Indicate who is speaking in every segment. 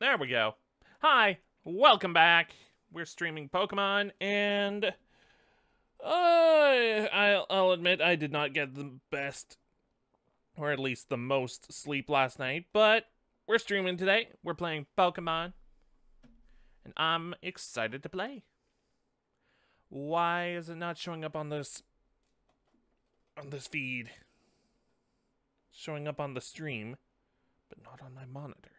Speaker 1: There we go. Hi, welcome back. We're streaming Pokemon, and uh, I'll, I'll admit I did not get the best, or at least the most sleep last night, but we're streaming today. We're playing Pokemon, and I'm excited to play. Why is it not showing up on this on this feed? Showing up on the stream, but not on my monitor.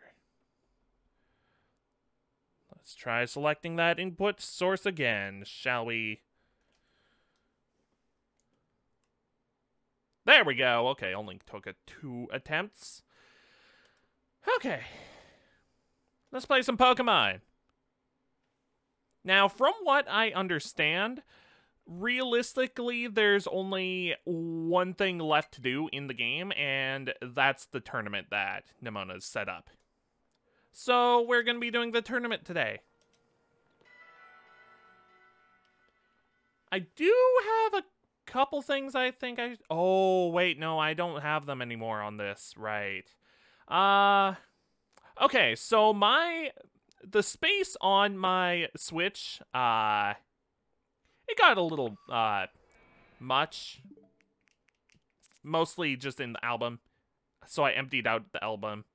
Speaker 1: Let's try selecting that input source again, shall we? There we go. Okay, only took a two attempts. Okay. Let's play some Pokemon. Now, from what I understand, realistically, there's only one thing left to do in the game, and that's the tournament that Nemona's set up. So we're going to be doing the tournament today. I do have a couple things I think I... Oh, wait, no, I don't have them anymore on this. Right. Uh... Okay, so my... The space on my Switch, uh... It got a little, uh... Much. Mostly just in the album. So I emptied out the album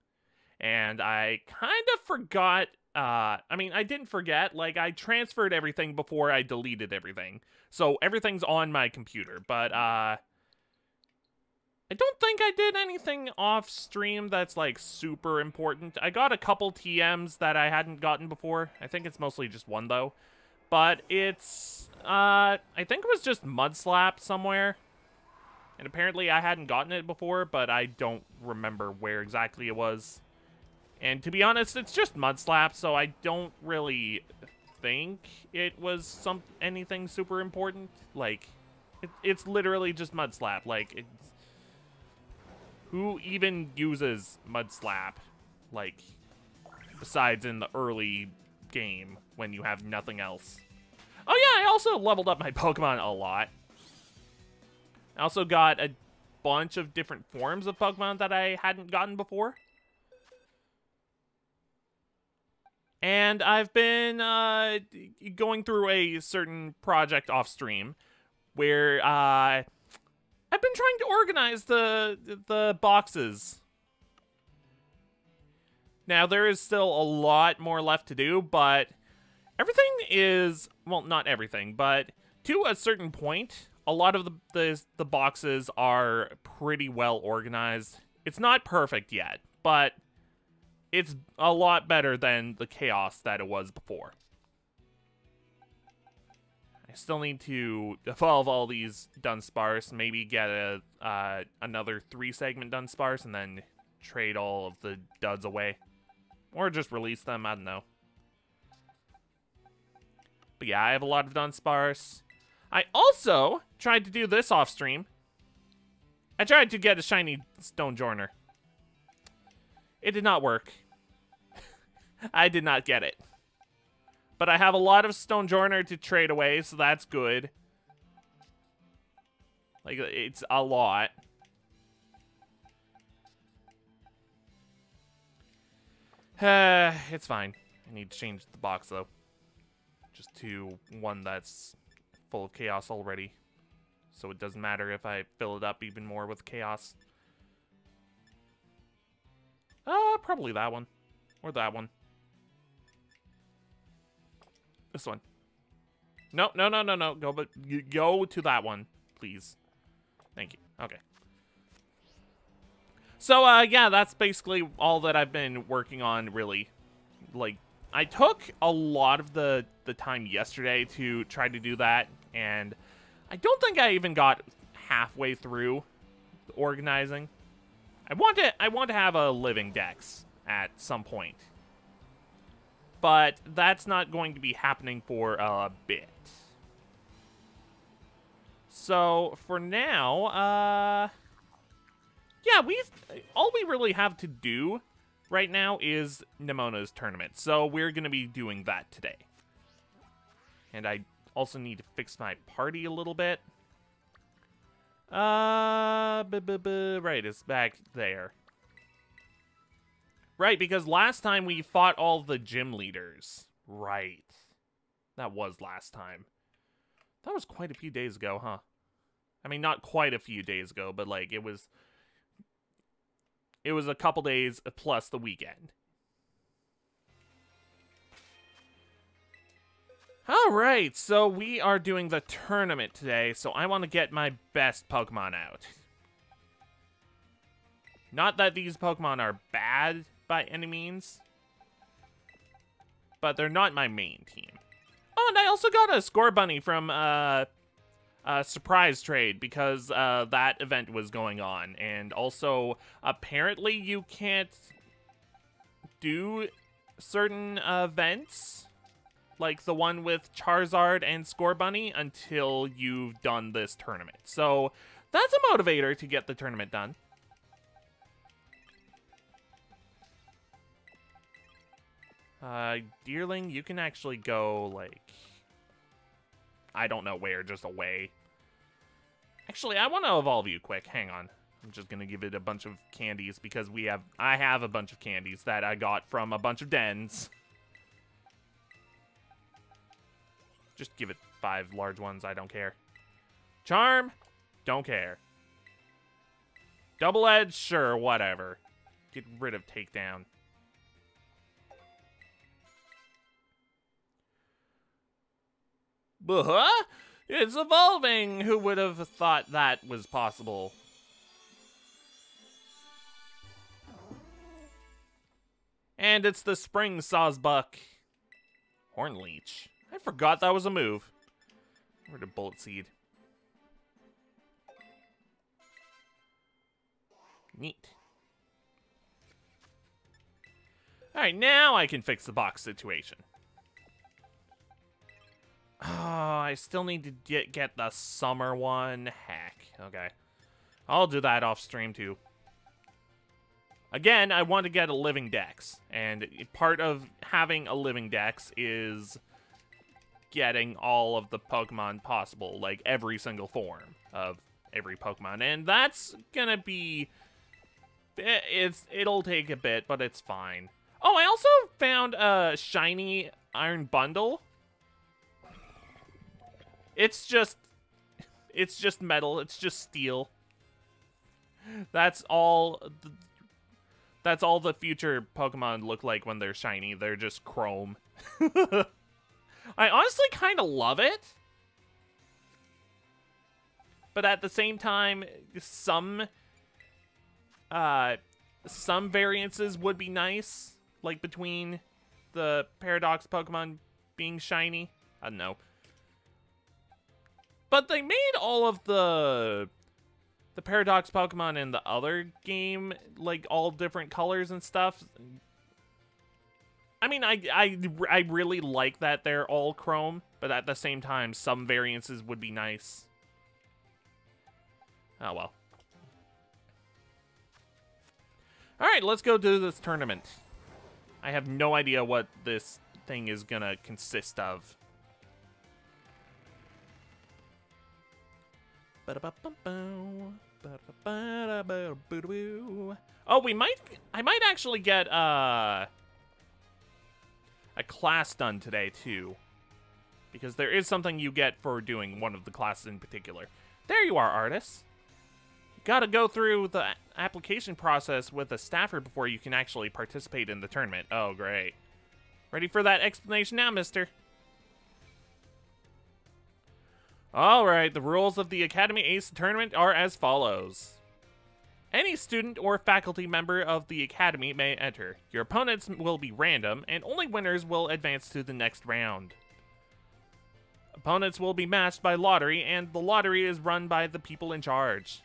Speaker 1: and I kind of forgot. Uh, I mean, I didn't forget. Like, I transferred everything before I deleted everything, so everything's on my computer. But uh, I don't think I did anything off stream that's like super important. I got a couple TMs that I hadn't gotten before. I think it's mostly just one though. But it's uh I think it was just Mudslap somewhere. And apparently I hadn't gotten it before, but I don't remember where exactly it was. And to be honest, it's just Mud Slap, so I don't really think it was some anything super important. Like, it, it's literally just Mud Slap. Like, it's, who even uses Mud Slap? Like, besides in the early game when you have nothing else. Oh yeah, I also leveled up my Pokemon a lot. I also got a bunch of different forms of Pokemon that I hadn't gotten before. And I've been uh, going through a certain project off stream where uh, I've been trying to organize the the boxes. Now there is still a lot more left to do, but everything is well, not everything, but to a certain point, a lot of the the, the boxes are pretty well organized. It's not perfect yet, but it's a lot better than the chaos that it was before. I still need to evolve all these Dunsparce, maybe get a uh, another three-segment Dunsparce, and then trade all of the duds away. Or just release them, I don't know. But yeah, I have a lot of Dunsparce. I also tried to do this off-stream. I tried to get a shiny Stonjourner. It did not work. I did not get it. But I have a lot of Stonjourner to trade away, so that's good. Like, it's a lot. it's fine. I need to change the box, though. Just to one that's full of chaos already. So it doesn't matter if I fill it up even more with chaos. Uh, probably that one. Or that one. This one. No, no, no, no, no. Go, but go to that one, please. Thank you. Okay. So, uh, yeah, that's basically all that I've been working on, really. Like, I took a lot of the, the time yesterday to try to do that, and I don't think I even got halfway through organizing. I want to, I want to have a living dex at some point but that's not going to be happening for a bit. So, for now, uh... Yeah, we all we really have to do right now is Nemona's tournament. So, we're going to be doing that today. And I also need to fix my party a little bit. Uh, b -b -b right, it's back there. Right, because last time we fought all the gym leaders. Right. That was last time. That was quite a few days ago, huh? I mean, not quite a few days ago, but like it was it was a couple days plus the weekend. All right, so we are doing the tournament today, so I want to get my best Pokemon out. Not that these Pokemon are bad by any means, but they're not my main team. Oh, and I also got a Scorbunny from uh, a surprise trade because uh, that event was going on. And also, apparently you can't do certain events like the one with Charizard and Scorbunny, until you've done this tournament. So that's a motivator to get the tournament done. Uh, Deerling, you can actually go, like, I don't know where, just away. Actually, I want to evolve you quick. Hang on. I'm just going to give it a bunch of candies because we have, I have a bunch of candies that I got from a bunch of dens. Just give it five large ones. I don't care. Charm? Don't care. Double Edge? Sure, whatever. Get rid of Takedown. Huh? It's evolving! Who would have thought that was possible? And it's the Spring Sawsbuck. Hornleech. I forgot that was a move. Where did Bullet Seed? Neat. Alright, now I can fix the box situation. Oh, I still need to get, get the summer one. Heck, okay. I'll do that off stream too. Again, I want to get a living dex, and part of having a living dex is getting all of the Pokemon possible, like every single form of every Pokemon. And that's gonna be... Eh, it's It'll take a bit, but it's fine. Oh, I also found a shiny Iron Bundle. It's just... It's just metal. It's just steel. That's all... That's all the future Pokemon look like when they're shiny. They're just chrome. I honestly kind of love it. But at the same time, some uh some variances would be nice, like between the Paradox Pokemon being shiny. I don't know. But they made all of the the Paradox Pokemon in the other game like all different colors and stuff. I mean, I, I, I really like that they're all chrome, but at the same time, some variances would be nice. Oh, well. Alright, let's go do this tournament. I have no idea what this thing is gonna consist of. Oh, we might... I might actually get, uh a class done today, too. Because there is something you get for doing one of the classes in particular. There you are, Ardiss. You gotta go through the application process with a staffer before you can actually participate in the tournament. Oh, great. Ready for that explanation now, mister? Alright, the rules of the Academy Ace tournament are as follows. Any student or faculty member of the Academy may enter. Your opponents will be random, and only winners will advance to the next round. Opponents will be matched by lottery, and the lottery is run by the people in charge.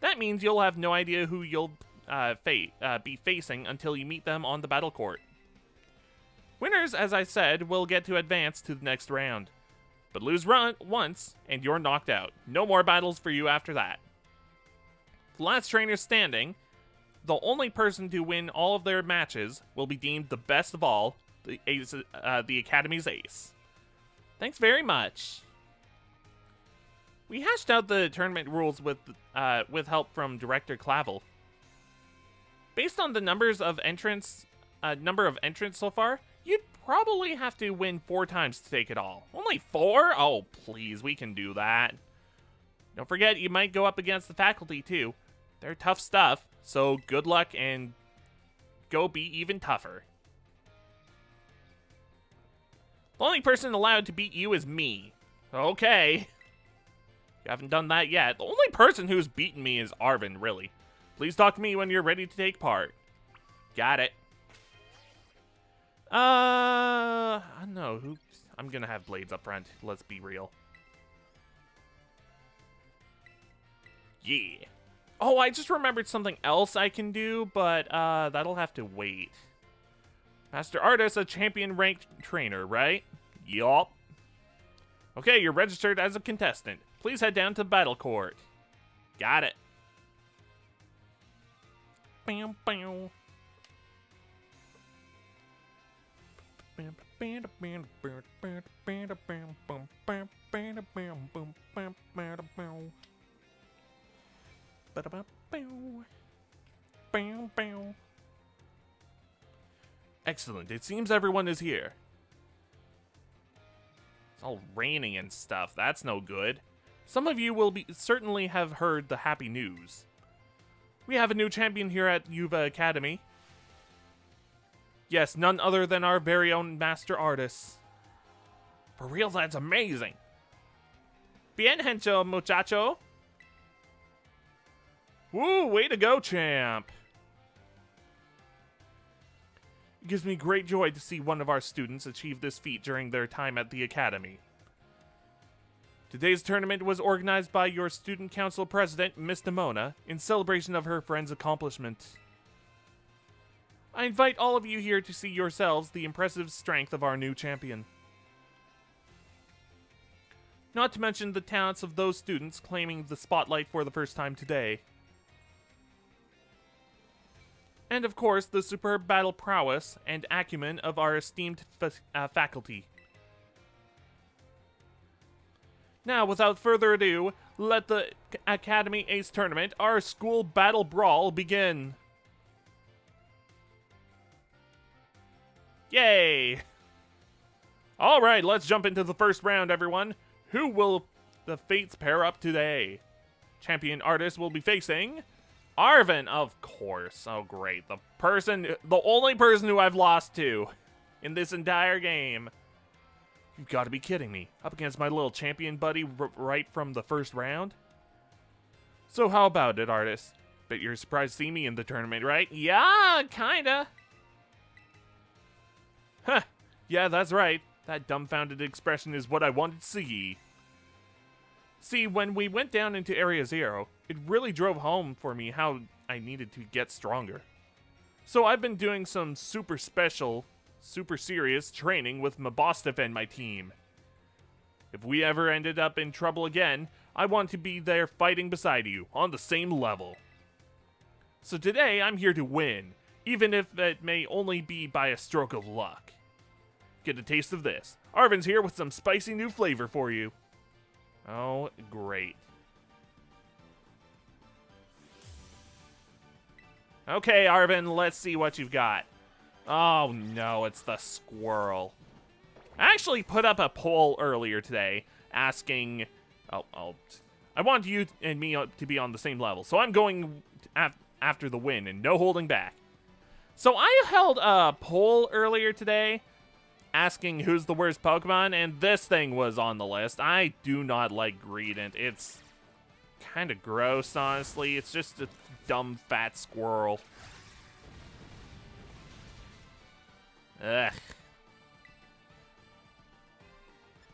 Speaker 1: That means you'll have no idea who you'll uh, uh, be facing until you meet them on the battle court. Winners, as I said, will get to advance to the next round. But lose run once, and you're knocked out. No more battles for you after that the last trainer standing, the only person to win all of their matches will be deemed the best of all, the, ace, uh, the Academy's ace. Thanks very much. We hashed out the tournament rules with uh, with help from Director Clavel. based on the numbers of entrants, uh, number of entrants so far, probably have to win four times to take it all. Only four? Oh, please, we can do that. Don't forget, you might go up against the faculty, too. They're tough stuff, so good luck and go be even tougher. The only person allowed to beat you is me. Okay. You haven't done that yet. The only person who's beaten me is Arven, really. Please talk to me when you're ready to take part. Got it. Uh, I know. Who? I'm gonna have blades up front. Let's be real. Yeah. Oh, I just remembered something else I can do, but uh, that'll have to wait. Master Ardiss, a champion ranked trainer, right? Yup. Okay, you're registered as a contestant. Please head down to Battle Court. Got it. Bam, bam. Excellent. It seems everyone is here. It's all raining and stuff. That's no good. Some of you will be certainly have heard the happy news. We have a new champion here at Uva Academy. Yes, none other than our very own master Ardiss. For real, that's amazing. Bien hecho, muchacho. Woo, way to go, champ. It gives me great joy to see one of our students achieve this feat during their time at the Academy. Today's tournament was organized by your Student Council President, Miss Nemona, in celebration of her friend's accomplishment. I invite all of you here to see yourselves the impressive strength of our new champion. Not to mention the talents of those students claiming the spotlight for the first time today. And of course, the superb battle prowess and acumen of our esteemed fa uh, faculty. Now, without further ado, let the Academy Ace Tournament, our school battle brawl, begin. Yay! Alright, let's jump into the first round, everyone. Who will the fates pair up today? Champion Ardiss will be facing Arven, of course. Oh, great. The person, the only person who I've lost to in this entire game. You've got to be kidding me. Up against my little champion buddy right from the first round? So how about it, Ardiss? Bet you're surprised to see me in the tournament, right? Yeah, kinda. Huh. Yeah, that's right. That dumbfounded expression is what I wanted to see. See, when we went down into Area Zero, it really drove home for me how I needed to get stronger. So I've been doing some super special, super serious training with Mabosstiff and my team. If we ever ended up in trouble again, I want to be there fighting beside you, on the same level. So today, I'm here to win, even if it may only be by a stroke of luck. Get a taste of this. Arven's here with some spicy new flavor for you. Oh, great. Okay, Arven, let's see what you've got. Oh no, it's the squirrel. I actually put up a poll earlier today asking... Oh, oh, I want you and me to be on the same level, so I'm going af after the win and no holding back. So I held a poll earlier today asking who's the worst Pokemon, and this thing was on the list. I do not like Greedent. It's kind of gross, honestly. It's just a dumb fat squirrel. Ugh.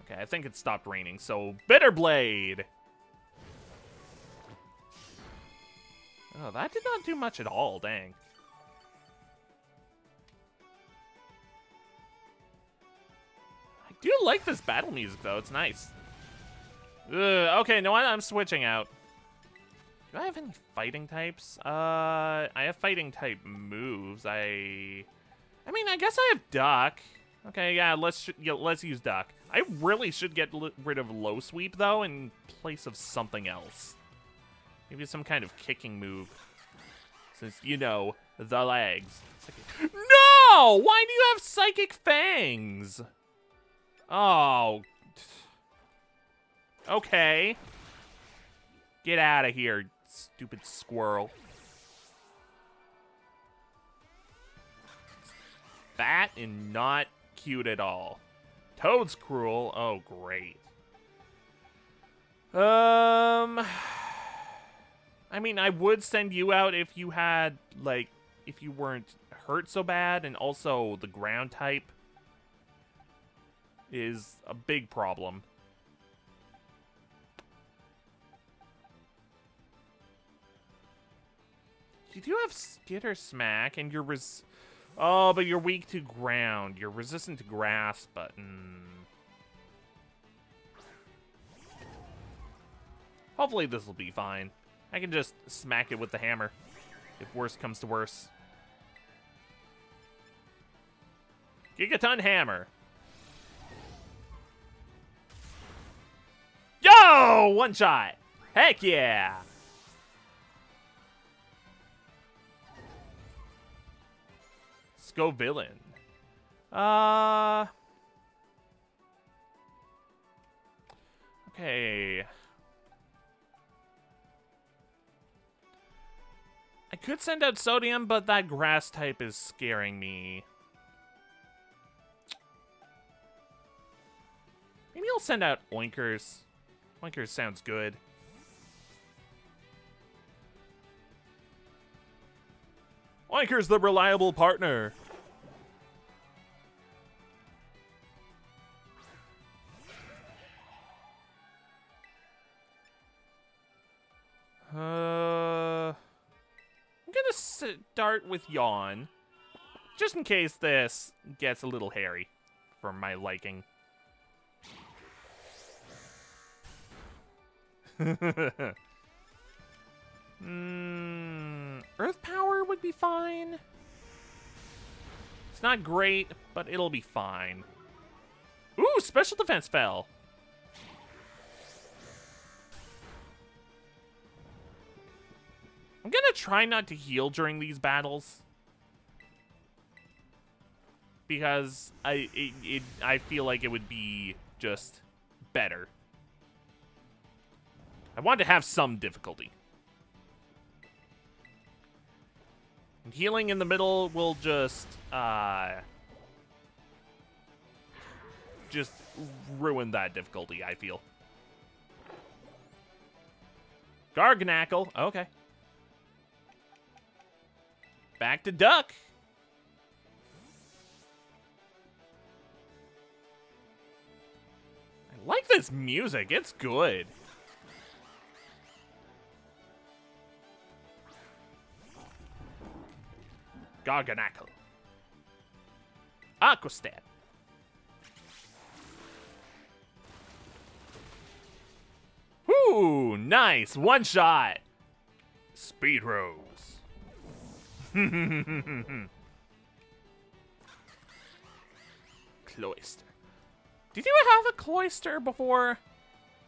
Speaker 1: Okay, I think it stopped raining, so Bitterblade! Oh, that did not do much at all, dang. Do like this battle music, though. It's nice. Ugh, okay, no, I'm switching out. Do I have any fighting types? Uh, I have fighting type moves. I, I mean, I guess I have Duck. Okay, yeah, let's yeah, let's use Duck. I really should get rid of Low Sweep, though, in place of something else. Maybe some kind of kicking move. Since, you know, the legs. No! Why do you have Psychic Fangs? Oh. Okay. Get out of here, stupid squirrel. Fat and not cute at all. Toedscruel. Oh, great. Um, I mean, I would send you out if you had, like, if you weren't hurt so bad, and also the ground type is a big problem. You do have Skitter Smack, and you're res... Oh, but you're weak to ground. You're resistant to grass, but... Mm. Hopefully this will be fine. I can just smack it with the hammer, if worst comes to worst. Gigaton Hammer. Yo! One shot. Heck yeah! Let's go Villain. Uh... Okay. I could send out Sodium, but that grass type is scaring me. Maybe I'll send out Oinkers. Oinkers sounds good. Oinker's the reliable partner. Uh, I'm gonna start with Yawn, just in case this gets a little hairy for my liking. mm, Earth Power would be fine. It's not great, but it'll be fine. Ooh, Special Defense fell. I'm gonna try not to heal during these battles. Because I it, it, I feel like it would be just better. I want to have some difficulty. And healing in the middle will just uh just ruin that difficulty, I feel. Garganacl, okay. Back to Duck. I like this music. It's good. Garganacl. Aqua Step. Ooh, nice. One shot. Speed Rose. Cloyster. Did you have a Cloyster before?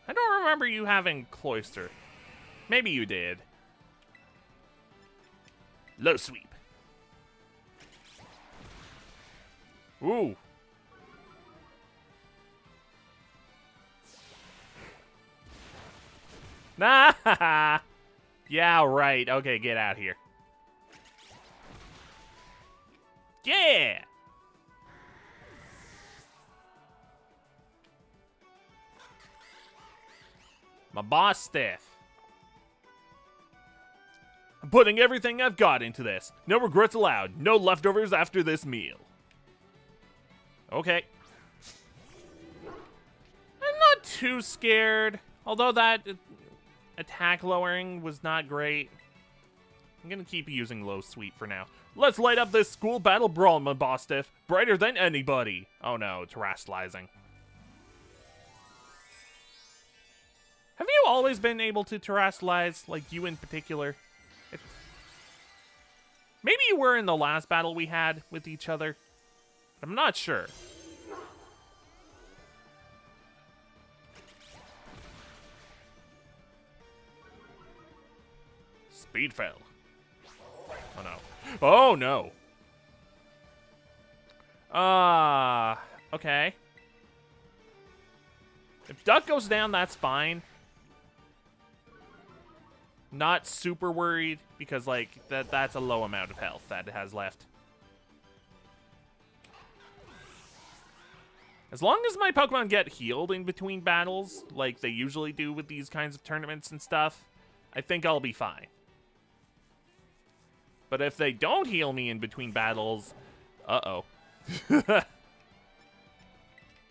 Speaker 1: I don't remember you having Cloyster. Maybe you did. Low sweep. Ooh. Nah. yeah, right. Okay, get out here. Yeah! Mabosstiff. I'm putting everything I've got into this. No regrets allowed. No leftovers after this meal. Okay. I'm not too scared. Although that attack lowering was not great. I'm gonna keep using low sweep for now. Let's light up this school battle brawl, my Mabosstiff. Brighter than anybody. Oh no, terastallizing. Have you always been able to terastallize, like you in particular? Maybe you were in the last battle we had with each other. I'm not sure. Speed fell. Oh no. Oh no. Ah, uh, okay. If Duck goes down, that's fine. Not super worried because like that that's a low amount of health that it has left. As long as my Pokemon get healed in between battles, like they usually do with these kinds of tournaments and stuff, I think I'll be fine. But if they don't heal me in between battles, uh-oh.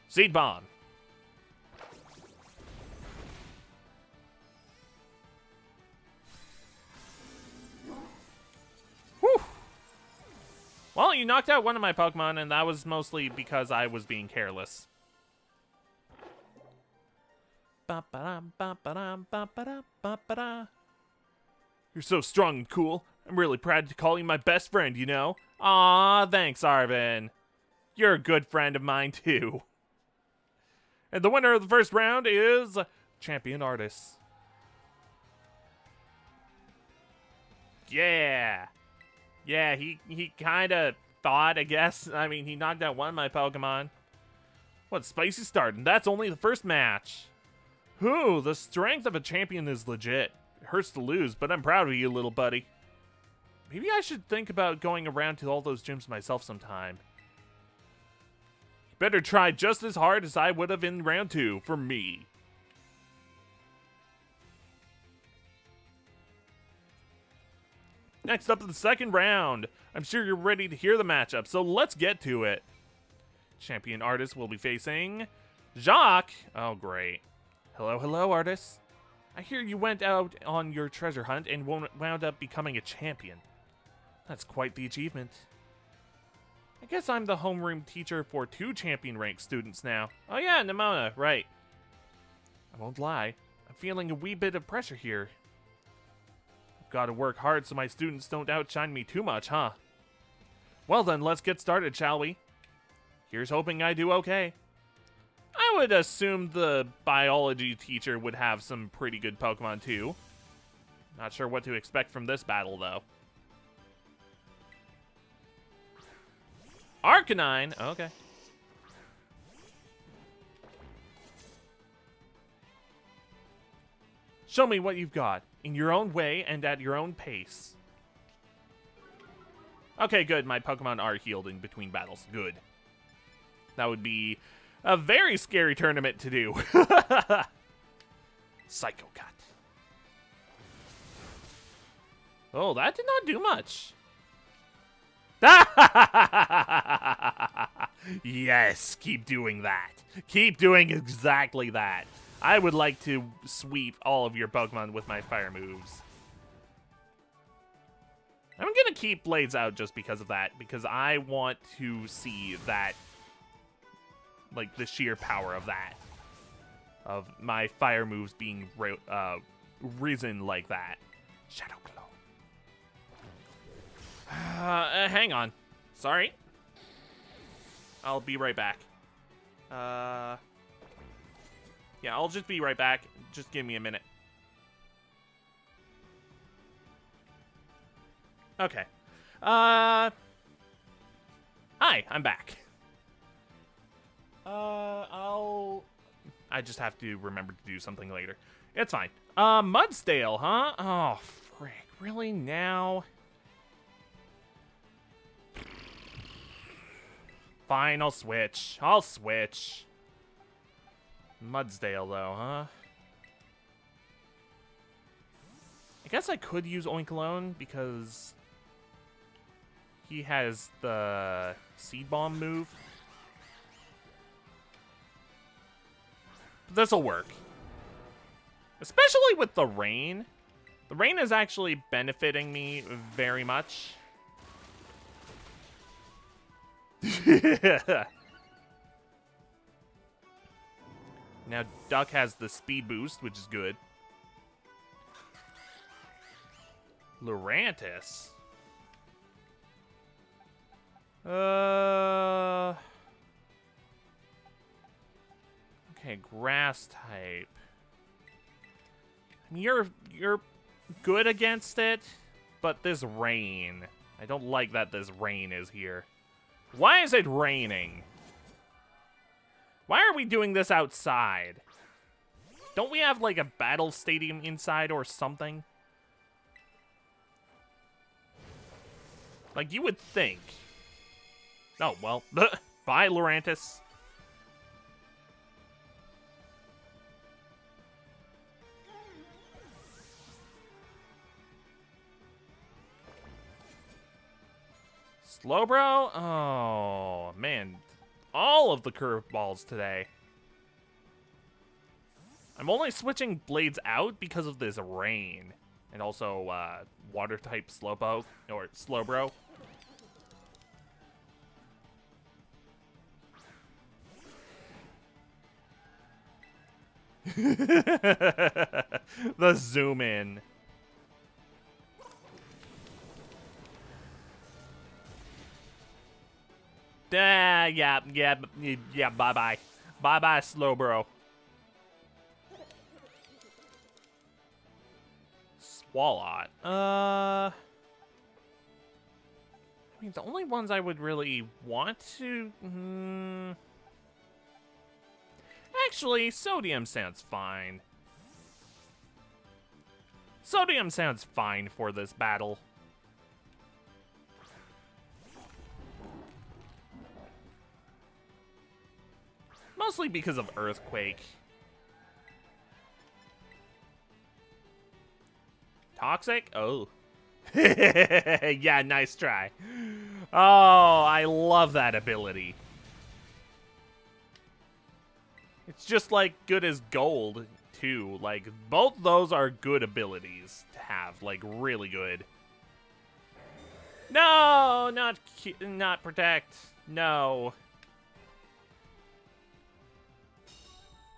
Speaker 1: Seed Bomb. Well, you knocked out one of my Pokemon, and that was mostly because I was being careless. You're so strong and cool. I'm really proud to call you my best friend, you know? Aw, thanks, Arven. You're a good friend of mine, too. And the winner of the first round is Champion Ardiss. Yeah. Yeah, he, he kind of thought, I guess. I mean, he knocked out one of my Pokemon. What, spicy start, and that's only the first match. Whew, the strength of a champion is legit. It hurts to lose, but I'm proud of you, little buddy. Maybe I should think about going around to all those gyms myself sometime. Better try just as hard as I would have in round two, for me. Next up in the second round. I'm sure you're ready to hear the matchup, so let's get to it. Champion Ardiss will be facing Jacques. Oh, great. Hello, hello, Ardiss. I hear you went out on your treasure hunt and wound up becoming a champion. That's quite the achievement. I guess I'm the homeroom teacher for two champion rank students now. Oh yeah, Nemona, right. I won't lie, I'm feeling a wee bit of pressure here. I've got to work hard so my students don't outshine me too much, huh? Well then, let's get started, shall we? Here's hoping I do okay. I would assume the biology teacher would have some pretty good Pokemon too. Not sure what to expect from this battle, though. Arcanine. Okay. Show me what you've got, in your own way and at your own pace. Okay, good. My Pokemon are healed in between battles. Good. That would be a very scary tournament to do. Psycho Cut. Oh, that did not do much. yes, keep doing that. Keep doing exactly that. I would like to sweep all of your Pokemon with my fire moves. I'm gonna keep Blades out just because of that, because I want to see that, like, the sheer power of that. Of my fire moves being uh, risen like that. Shadow Claw. Uh, hang on. Sorry. I'll be right back. Uh, yeah, I'll just be right back. Just give me a minute. Okay. Uh, hi, I'm back. Uh, I'll... I just have to remember to do something later. It's fine. Uh, Mudsdale, huh? Oh, frick. Really, now? Fine, I'll switch. I'll switch. Mudsdale, though, huh? I guess I could use Oinkologne because he has the Seed Bomb move. This'll work. Especially with the rain. The rain is actually benefiting me very much. now, Duck has the speed boost, which is good. Lurantis. Uh... Okay, grass type. I mean, You're you're good against it, but this rain. I don't like that this rain is here. Why is it raining? Why are we doing this outside? Don't we have, like, a battle stadium inside or something? Like, you would think. Oh, well. Bye, Lurantis. Slowbro? Oh, man. All of the curveballs today. I'm only switching blades out because of this rain. And also, uh, water type Slowpoke, or Slowbro. the zoom in. Ah, yeah, yeah, yeah, bye-bye. Bye-bye, Slowbro. Swalot. Uh... I mean, the only ones I would really want to... Hmm... Actually, sodium sounds fine. Sodium sounds fine for this battle. Mostly because of Earthquake. Toxic? Oh. yeah, nice try. Oh, I love that ability. It's just like good as gold, too. Like, both those are good abilities to have. Like, really good. No, not not protect. No.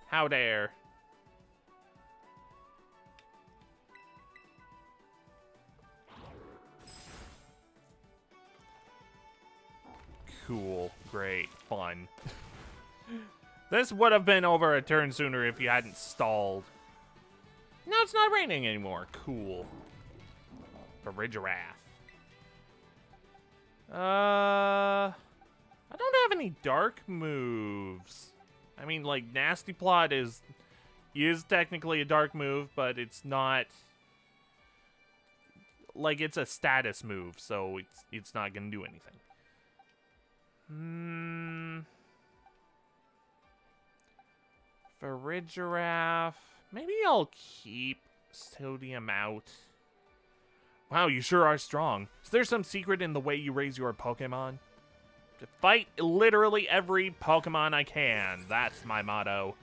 Speaker 1: How dare. Cool. Great. Fun. this would have been over a turn sooner if you hadn't stalled. Now it's not raining anymore. Cool. Farigiraf. Uh... I don't have any dark moves. I mean, like, Nasty Plot is is technically a dark move, but it's not like it's a status move, so it's it's not gonna do anything. Hmm. Farigiraf. Maybe I'll keep Sodium out. Wow, you sure are strong. Is there some secret in the way you raise your Pokemon? To fight literally every Pokemon I can. That's my motto.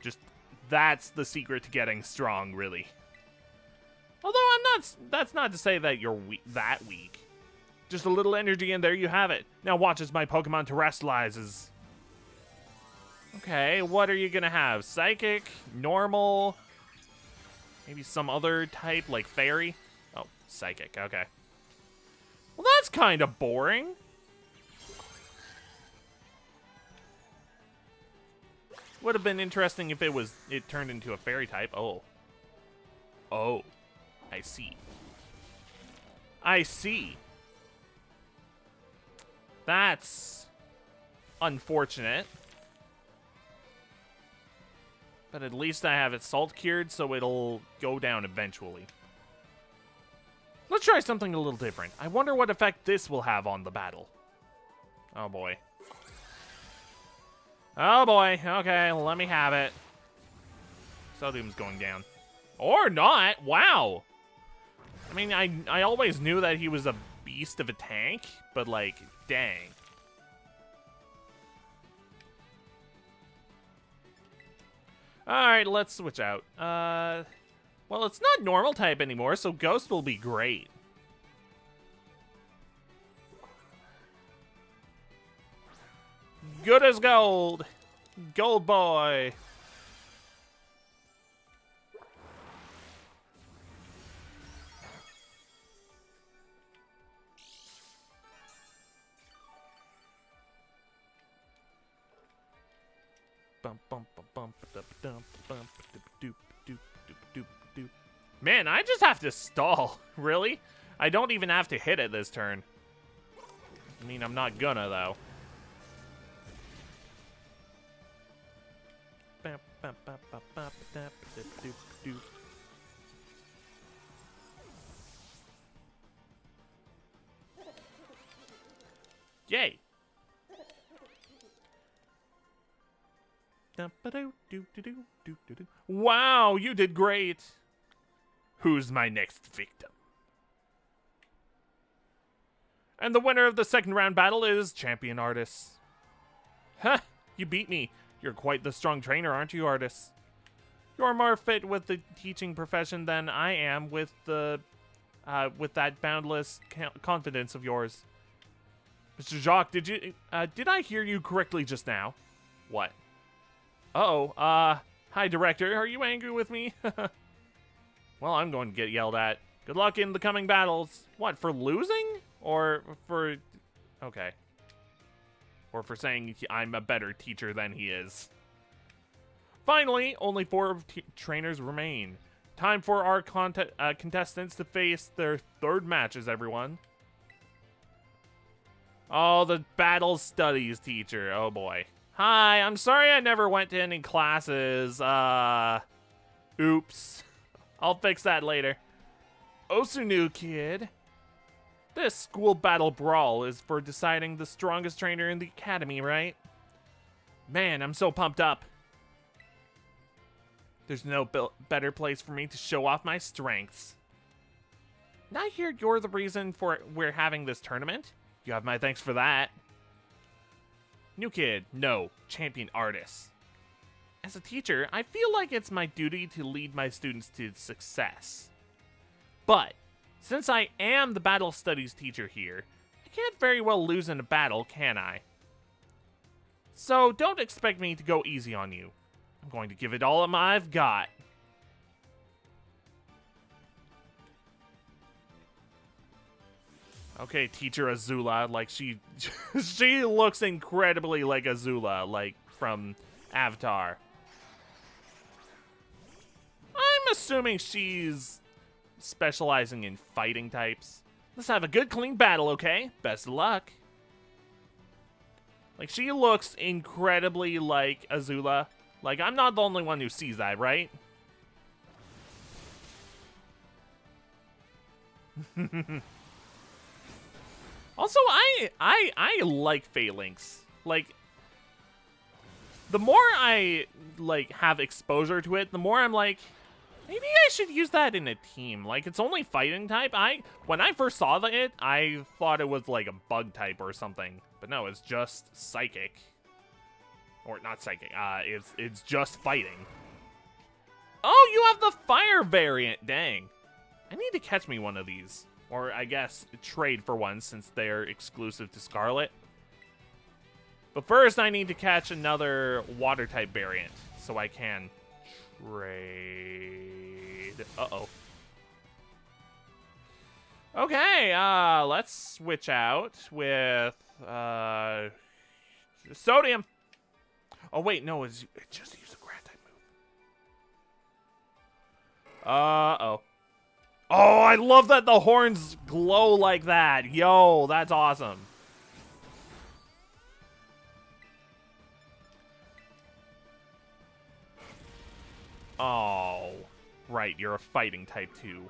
Speaker 1: Just, that's the secret to getting strong, really. Although I'm not, that's not to say that you're we that weak. Just a little energy and there you have it. Now watch as my Pokemon Terastallizes. Okay, what are you gonna have? Psychic? Normal? Maybe some other type, like Fairy? Oh, Psychic, okay. Well, that's kind of boring. Would have been interesting if it was it turned into a fairy type. Oh. Oh. I see. I see. That's unfortunate. But at least I have it salt cured, so it'll go down eventually. Let's try something a little different. I wonder what effect this will have on the battle. Oh boy. Oh boy, okay, let me have it. Sodium's going down. Or not, wow. I mean, I, I always knew that he was a beast of a tank, but like, dang. Alright, let's switch out. Uh, well, it's not normal type anymore, so Ghost will be great. Good as gold. Gold boy. Man, I just have to stall. Really? I don't even have to hit it this turn. I mean, I'm not gonna, though. Yay! Wow, you did great! Who's my next victim? And the winner of the second round battle is Champion Ardiss. Huh, you beat me. You're quite the strong trainer, aren't you, Ardiss? You're more fit with the teaching profession than I am with the, uh, with that boundless confidence of yours. Mr. Jacq, did you, uh, did I hear you correctly just now? What? Uh oh uh, hi, Director. Are you angry with me? well, I'm going to get yelled at. Good luck in the coming battles. What, for losing? Or for... Okay. Or for saying I'm a better teacher than he is. Finally, only four trainers remain. Time for our uh, contestants to face their third matches, everyone. Oh, the battle studies teacher. Oh, boy. Hi, I'm sorry I never went to any classes. Uh, oops. I'll fix that later. Osunu, kid. This school battle brawl is for deciding the strongest trainer in the academy, right? Man, I'm so pumped up. There's no better place for me to show off my strengths. Now I hear you're the reason for we're having this tournament. You have my thanks for that. New kid, no, champion Ardiss. As a teacher, I feel like it's my duty to lead my students to success. But since I am the battle studies teacher here, I can't very well lose in a battle, can I? So don't expect me to go easy on you. I'm going to give it all I've got. Okay, teacher Azula, like she she looks incredibly like Azula, like from Avatar. I'm assuming she's specializing in fighting types. Let's have a good, clean battle, okay? Best of luck. Like, she looks incredibly like Azula. Like, I'm not the only one who sees that, right? also, I, I, I like Phalanx. Like, the more I, like, have exposure to it, the more I'm like, Maybe I should use that in a team. Like, it's only fighting type. I When I first saw it, I thought it was like a bug type or something. But no, it's just psychic. Or not psychic. Uh, it's, it's just fighting. Oh, you have the fire variant. Dang. I need to catch me one of these. Or, I guess, trade for one since they're exclusive to Scarlet. But first, I need to catch another water type variant so I can Trade. Uh-oh. Okay, uh, let's switch out with, uh, sodium. Oh, wait, no, it's, it just used a ground type move. Uh-oh. Oh, I love that the horns glow like that. Yo, that's awesome. Oh, right, you're a fighting type too.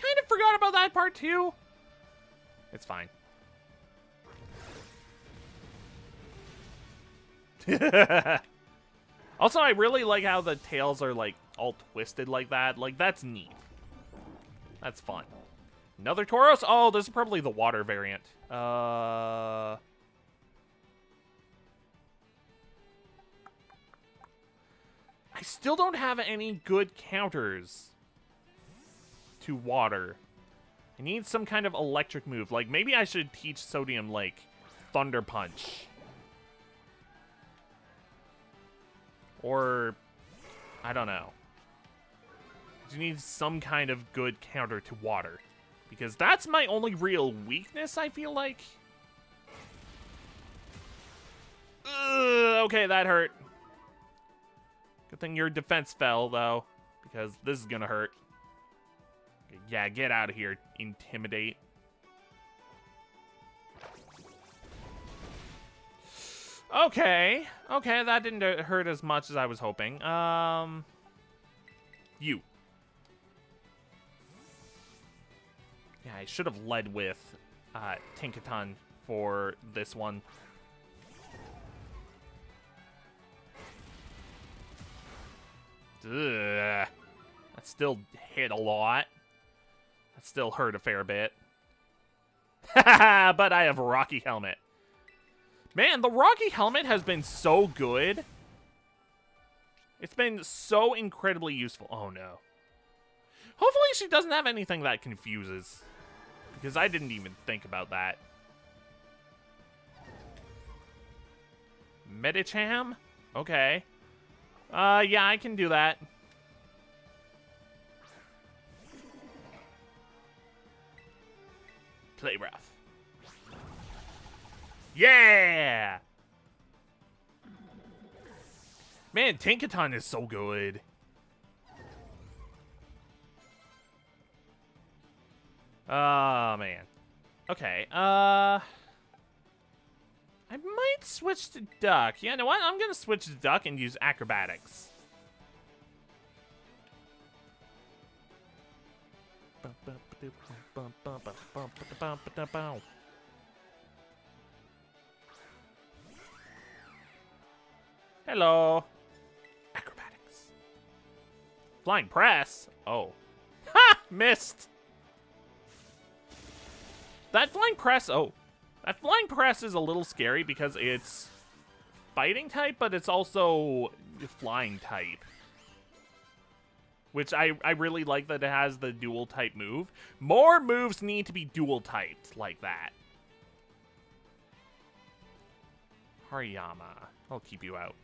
Speaker 1: Kind of forgot about that part too. It's fine. also, I really like how the tails are like all twisted like that. Like, that's neat. That's fun. Another Tauros? Oh, this is probably the water variant. Uh... I still don't have any good counters to water. I need some kind of electric move. Like, maybe I should teach Sodium, like, Thunder Punch. Or, I don't know. You need some kind of good counter to water. Because that's my only real weakness, I feel like. Ugh, okay, that hurt. Good thing your defense fell, though, because this is gonna hurt. Yeah, get out of here, intimidate. Okay, okay, that didn't uh, hurt as much as I was hoping. Um, you. Yeah, I should have led with uh, Tinkaton for this one. Ugh. That still hit a lot. That still hurt a fair bit. but I have Rocky Helmet. Man, the Rocky Helmet has been so good. It's been so incredibly useful. Oh, no. Hopefully she doesn't have anything that confuses. Because I didn't even think about that. Medicham? Okay. Uh, yeah, I can do that. Play rough. Yeah! Man, Tinkaton is so good. Oh, man. Okay, uh... I might switch to Duck. Yeah, you know what? I'm gonna switch to Duck and use Acrobatics. Hello. Acrobatics. Flying press? Oh. Ha! Missed! That flying press, oh. That flying press is a little scary because it's fighting type, but it's also flying type. Which I, I really like that it has the dual type move. More moves need to be dual typed like that. Hariyama. I'll keep you out.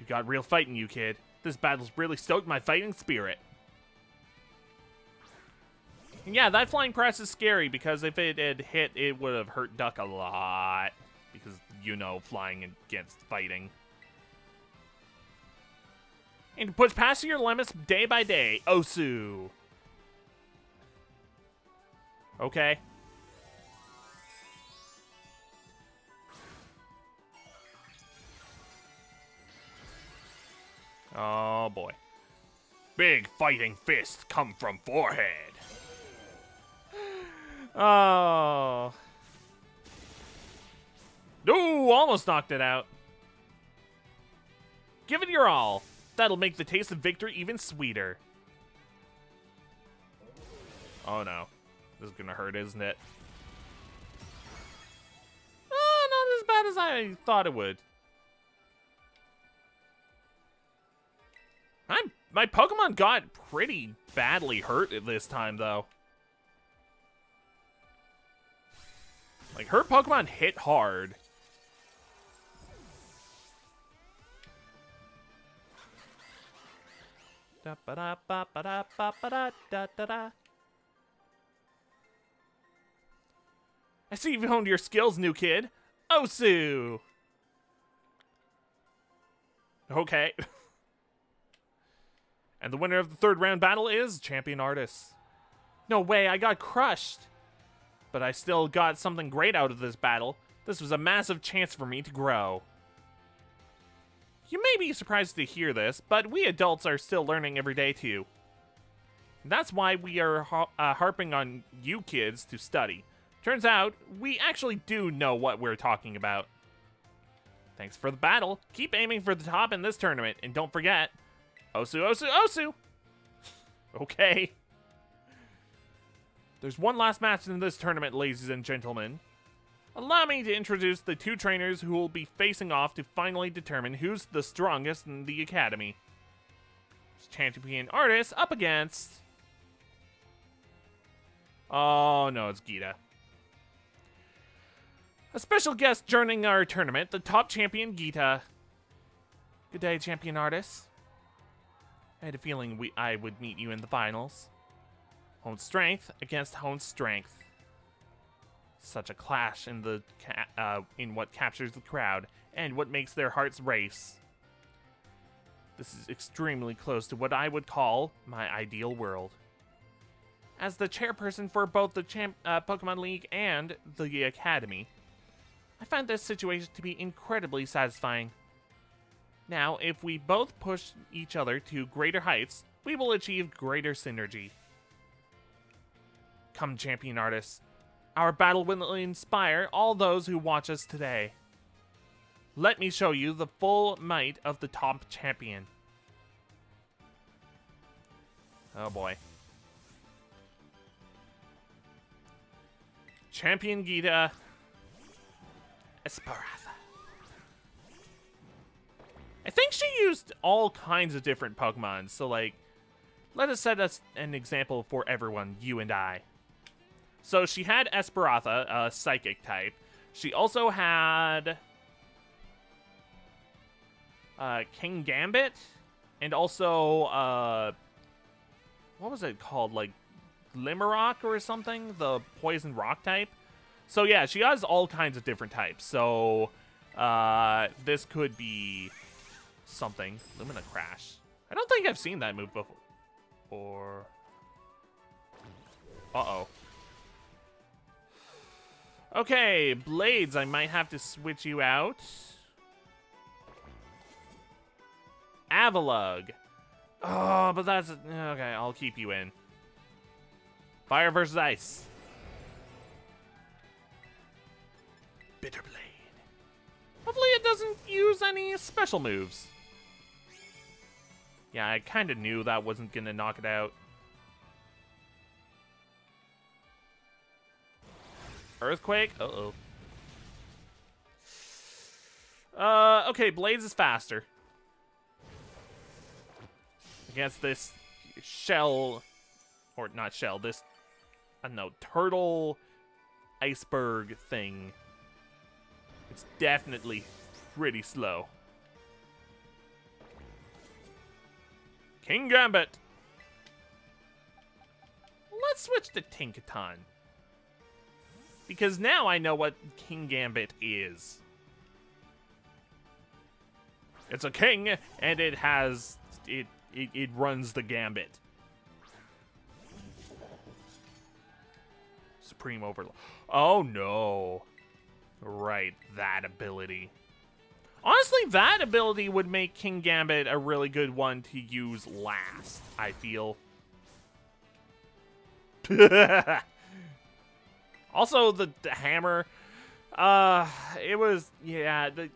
Speaker 1: You got real fighting, you kid. This battle's really stoked my fighting spirit. Yeah, that flying press is scary because if it had hit, it would have hurt Duck a lot. Because, you know, flying against fighting. And push past your limits day by day, Osu. Okay. Oh, boy. Big fighting fists come from forehead. Oh. Ooh, almost knocked it out. Give it your all. That'll make the taste of victory even sweeter. Oh no. This is gonna hurt, isn't it? Oh, not as bad as I thought it would. I'm my Pokemon got pretty badly hurt this time though. Like her Pokemon hit hard. I see you've honed your skills, new kid. Osu! Okay. and the winner of the third round battle is Champion Ardiss. No way, I got crushed. But I still got something great out of this battle. This was a massive chance for me to grow. You may be surprised to hear this, but we adults are still learning every day too. That's why we are uh, harping on you kids to study. Turns out, we actually do know what we're talking about. Thanks for the battle. Keep aiming for the top in this tournament, and don't forget, Osu, Osu, Osu! okay. There's one last match in this tournament, ladies and gentlemen. Allow me to introduce the two trainers who will be facing off to finally determine who's the strongest in the academy. It's champion Ardiss up against... Oh, no, it's Geeta. A special guest joining our tournament, the top champion, Geeta. Good day, champion Ardiss. I had a feeling we I would meet you in the finals. Strength against hone strength such a clash in the uh, in what captures the crowd and what makes their hearts race. This is extremely close to what I would call my ideal world. As the chairperson for both the Champ uh, Pokemon League and the Academy, I find this situation to be incredibly satisfying. Now, if we both push each other to greater heights, we will achieve greater synergy. Come, champion artists. Our battle will inspire all those who watch us today. Let me show you the full might of the top champion. Oh boy. Champion Geeta Esperanza. I think she used all kinds of different Pokemon, so like, let us set us an example for everyone, you and I. So she had Espathra, a psychic type. She also had uh, Kingambit, and also uh, what was it called? Like Limerock or something, the poison rock type. So yeah, she has all kinds of different types. So uh, this could be something. Lumina Crash. I don't think I've seen that move before. Or... Uh-oh. Okay, Blades, I might have to switch you out. Avalugg. Oh, but that's... Okay, I'll keep you in. Fire versus Ice. Bitter Blade. Hopefully it doesn't use any special moves. Yeah, I kind of knew that wasn't going to knock it out. Earthquake? Uh-oh. Uh, okay, Blades is faster. Against this shell, or not shell, this, I don't know, turtle iceberg thing. It's definitely pretty slow. Kingambit! Let's switch to Tinkaton. Because now I know what Kingambit is. It's a king, and it has... It, it, it runs the gambit. Supreme Overlord. Oh, no. Right, that ability. Honestly, that ability would make Kingambit a really good one to use last, I feel. also, the, the, hammer. Uh, it was, yeah, the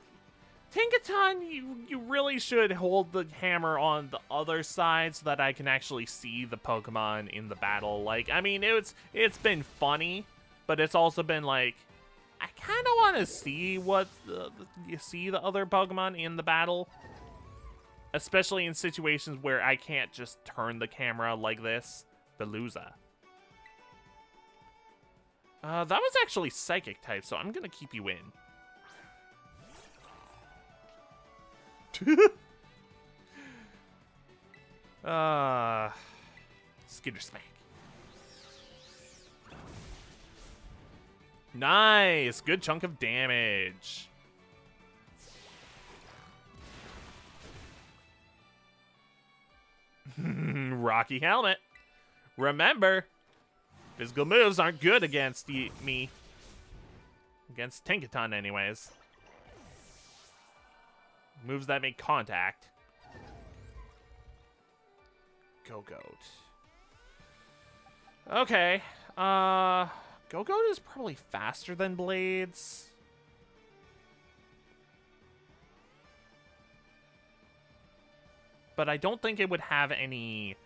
Speaker 1: Tinkaton, you, you really should hold the hammer on the other side so that I can actually see the Pokemon in the battle. Like, I mean, it's it's been funny, but it's also been like, I kind of want to see what the, you see the other Pokemon in the battle. Especially in situations where I can't just turn the camera like this. Veluza. Uh, that was actually Psychic type, so I'm to keep you in. uh, Skitter Smack. Nice! Good chunk of damage. Rocky Helmet. Remember, physical moves aren't good against me. Against Tinkaton, anyways. Moves that make contact. Gogoat. Okay. Uh... Gogoat is probably faster than Blades. But I don't think it would have any,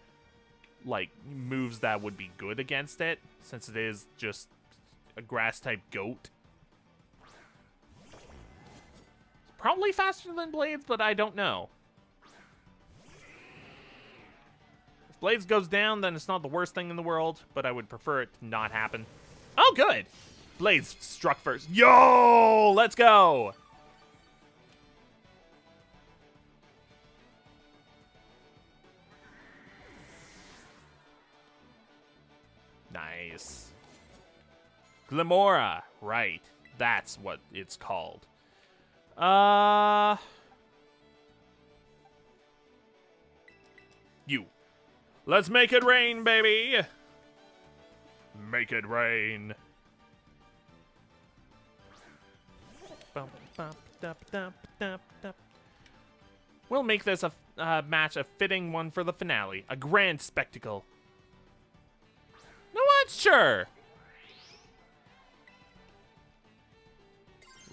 Speaker 1: like, moves that would be good against it, since it is just a grass-type goat. Probably faster than Blades, but I don't know. If Blades goes down, then it's not the worst thing in the world, but I would prefer it to not happen. Oh, good. Blades struck first. Yo, let's go. Glimmora. Right. That's what it's called. Uh... You. Let's make it rain, baby! Make it rain. We'll make this a uh, match a fitting one for the finale. A grand spectacle. No what? Sure.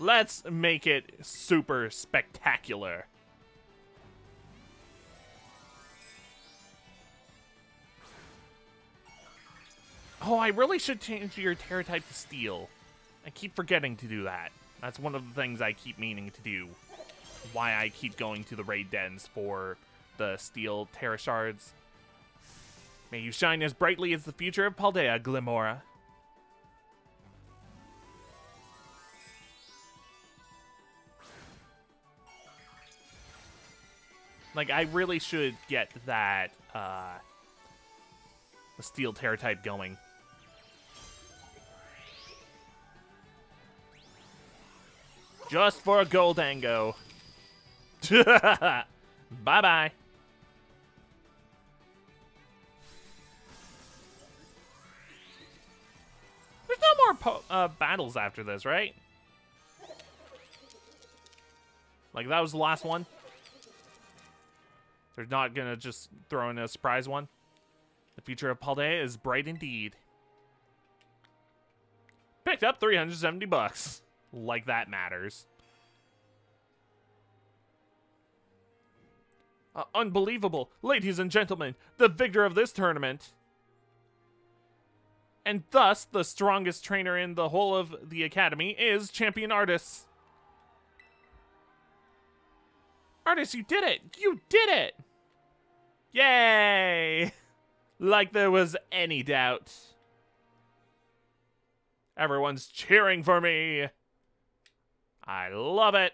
Speaker 1: Let's make it super spectacular. Oh, I really should change your Tera type to Steel. I keep forgetting to do that. That's one of the things I keep meaning to do. Why I keep going to the raid dens for the Steel Tera Shards. May you shine as brightly as the future of Paldea, Glimmora. Like, I really should get that, uh, the Steel Tera type going. Just for a Gholdengo. Bye-bye. There's no more uh, battles after this, right? Like, that was the last one? They're not gonna just throw in a surprise one? The future of Paldea is bright indeed. Picked up 370 bucks. Like that matters. Uh, unbelievable. Ladies and gentlemen, the victor of this tournament, and thus the strongest trainer in the whole of the academy, is Champion Ardiss. Ardiss, you did it! You did it! Yay! Like there was any doubt. Everyone's cheering for me. I love it.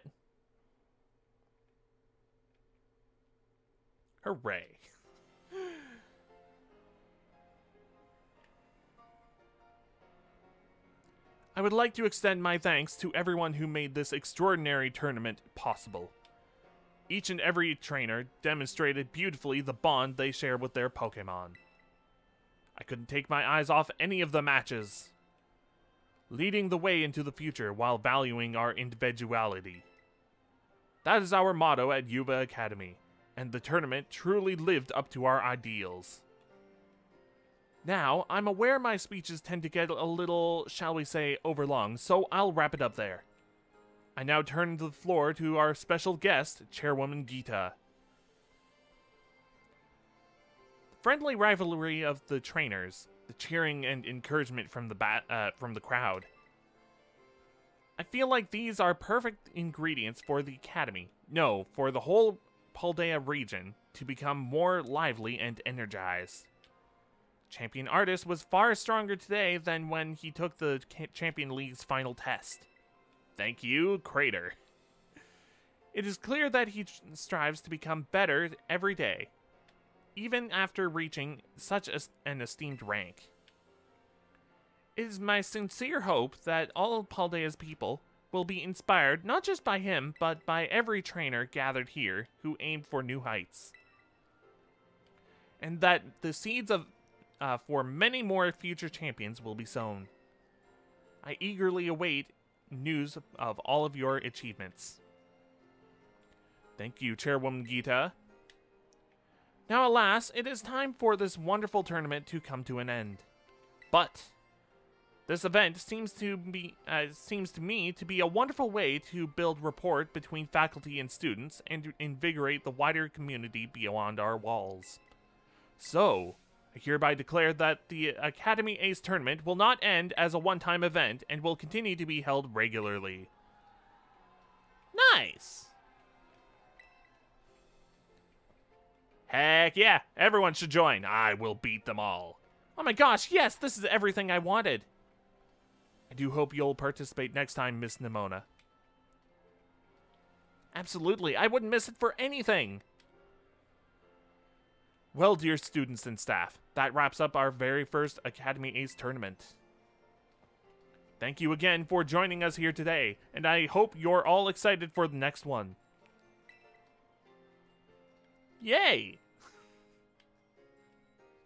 Speaker 1: Hooray. I would like to extend my thanks to everyone who made this extraordinary tournament possible. Each and every trainer demonstrated beautifully the bond they share with their Pokemon. I couldn't take my eyes off any of the matches, leading the way into the future while valuing our individuality. That is our motto at Uva Academy and the tournament truly lived up to our ideals. Now, I'm aware my speeches tend to get a little, shall we say, overlong, so I'll wrap it up there. I now turn the floor to our special guest, Chairwoman Geeta. The friendly rivalry of the trainers, the cheering and encouragement from the bat, uh, from the crowd. I feel like these are perfect ingredients for the academy. No, for the whole Paldea region to become more lively and energized. Champion Ardiss was far stronger today than when he took the Champion League's final test. Thank you, Crater. It is clear that he strives to become better every day, even after reaching such an esteemed rank. It is my sincere hope that all of Paldea's people will be inspired not just by him, but by every trainer gathered here who aimed for new heights. And that the seeds of uh, for many more future champions will be sown. I eagerly await news of all of your achievements. Thank you, Chairwoman Geeta. Now, alas, it is time for this wonderful tournament to come to an end. But this event seems to be uh, seems to me to be a wonderful way to build rapport between faculty and students and to invigorate the wider community beyond our walls. So, hereby declare that the Academy Ace Tournament will not end as a one-time event and will continue to be held regularly. Nice! Heck yeah, everyone should join. I will beat them all. Oh my gosh, yes, this is everything I wanted. I do hope you'll participate next time, Miss Nemona. Absolutely, I wouldn't miss it for anything. Well, dear students and staff, that wraps up our very first Academy Ace tournament. Thank you again for joining us here today, and I hope you're all excited for the next one. Yay!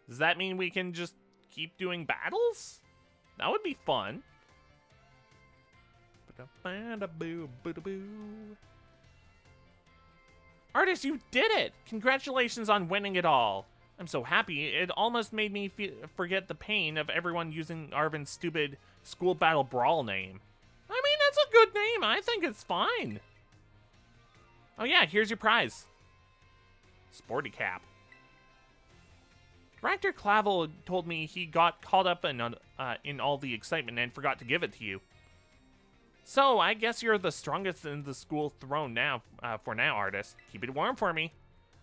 Speaker 1: Does that mean we can just keep doing battles? That would be fun. Ardiss, you did it! Congratulations on winning it all. I'm so happy, it almost made me forget the pain of everyone using Arven's stupid school battle brawl name. I mean, that's a good name. I think it's fine. Oh yeah, here's your prize. Sporty cap. Director Clavel told me he got caught up in, uh, in all the excitement and forgot to give it to you. So, I guess you're the strongest in the school throne now, uh, for now, Ardiss. Keep it warm for me.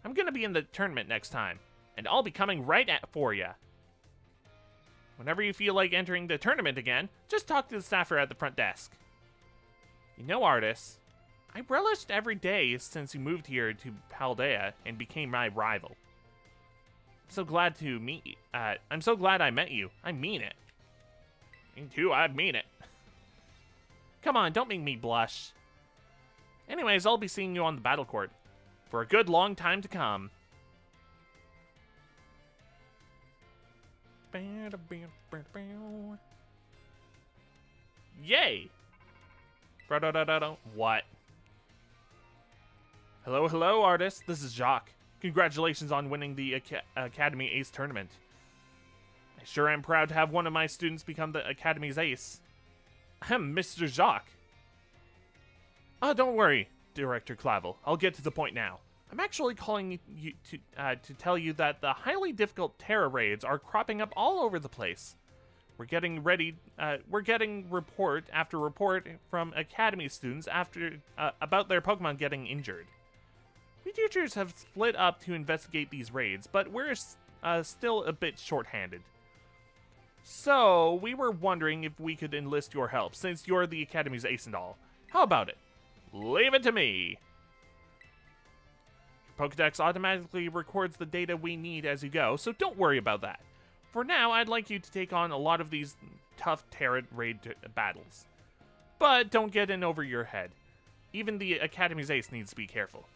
Speaker 1: I'm gonna be in the tournament next time, and I'll be coming right at for you. Whenever you feel like entering the tournament again, just talk to the staffer at the front desk. You know, Ardiss, I relished every day since you moved here to Paldea and became my rival. I'm so glad to meet. Uh, I'm so glad I met you. I mean it. Me too. I mean it. Come on, don't make me blush. Anyways, I'll be seeing you on the battle court for a good long time to come. Yay! What? Hello, hello, Ardiss. This is Jacq. Congratulations on winning the Ac Academy Ace tournament. I sure am proud to have one of my students become the Academy's ace. Ahem, Mr. Jacq. Uh, don't worry, Director Clavel. I'll get to the point now. I'm actually calling you to uh, to tell you that the highly difficult Tera raids are cropping up all over the place. We're getting ready. Uh, we're getting report after report from Academy students after uh, about their Pokemon getting injured. We teachers have split up to investigate these raids, but we're uh, still a bit short-handed. So, we were wondering if we could enlist your help, since you're the Academy's ace and all. How about it? Leave it to me! Pokedex automatically records the data we need as you go, so don't worry about that. For now, I'd like you to take on a lot of these tough Tera raid battles. But don't get in over your head. Even the Academy's ace needs to be careful.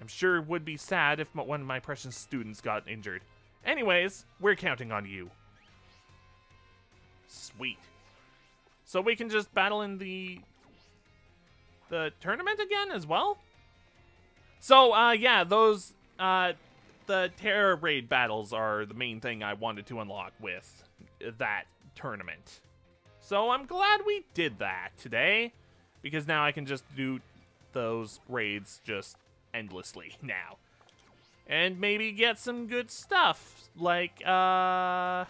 Speaker 1: I'm sure it would be sad if one of my precious students got injured. Anyways, we're counting on you. Sweet. So we can just battle in the the tournament again as well? So, uh, yeah, those, uh, the Tera Raid battles are the main thing I wanted to unlock with that tournament. So I'm glad we did that today, because now I can just do those raids just endlessly now. And maybe get some good stuff, like, uh...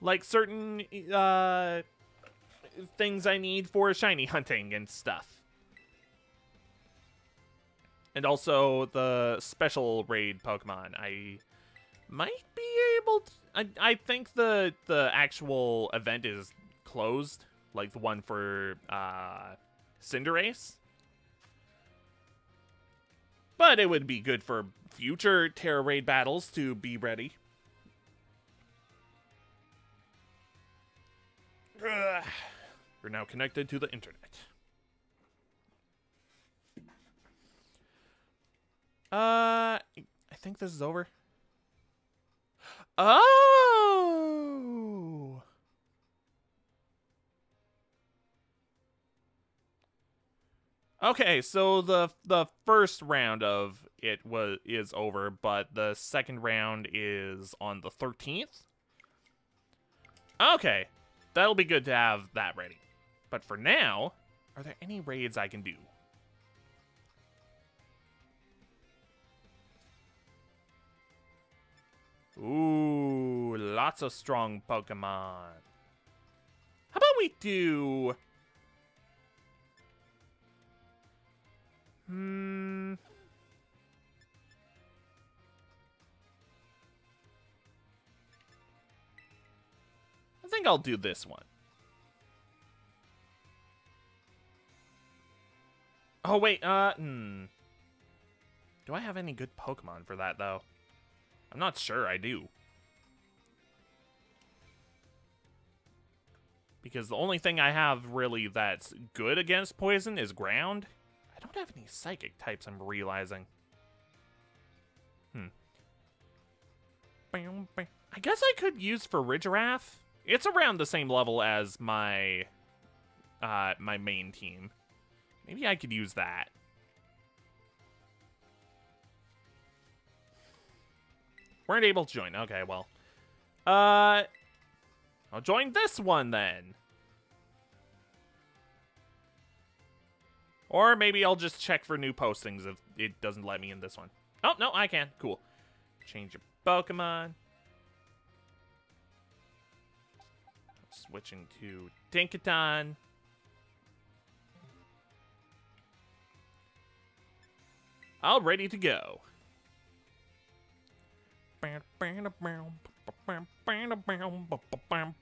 Speaker 1: Like certain, uh, things I need for shiny hunting and stuff. And also the special raid Pokemon. I might be able to... I, I think the, the actual event is closed. Like the one for uh, Cinderace. But it would be good for future Tera Raid battles to be ready. Ugh. We're now connected to the internet. Uh, I think this is over. Oh! Okay, so the the first round of it was is over, but the second round is on the 13th. Okay, that'll be good to have that ready. But for now, are there any raids I can do? Ooh, lots of strong Pokemon. How about we do... Hmm... I think I'll do this one. Oh, wait, uh, hmm. Do I have any good Pokemon for that, though? I'm not sure I do. Because the only thing I have, really, that's good against poison is ground. I don't have any psychic types, I'm realizing. Hmm. I guess I could use for Farigiraf. It's around the same level as my uh, my main team. Maybe I could use that. Weren't able to join. Okay, well. Uh, I'll join this one then. Or maybe I'll just check for new postings if it doesn't let me in this one. Oh, no, I can. Cool. Change your Pokemon. Switching to Tinkaton. All ready to go. Bam, bam. Bum, bum, bam, bam. Bum, bam,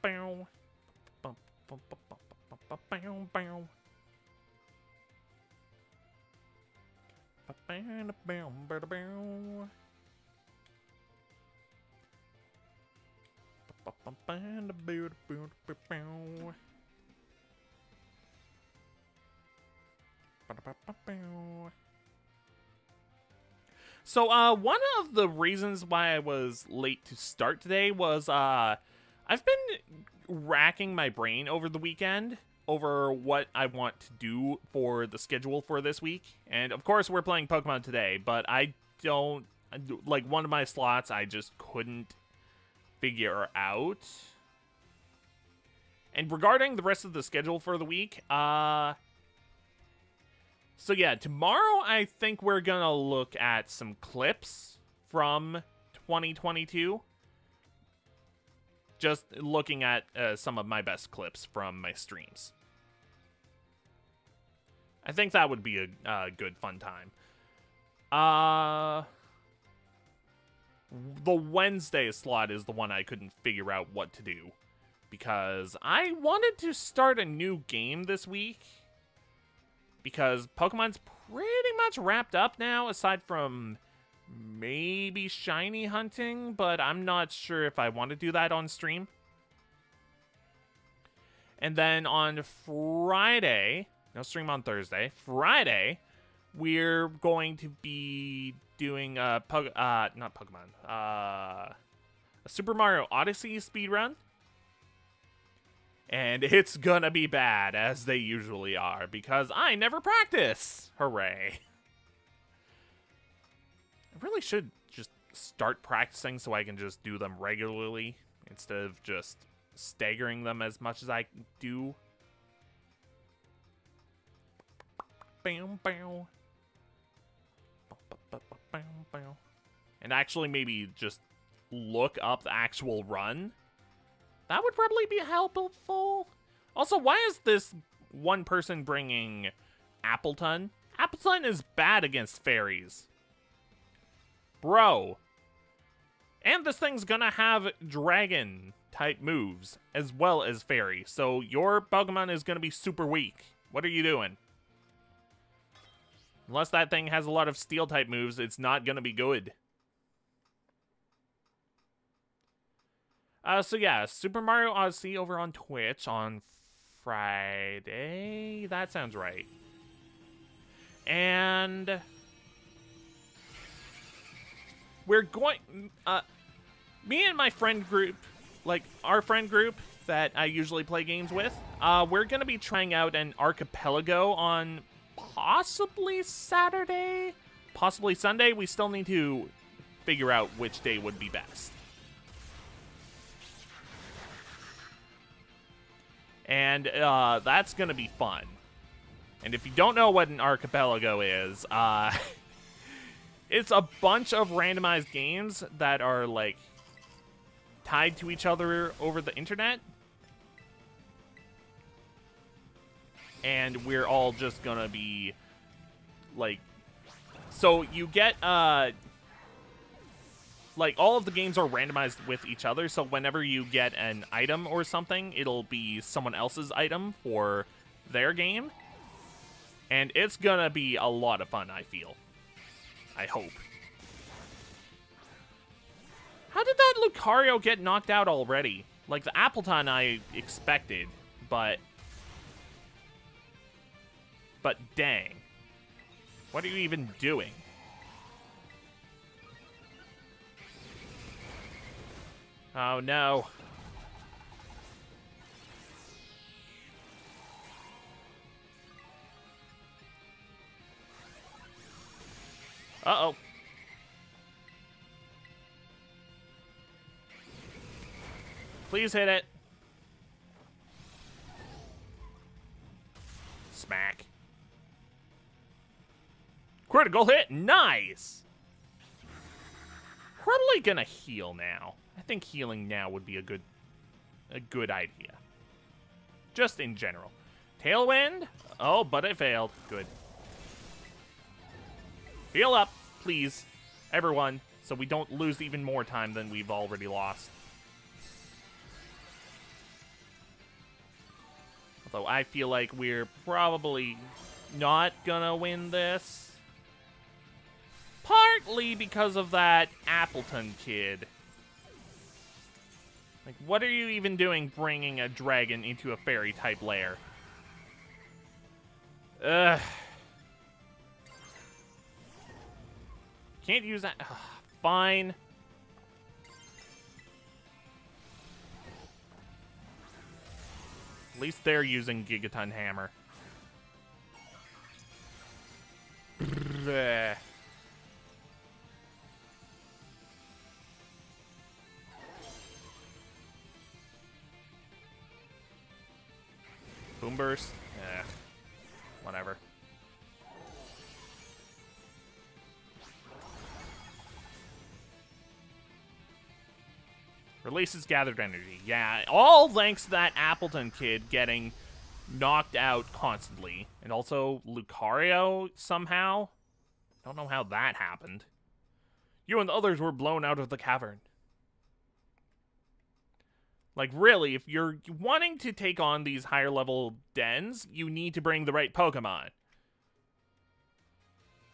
Speaker 1: bam. Bum, bum, bum, bum, bum, bum, bam, bam. Ba-bam, bam, ba-da-bam. So, uh, one of the reasons why I was late to start today was, uh, I've been racking my brain over the weekend over what I want to do for the schedule for this week. And of course, we're playing Pokemon today, but I don't, like, one of my slots I just couldn't figure out. And regarding the rest of the schedule for the week, uh, so yeah, tomorrow I think we're gonna look at some clips from 2022. Just looking at uh, some of my best clips from my streams. I think that would be a uh, good fun time. Uh, the Wednesday slot is the one I couldn't figure out what to do because I wanted to start a new game this week because Pokemon's pretty much wrapped up now, aside from maybe shiny hunting, but I'm not sure if I want to do that on stream. And then on Friday, no stream on Thursday, Friday, we're going to be doing a, po uh, not Pokemon, uh, a Super Mario Odyssey speedrun and it's gonna be bad, as they usually are, because I never practice! Hooray. I really should just start practicing so I can just do them regularly, instead of just staggering them as much as I do. Bam, bam. And actually maybe just look up the actual run that would probably be helpful. Also, why is this one person bringing Appletun? Appletun is bad against fairies. Bro. And this thing's gonna have dragon type moves as well as fairy. So your Pokemon is gonna be super weak. What are you doing? Unless that thing has a lot of steel type moves, it's not gonna be good. Uh, so yeah, Super Mario Odyssey over on Twitch on Friday. That sounds right. And we're going. Uh, me and my friend group, like our friend group that I usually play games with, uh, we're gonna be trying out an archipelago on possibly Saturday, possibly Sunday. We still need to figure out which day would be best. and uh, that's going to be fun. And if you don't know what an archipelago is, uh, it's a bunch of randomized games that are like tied to each other over the internet. And we're all just gonna be like so you get uh like all of the games are randomized with each other so whenever you get an item or something it'll be someone else's item for their game. And it's gonna be a lot of fun i feel. I hope. How did that lucario get knocked out already? Like, the Appletun I expected, but... But dang. What are you even doing? Oh, no. Uh-oh. Please hit it. Smack. Critical hit. Nice. Probably gonna heal now. I think healing now would be a good a good idea. Just in general. Tailwind? Oh, but it failed. Good. Heal up, please. Everyone, so we don't lose even more time than we've already lost. Although I feel like we're probably not gonna win this. Partly because of that Appletun kid. Like, what are you even doing bringing a dragon into a fairy-type lair? Ugh. Can't use that. Ugh, fine. At least they're using Gigaton Hammer. Boomburst? Eh. Whatever. Releases gathered energy. Yeah, all thanks to that Appletun kid getting knocked out constantly. And also Lucario somehow. Don't know how that happened. You and the others were blown out of the cavern. Like, really, if you're wanting to take on these higher level dens, you need to bring the right Pokemon.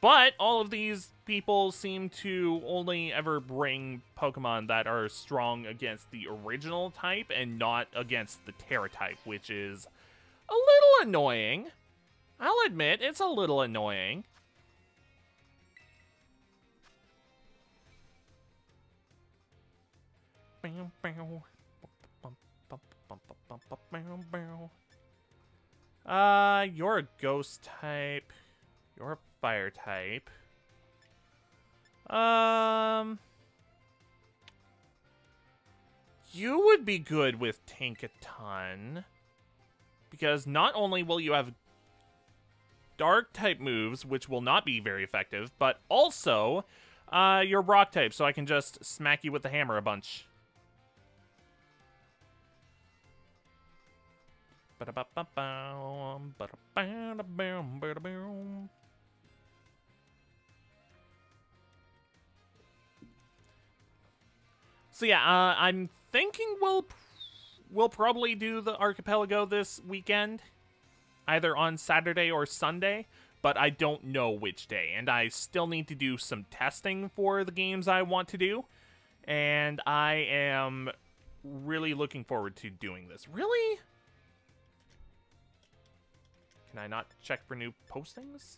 Speaker 1: But all of these people seem to only ever bring Pokemon that are strong against the original type and not against the Tera type, which is a little annoying. I'll admit, it's a little annoying. Uh, you're a ghost type. You're a fire type. Um... You would be good with Tinkaton. Because not only will you have dark type moves, which will not be very effective, but also uh, you're rock type, so I can just smack you with the hammer a bunch. So yeah, uh, I'm thinking we'll we'll probably do the archipelago this weekend, either on Saturday or Sunday, but I don't know which day, and I still need to do some testing for the games I want to do, and I am really looking forward to doing this. Really? Can I not check for new postings?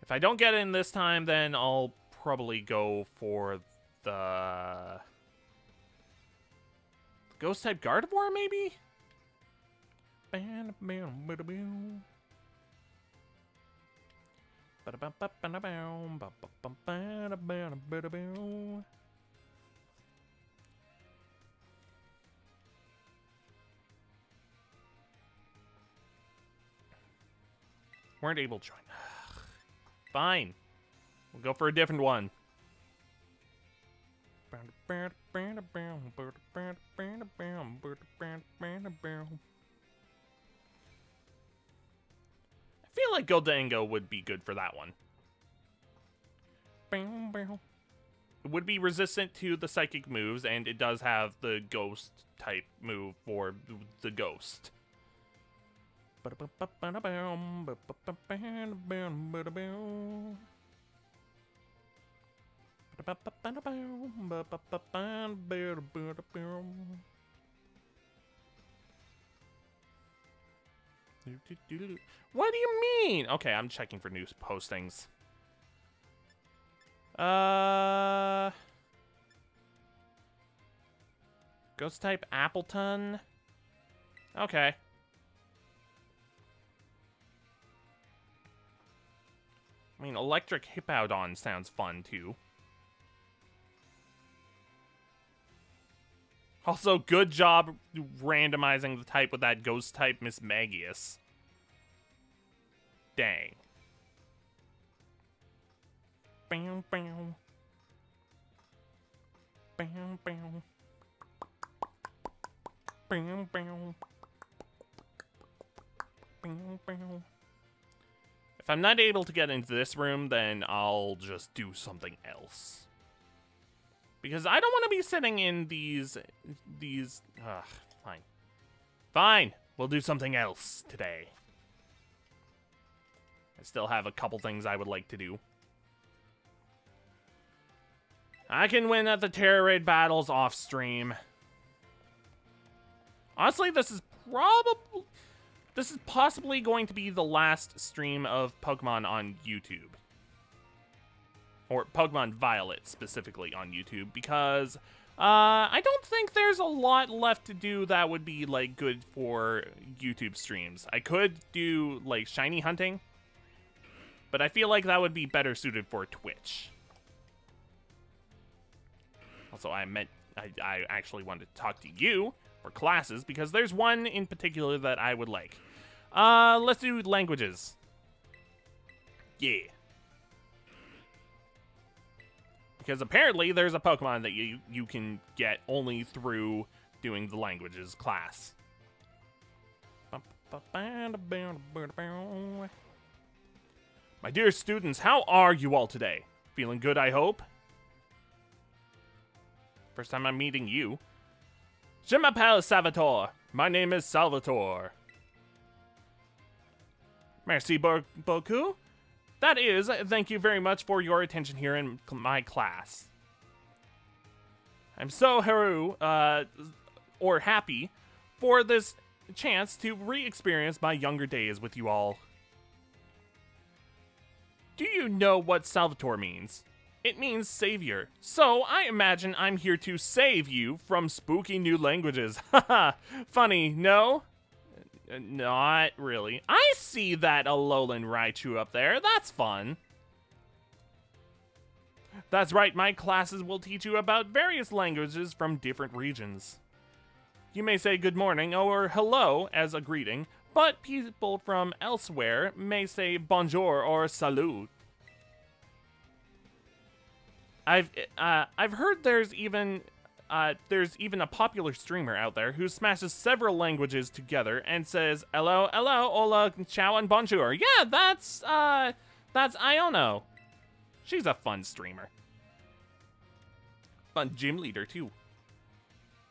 Speaker 1: If I don't get in this time, then I'll probably go for the... Ghost type Gardevoir, maybe? Weren't able to join. Fine. We'll go for a different one. Feel like Gholdengo would be good for that one. It would be resistant to the psychic moves, and it does have the ghost type move for the ghost. What do you mean? Okay, I'm checking for new postings. Uh... Ghost type Appletun? Okay. I mean, Electric Hippowdon sounds fun, too. Also, good job randomizing the type with that ghost type Mismagius. Dang. Bam, bam. Bam, bam. Bam, bam. Bam, bam. If I'm not able to get into this room, then I'll just do something else. Because I don't want to be sitting in these... These... Ugh, fine. Fine! We'll do something else today. I still have a couple things I would like to do. I can win at the Tera Raid battles off stream. Honestly, this is probably... This is possibly going to be the last stream of Pokemon on YouTube. Or Pokemon Violet, specifically, on YouTube, because... Uh, I don't think there's a lot left to do that would be, like, good for YouTube streams. I could do, like, shiny hunting, but I feel like that would be better suited for Twitch. Also, I meant, I, I actually wanted to talk to you for classes, because there's one in particular that I would like. Uh, let's do languages. Yeah. Because apparently there's a Pokemon that you, you can get only through doing the languages class. My dear students, how are you all today? Feeling good, I hope? First time I'm meeting you. Je m'appelle Salvatore. My name is Salvatore. Merci beaucoup. That is, thank you very much for your attention here in my class. I'm so haru, uh, or happy, for this chance to re-experience my younger days with you all. Do you know what Salvatore means? It means savior. So I imagine I'm here to save you from spooky new languages. Haha, funny, no? Not really. I see that Alolan Raichu up there. That's fun. That's right, my classes will teach you about various languages from different regions. You may say good morning or hello as a greeting, but people from elsewhere may say bonjour or salut. I've uh, I've heard there's even uh, there's even a popular streamer out there who smashes several languages together and says hello, hello, hola, ciao, and bonjour. Yeah, that's uh, that's Iono. She's a fun streamer. Fun gym leader too.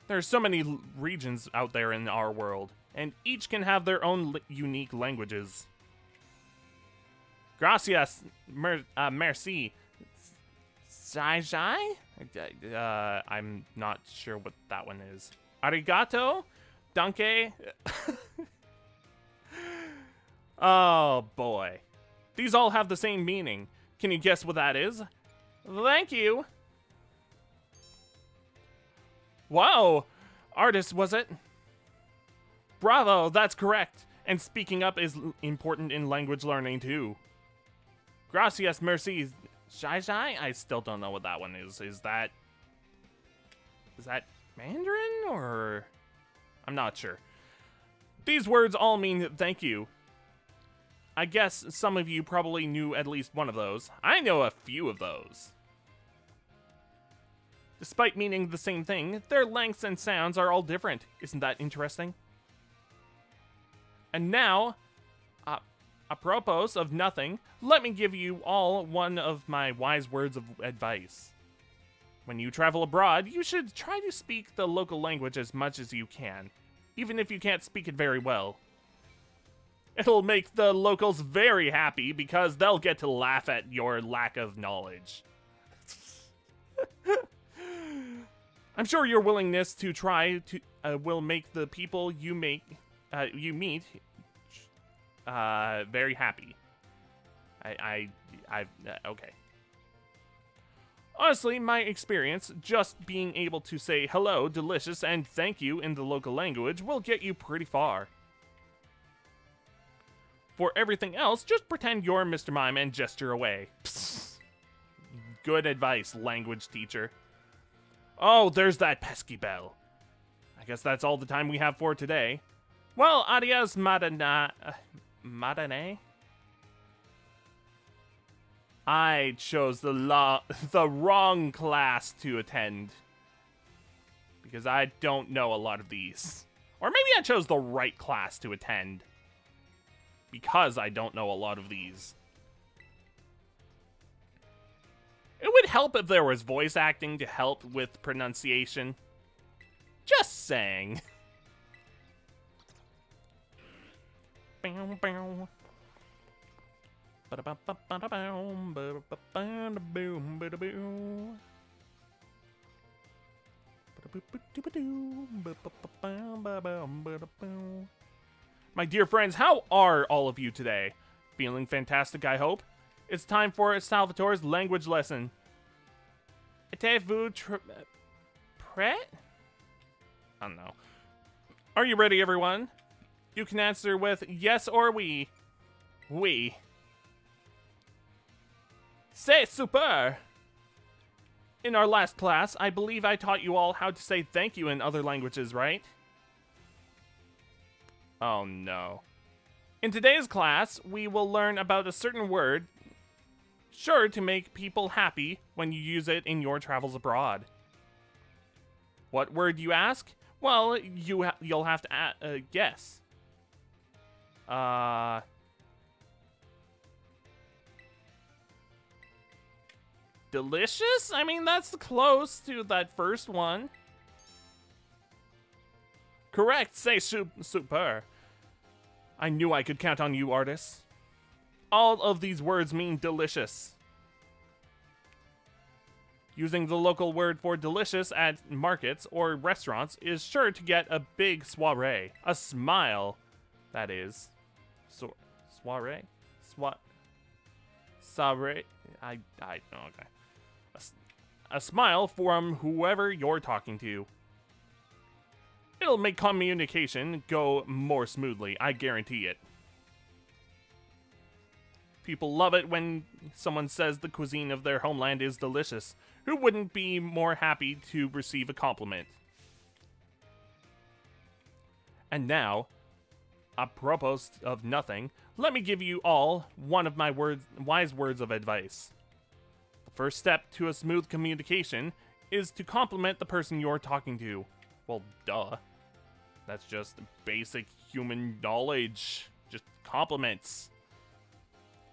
Speaker 1: There's so many regions out there in our world, and each can have their own unique languages. Gracias, mer uh, merci, Zai Zai? Uh, I'm not sure what that one is. Arigato? Danke? oh, boy. These all have the same meaning. Can you guess what that is? Thank you. Wow! Artist, was it? Bravo, that's correct. And speaking up is important in language learning, too. Gracias, merci, Shy Shy? I still don't know what that one is. Is that... Is that Mandarin, or... I'm not sure. These words all mean thank you. I guess some of you probably knew at least one of those. I know a few of those. Despite meaning the same thing, their lengths and sounds are all different. Isn't that interesting? And now, Apropos of nothing, let me give you all one of my wise words of advice. When you travel abroad, you should try to speak the local language as much as you can, even if you can't speak it very well. It'll make the locals very happy because they'll get to laugh at your lack of knowledge. I'm sure your willingness to try to uh, will make the people you make uh, you meet uh, very happy. I I I uh, okay. Honestly, my experience, just being able to say hello, delicious, and thank you in the local language will get you pretty far. For everything else, just pretend you're Mr. Mime and gesture away. Psst. Good advice, language teacher. Oh, there's that pesky bell. I guess that's all the time we have for today. Well, adios, madana... madane? I chose the the wrong class to attend. Because I don't know a lot of these. Or maybe I chose the right class to attend. Because I don't know a lot of these. It would help if there was voice acting to help with pronunciation. Just saying. My dear friends, how are all of you today? Feeling fantastic, I hope? It's time for Salvatore's language lesson. Êtes-vous prêt? I don't know. Are you ready, everyone? You can answer with yes or we. We. C'est super! In our last class, I believe I taught you all how to say thank you in other languages, right? Oh no. In today's class, we will learn about a certain word sure to make people happy when you use it in your travels abroad. What word, you ask? Well, you ha you'll have to uh, guess. Uh... Delicious? I mean, that's close to that first one. Correct, say super. I knew I could count on you, artists. All of these words mean delicious. Using the local word for delicious at markets or restaurants is sure to get a big soiree. A smile, that is. So, soiree? Swa... Soiree? I, I, oh, okay. A, a smile from whoever you're talking to. It'll make communication go more smoothly, I guarantee it. People love it when someone says the cuisine of their homeland is delicious. Who wouldn't be more happy to receive a compliment? And now, apropos of nothing, let me give you all one of my words, wise words of advice. The first step to a smooth communication is to compliment the person you're talking to. Well, duh. That's just basic human knowledge. Just compliments.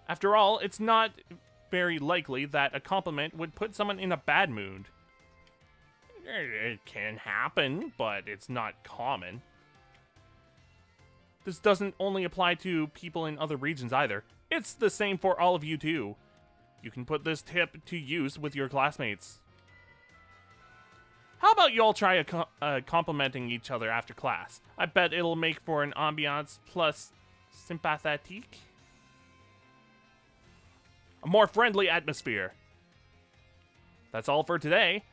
Speaker 1: After all, it's not very likely that a compliment would put someone in a bad mood. It can happen, but it's not common. This doesn't only apply to people in other regions either. It's the same for all of you too. You can put this tip to use with your classmates. How about you all try uh, complimenting each other after class? I bet it'll make for an ambiance plus sympathetique a more friendly atmosphere. That's all for today.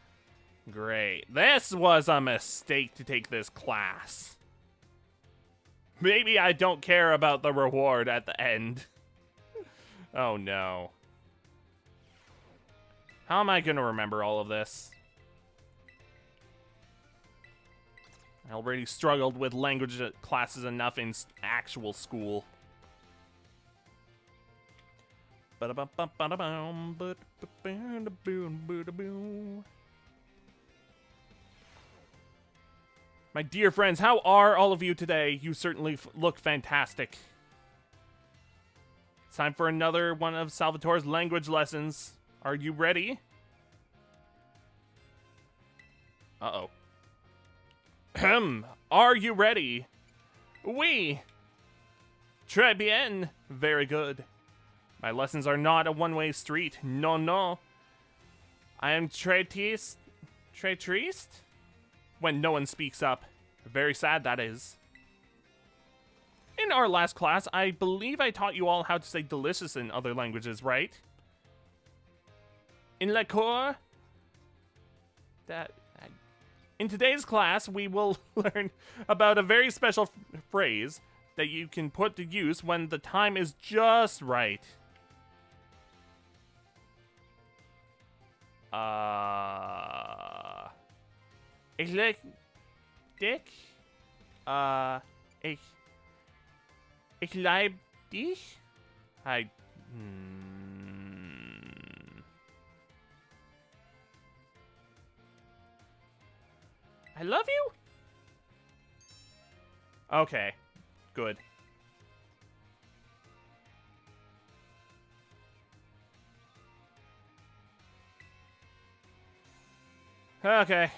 Speaker 1: Great. This was a mistake to take this class. Maybe I don't care about the reward at the end. oh no. How am I to remember all of this? I already struggled with language classes enough in actual school. My dear friends, how are all of you today? You certainly look fantastic. It's time for another one of Salvatore's language lessons. Are you ready? Uh-oh. Ahem. Are you ready? Oui. Très bien. Very good. My lessons are not a one-way street. No, no. I am très triste. Très triste? When no one speaks up. Very sad, that is. In our last class, I believe I taught you all how to say delicious in other languages, right? In la cour? That... In today's class, we will learn about a very special phrase that you can put to use when the time is just right. Uh... Dick? Uh... Leib dich? I... Hmm. I love you? Okay. Good. Okay.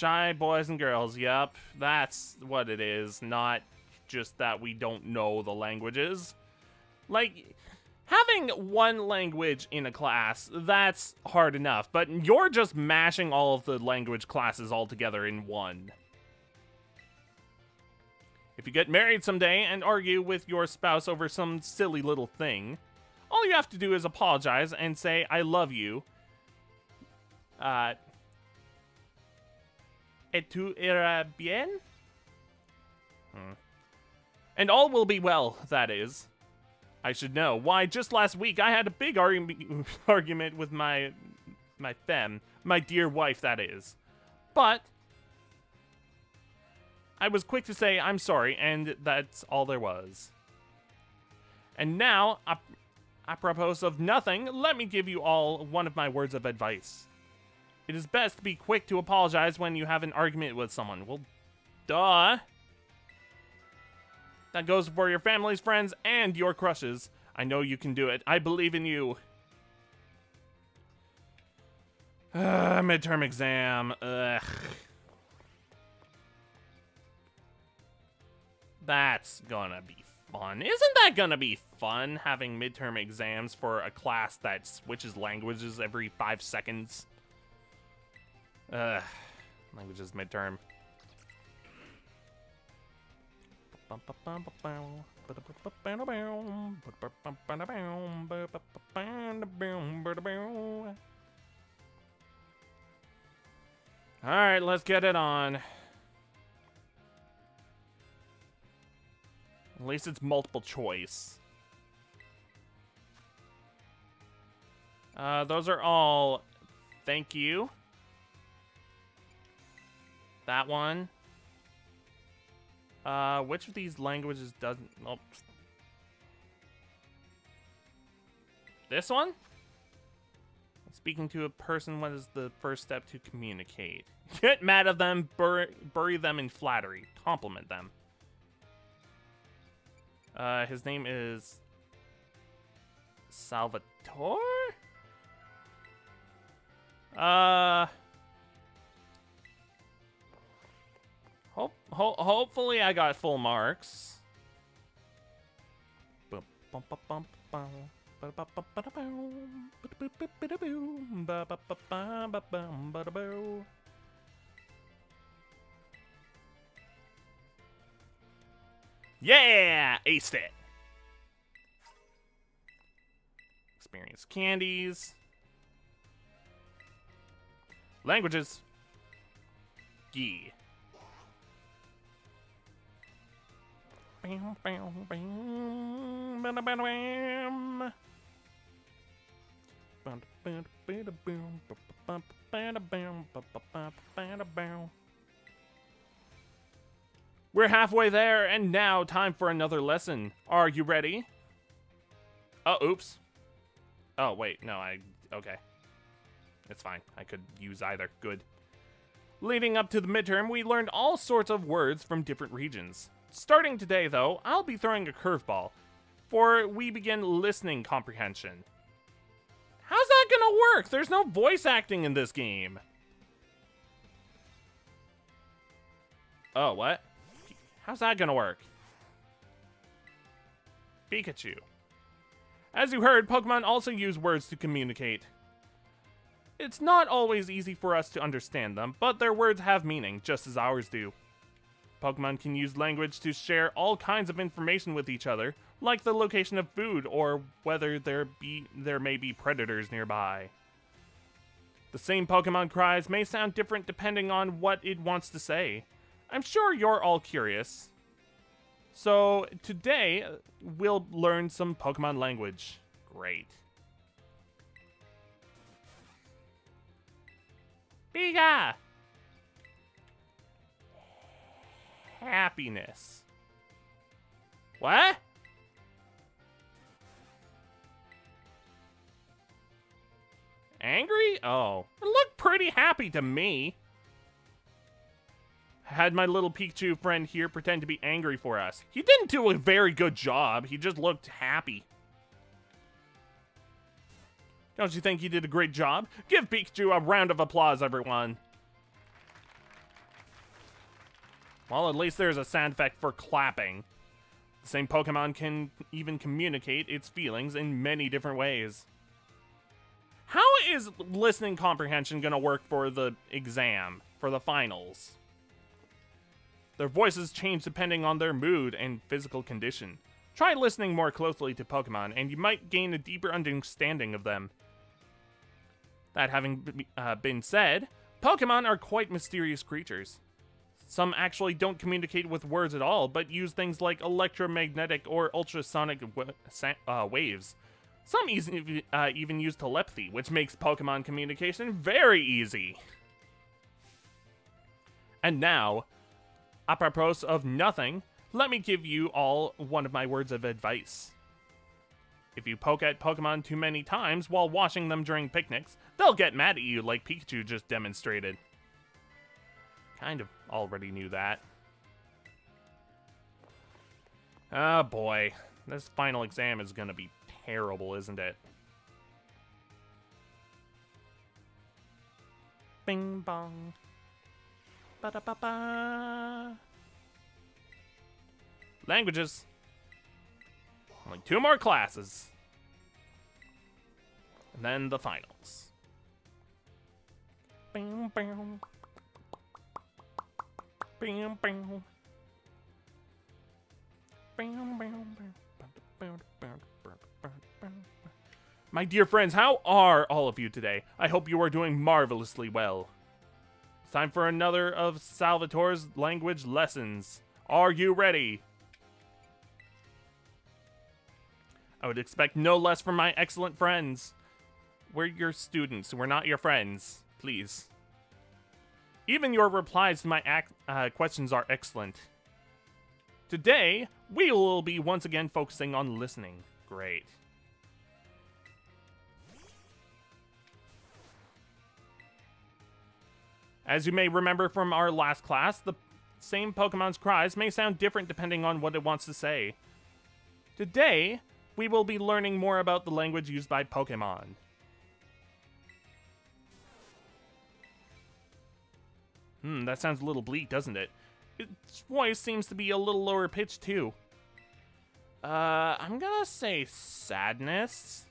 Speaker 1: Shy boys and girls, yep. That's what it is, not just that we don't know the languages. Like, having one language in a class, that's hard enough, but you're just mashing all of the language classes all together in one. If you get married someday and argue with your spouse over some silly little thing, all you have to do is apologize and say, I love you. Uh, Et tu ira bien? Hmm. And all will be well, that is. I should know. Why, just last week I had a big argu argument with my... my femme. My dear wife, that is. But... I was quick to say I'm sorry, and that's all there was. And now, ap apropos of nothing, let me give you all one of my words of advice. It is best to be quick to apologize when you have an argument with someone. Well, duh. That goes for your families, friends, and your crushes. I know you can do it. I believe in you. Uh, midterm exam. Ugh. That's gonna be fun. Isn't that gonna be fun, having midterm exams for a class that switches languages every five seconds? Uh, languages midterm. Alright, let's get it on. At least it's multiple choice. Uh, those are all thank you. That one. Uh, which of these languages doesn't... Oh. This one? Speaking to a person, what is the first step to communicate? Get mad at them, bur bury them in flattery, compliment them. Uh, his name is... Salvatore? Uh... Hope, ho hopefully I got full marks. Yeah! Aced it! Experience candies. Languages. Gee. We're halfway there, and now time for another lesson. Are you ready? Oh, oops. Oh, wait, no, I... Okay. It's fine. I could use either. Good. Leading up to the midterm, we learned all sorts of words from different regions. Starting today, though, I'll be throwing a curveball, for we begin listening comprehension. How's that gonna work? There's no voice acting in this game. Oh, what? How's that gonna work? Pikachu. As you heard, Pokemon also use words to communicate. It's not always easy for us to understand them, but their words have meaning, just as ours do. Pokemon can use language to share all kinds of information with each other, like the location of food or whether there be there may be predators nearby. The same Pokemon cries may sound different depending on what it wants to say. I'm sure you're all curious. So, today we'll learn some Pokemon language. Great. Pika! Happiness. What? Angry? Oh. It looked pretty happy to me. Had my little Pikachu friend here pretend to be angry for us. He didn't do a very good job. He just looked happy. Don't you think he did a great job? Give Pikachu a round of applause, everyone. Well, at least there's a sound effect for clapping. The same Pokemon can even communicate its feelings in many different ways. How is listening comprehension going to work for the exam, for the finals? Their voices change depending on their mood and physical condition. Try listening more closely to Pokemon, and you might gain a deeper understanding of them. That having uh, been said, Pokemon are quite mysterious creatures. Some actually don't communicate with words at all, but use things like electromagnetic or ultrasonic uh, waves. Some easy, uh, even use telepathy, which makes Pokemon communication very easy. And now, apropos of nothing, let me give you all one of my words of advice. If you poke at Pokemon too many times while watching them during picnics, they'll get mad at you like Pikachu just demonstrated. Kind of already knew that. Oh boy, this final exam is gonna be terrible, isn't it? Bing bong. Ba da ba ba. Languages. Only two more classes. And then the finals. Bing, bing. Bam, bam. My dear friends, how are all of you today? I hope you are doing marvelously well. It's time for another of Salvatore's language lessons. Are you ready? I would expect no less from my excellent friends. We're your students, we're not your friends. Please. Even your replies to my uh, questions are excellent. Today, we will be once again focusing on listening. Great. As you may remember from our last class, the same Pokemon's cries may sound different depending on what it wants to say. Today, we will be learning more about the language used by Pokemon. Hmm, that sounds a little bleak, doesn't it? Its voice seems to be a little lower pitched, too. Uh, I'm gonna say sadness.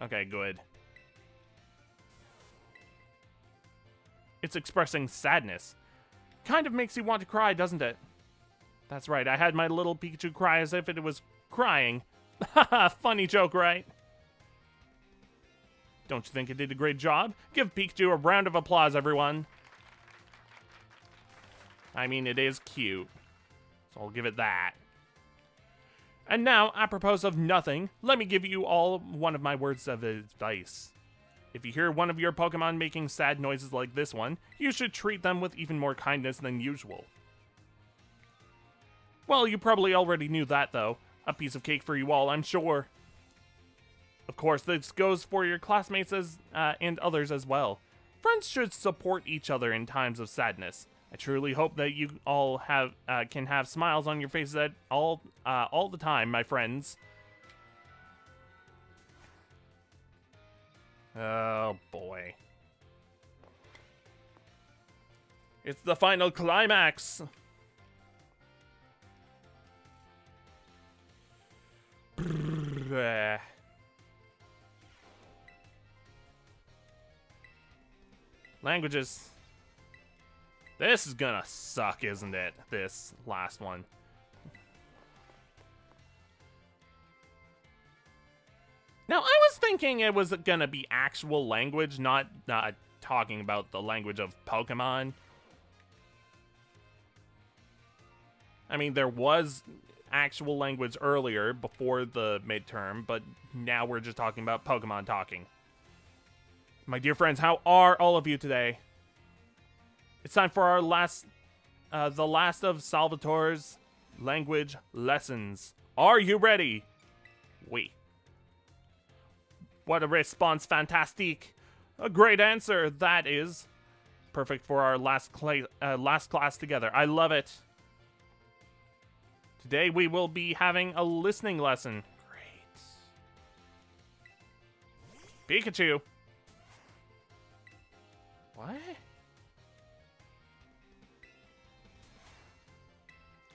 Speaker 1: Okay, good. It's expressing sadness. Kind of makes you want to cry, doesn't it? That's right, I had my little Pikachu cry as if it was crying. Haha, funny joke, right? Don't you think it did a great job? Give Pikachu a round of applause, everyone. I mean, it is cute. So I'll give it that. And now, apropos of nothing, let me give you all one of my words of advice. If you hear one of your Pokemon making sad noises like this one, you should treat them with even more kindness than usual. Well, you probably already knew that, though. A piece of cake for you all, I'm sure. Of course, this goes for your classmates as, uh, and others as well. Friends should support each other in times of sadness. I truly hope that you all have uh, can have smiles on your faces at all uh, all the time, my friends. Oh boy. It's the final climax. Languages. This is gonna suck, isn't it? This last one. Now, I was thinking it was gonna be actual language, not, not talking about the language of Pokemon. I mean, there was actual language earlier before the midterm, but now we're just talking about Pokemon talking. My dear friends, how are all of you today? It's time for our last, uh, the last of Salvatore's language lessons. Are you ready? We. What a response, fantastique! A great answer, that is. Perfect for our last, uh, last class together. I love it. Today we will be having a listening lesson. Great. Pikachu. What?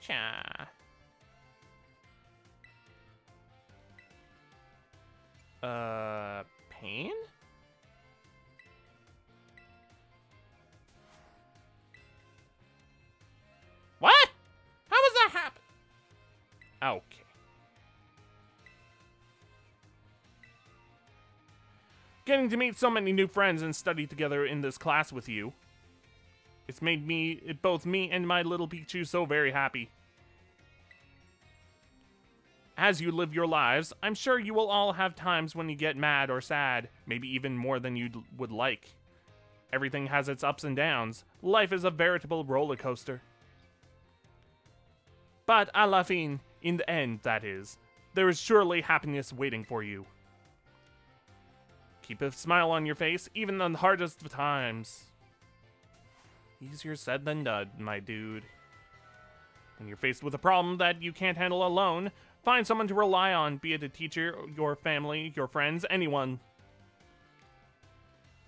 Speaker 1: Cha. Uh, pain? What? How was that happen? Okay. Getting to meet so many new friends and study together in this class with you. It's made me, both me and my little Pikachu so very happy. As you live your lives, I'm sure you will all have times when you get mad or sad, maybe even more than you would like. Everything has its ups and downs. Life is a veritable roller coaster. But à la fin, in the end, that is, there is surely happiness waiting for you. Keep a smile on your face, even on the hardest of times. Easier said than done, my dude. When you're faced with a problem that you can't handle alone, find someone to rely on, be it a teacher, your family, your friends, anyone.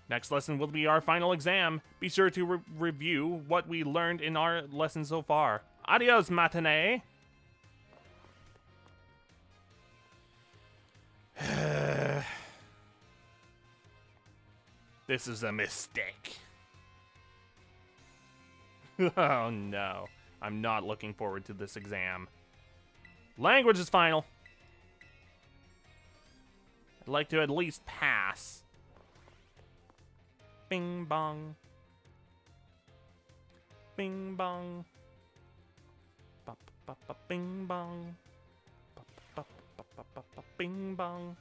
Speaker 1: Next lesson will be our final exam. Be sure to re review what we learned in our lesson so far. Adios, matinee! this is a mistake. oh no. I'm not looking forward to this exam. Language is final. I'd like to at least pass. Bing bong. Bing bong. Ba, ba, ba, bing bong. Ba, ba, ba, ba, ba, ba, bing bong.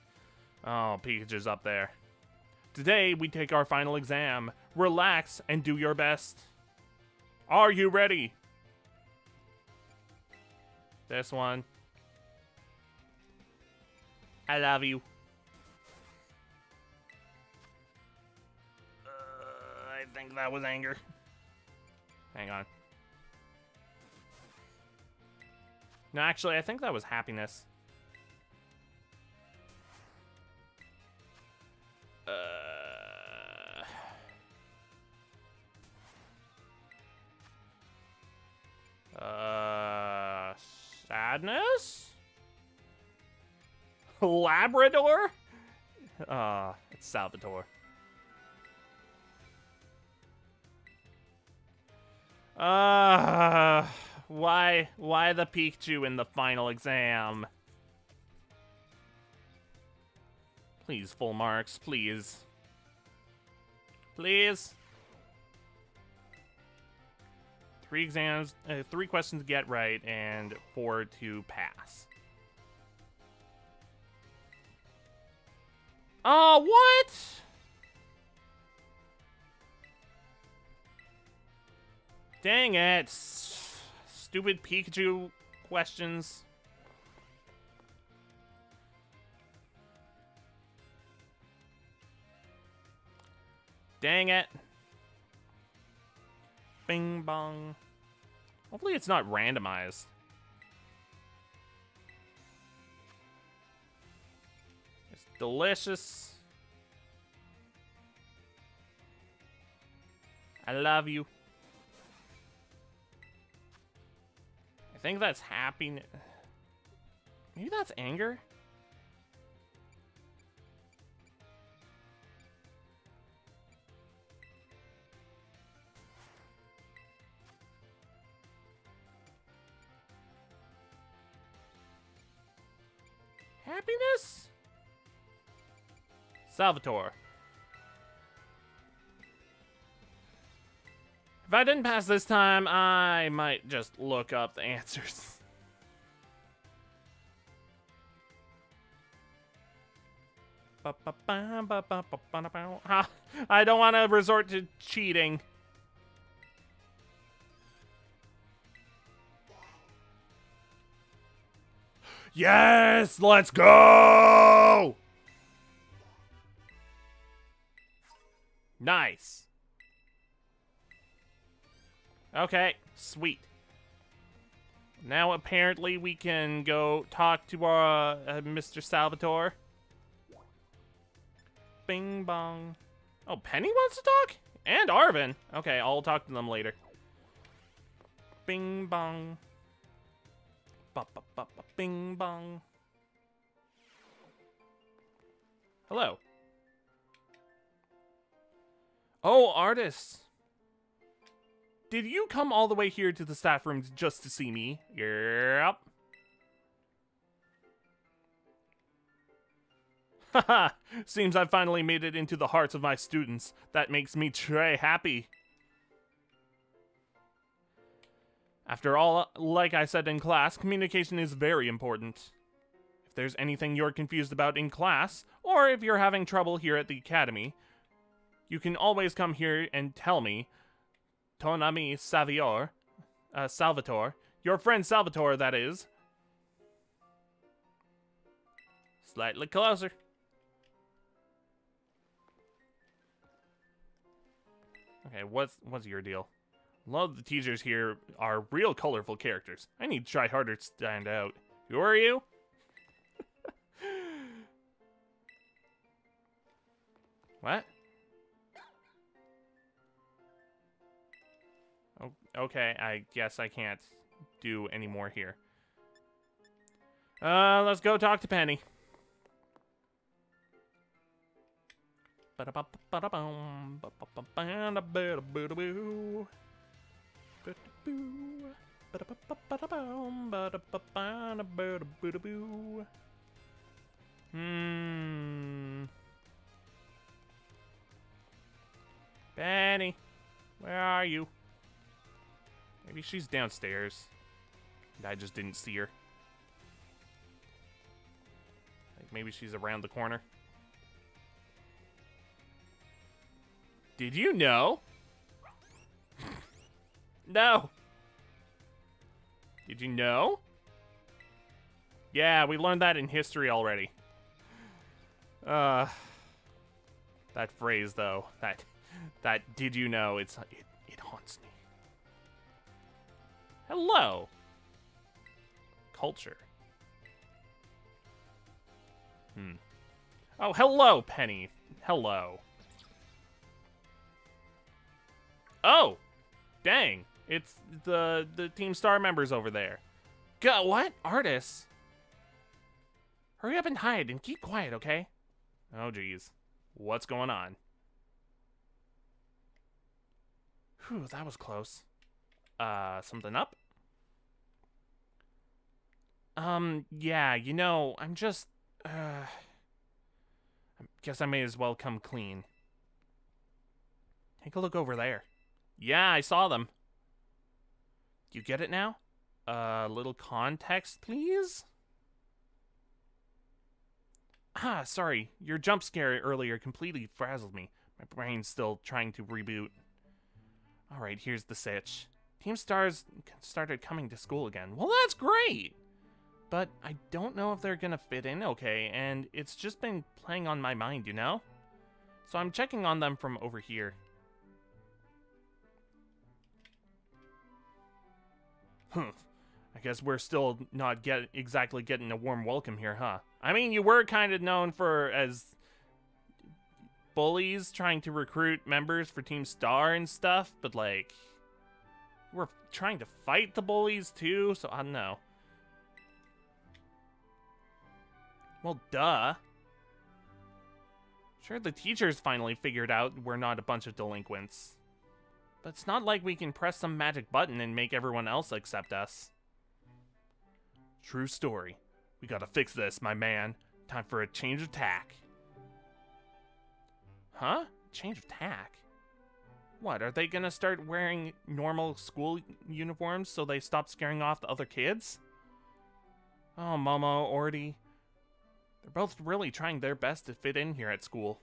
Speaker 1: Oh, Pikachu's up there. Today, we take our final exam. Relax and do your best. Are you ready? This one. I love you. Uh, I think that was anger. Hang on. No, actually, I think that was happiness. Uh, uh, sadness? Labrador? Ah, uh, it's Salvatore. Ah, uh, why, why the Pikachu in the final exam? Please, full marks, please. Please. Three exams, uh, three questions to get right, and four to pass. Oh, what? Dang it. Stupid Pikachu questions. Dang it. Bing bong. Hopefully it's not randomized. Delicious. I love you. I think that's happiness. Maybe that's anger? Happiness? Salvatore. If I didn't pass this time, I might just look up the answers. I don't want to resort to cheating. Yes, let's go! Nice. Okay, sweet. Now apparently we can go talk to our uh, Mr. Salvatore. Bing bong. Oh, Penny wants to talk? And Arven. Okay, I'll talk to them later. Bing bong. Ba ba ba ba bing bong. Hello. Oh, Ardiss. Did you come all the way here to the staff room just to see me? Yep. Haha, seems I've finally made it into the hearts of my students. That makes me très happy. After all, like I said in class, communication is very important. If there's anything you're confused about in class, or if you're having trouble here at the academy, you can always come here and tell me. Ton ami Savior, uh, Salvatore, your friend Salvatore, that is. Slightly closer. Okay, what's what's your deal? A lot of the teachers here are real colorful characters. I need to try harder to stand out. Who are you? what? Okay, I guess I can't do any more here. Uh, let's go talk to Penny. Hmm. Penny, where are you? Maybe she's downstairs. I just didn't see her. Like maybe she's around the corner. Did you know? no. Did you know? Yeah, we learned that in history already. Uh, that phrase though, that, that did you know? It's it, it haunts me. Hello. Culture. Hmm. Oh, hello, Penny. Hello. Oh, dang. It's the the Team Star members over there. Go, what? Ardiss? Hurry up and hide and keep quiet, okay? Oh, geez. What's going on? Whew, that was close. Uh, something up? Um, yeah, you know, I'm just, uh... I guess I may as well come clean. Take a look over there. Yeah, I saw them. You get it now? A uh, little context, please? Ah, sorry. Your jump scare earlier completely frazzled me. My brain's still trying to reboot. Alright, here's the sitch. Team Stars started coming to school again. Well, that's great! But I don't know if they're gonna fit in okay, and it's just been playing on my mind, you know? So I'm checking on them from over here. Huh. I guess we're still not get exactly getting a warm welcome here, huh? I mean, you were kind of known for as bullies trying to recruit members for Team Star and stuff, but like we're trying to fight the bullies too, so I don't know. Well, duh. Sure, the teachers finally figured out we're not a bunch of delinquents. But it's not like we can press some magic button and make everyone else accept us. True story. We gotta fix this, my man. Time for a change of tack. Huh? Change of tack? What, are they gonna start wearing normal school uniforms so they stop scaring off the other kids? Oh, Momo, Orty. They're both really trying their best to fit in here at school.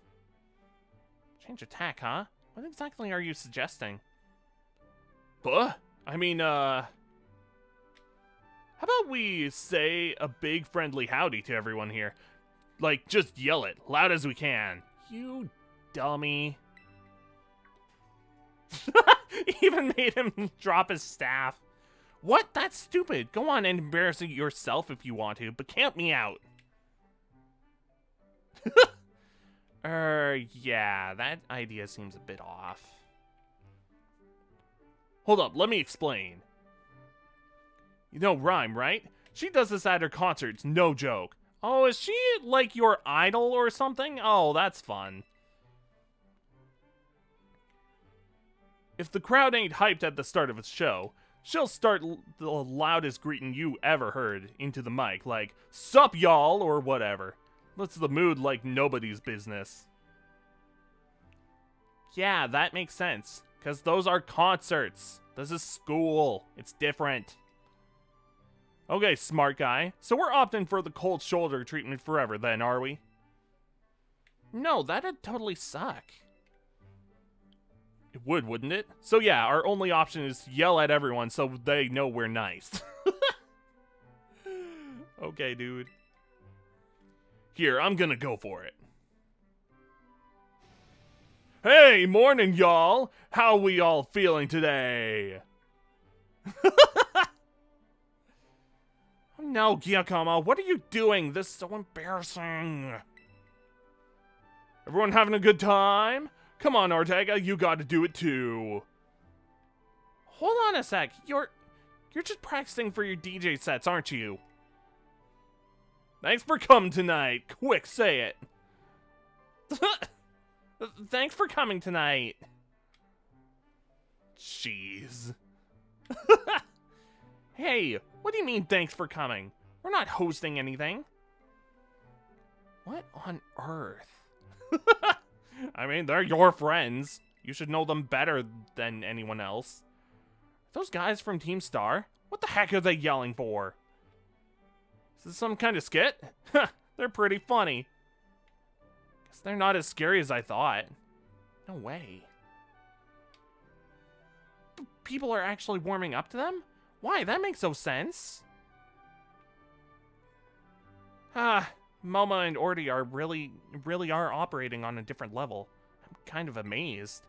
Speaker 1: Change attack, huh? What exactly are you suggesting? Buh? I mean, uh... How about we say a big friendly howdy to everyone here? Like, just yell it, loud as we can. You dummy. Even made him drop his staff. What? That's stupid. Go on and embarrass yourself if you want to, but count me out. er, yeah, that idea seems a bit off. Hold up, let me explain. You know Ryme, right? She does this at her concerts, no joke. Oh, is she like your idol or something? Oh, that's fun. If the crowd ain't hyped at the start of a show, she'll start the loudest greeting you ever heard into the mic, like, Sup, y'all, or whatever. Lets the mood like nobody's business. Yeah, that makes sense. Because those are concerts. This is school. It's different. Okay, smart guy. So we're opting for the cold shoulder treatment forever then, are we? No, that'd totally suck. It would, wouldn't it? So yeah, our only option is yell at everyone so they know we're nice. okay, dude. Here, I'm gonna go for it. Hey, morning, y'all! How we all feeling today? no, Giacomo, what are you doing? This is so embarrassing. Everyone having a good time? Come on, Ortega, you gotta do it too. Hold on a sec. You're you're just practicing for your DJ sets, aren't you? Thanks for coming tonight. Quick, say it. Thanks for coming tonight. Jeez. hey, what do you mean thanks for coming? We're not hosting anything. What on earth? I mean, they're your friends. You should know them better than anyone else. Those guys from Team Star? What the heck are they yelling for? Is this some kind of skit? they're pretty funny. Guess they're not as scary as I thought. No way. P people are actually warming up to them? Why? That makes no sense. Ah, Momo and Orty are really, really are operating on a different level. I'm kind of amazed.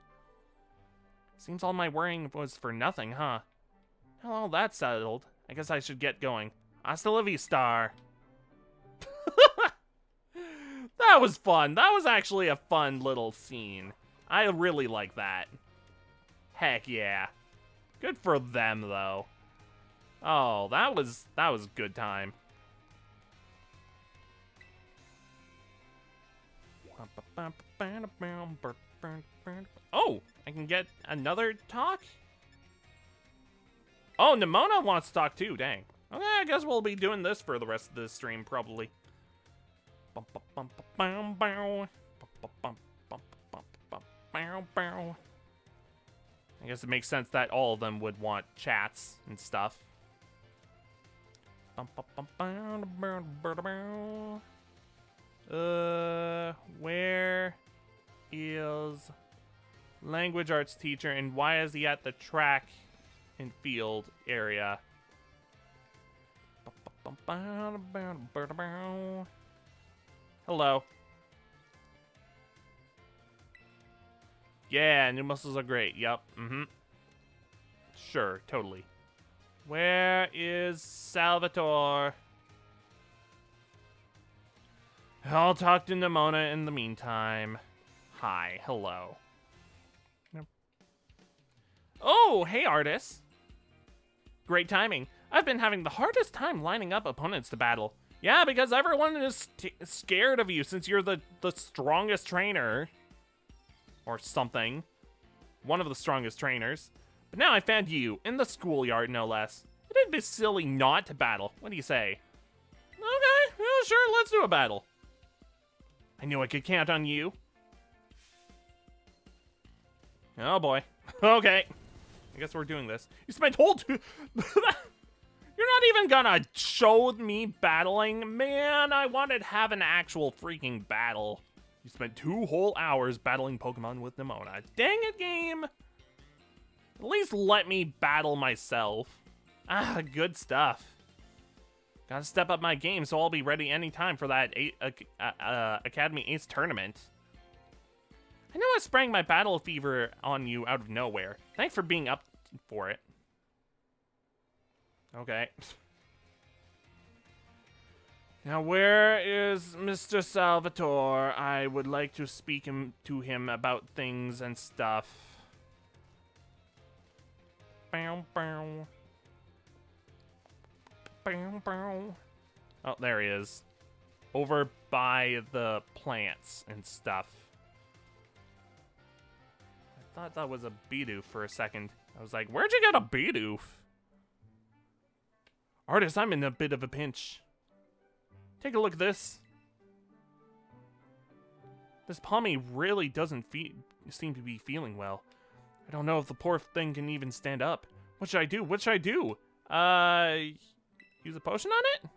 Speaker 1: Seems all my worrying was for nothing, huh? Well, that's settled. I guess I should get going. Hasta la vista. that was fun. That was actually a fun little scene. I really like that. Heck yeah. Good for them, though. Oh, that was that was a good time. Oh, I can get another talk? Oh, Nemona wants to talk too, dang. Okay, I guess we'll be doing this for the rest of the stream, probably. I guess it makes sense that all of them would want chats and stuff. Uh, where is language arts teacher and why is he at the track and field area? Hello. Yeah, new muscles are great. Yep. Mm-hmm. Sure, totally. Where is Salvatore? I'll talk to Nemona in the meantime. Hi, hello. Yep. Oh, hey, Ardiss. Great timing. I've been having the hardest time lining up opponents to battle. Yeah, because everyone is scared of you since you're the, the strongest trainer. Or something. One of the strongest trainers. But now I found you, in the schoolyard no less. It'd be silly not to battle. What do you say? Okay, well, sure, let's do a battle. I knew I could count on you. Oh boy. okay. I guess we're doing this. You spent whole two... You're not even gonna show me battling? Man, I wanted to have an actual freaking battle. You spent two whole hours battling Pokemon with Nemona. Dang it, game! At least let me battle myself. Ah, good stuff. Gotta step up my game so I'll be ready anytime for that eight, uh, uh, Academy Ace tournament. I know I sprang my battle fever on you out of nowhere. Thanks for being up for it. Okay. Now, where is Mr. Salvatore? I would like to speak him to him about things and stuff. Bow, bow. Bow, bow. Oh, there he is. Over by the plants and stuff. I thought that was a Bidoof for a second. I was like, where'd you get a Bidoof? Ardiss, I'm in a bit of a pinch. Take a look at this. This Pawmi really doesn't seem to be feeling well. I don't know if the poor thing can even stand up. What should I do? What should I do? Uh, use a potion on it?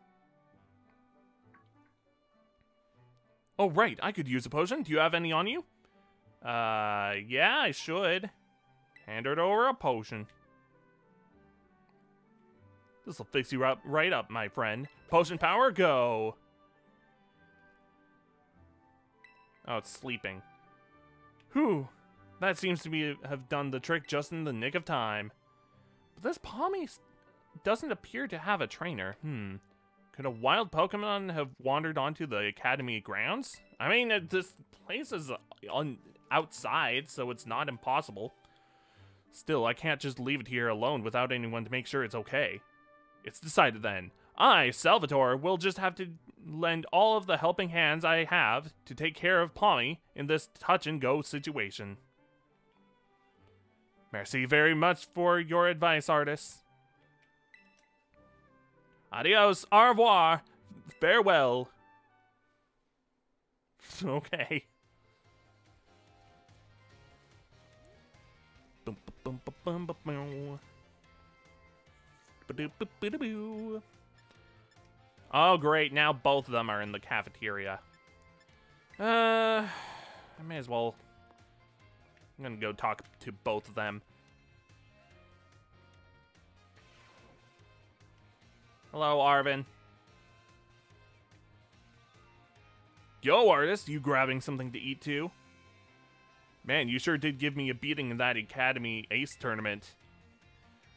Speaker 1: Oh, right. I could use a potion. Do you have any on you? Uh, yeah, I should. Hand it over a potion. This'll fix you up right up, my friend. Potion power, go! Oh, it's sleeping. Whew. That seems to be have done the trick just in the nick of time. But this Pawmi doesn't appear to have a trainer. Hmm. Could a wild Pokemon have wandered onto the Academy grounds? I mean, this place is on outside, so it's not impossible. Still, I can't just leave it here alone without anyone to make sure it's okay. It's decided then. I, Salvatore, will just have to lend all of the helping hands I have to take care of Pawmi in this touch-and-go situation. Merci very much for your advice, Ardiss. Adios, au revoir, farewell. okay. Oh, great. Now both of them are in the cafeteria. Uh, I may as well... I'm gonna go talk to both of them. Hello, Arven. Yo, Ardiss, you grabbing something to eat too? Man, you sure did give me a beating in that Academy Ace tournament.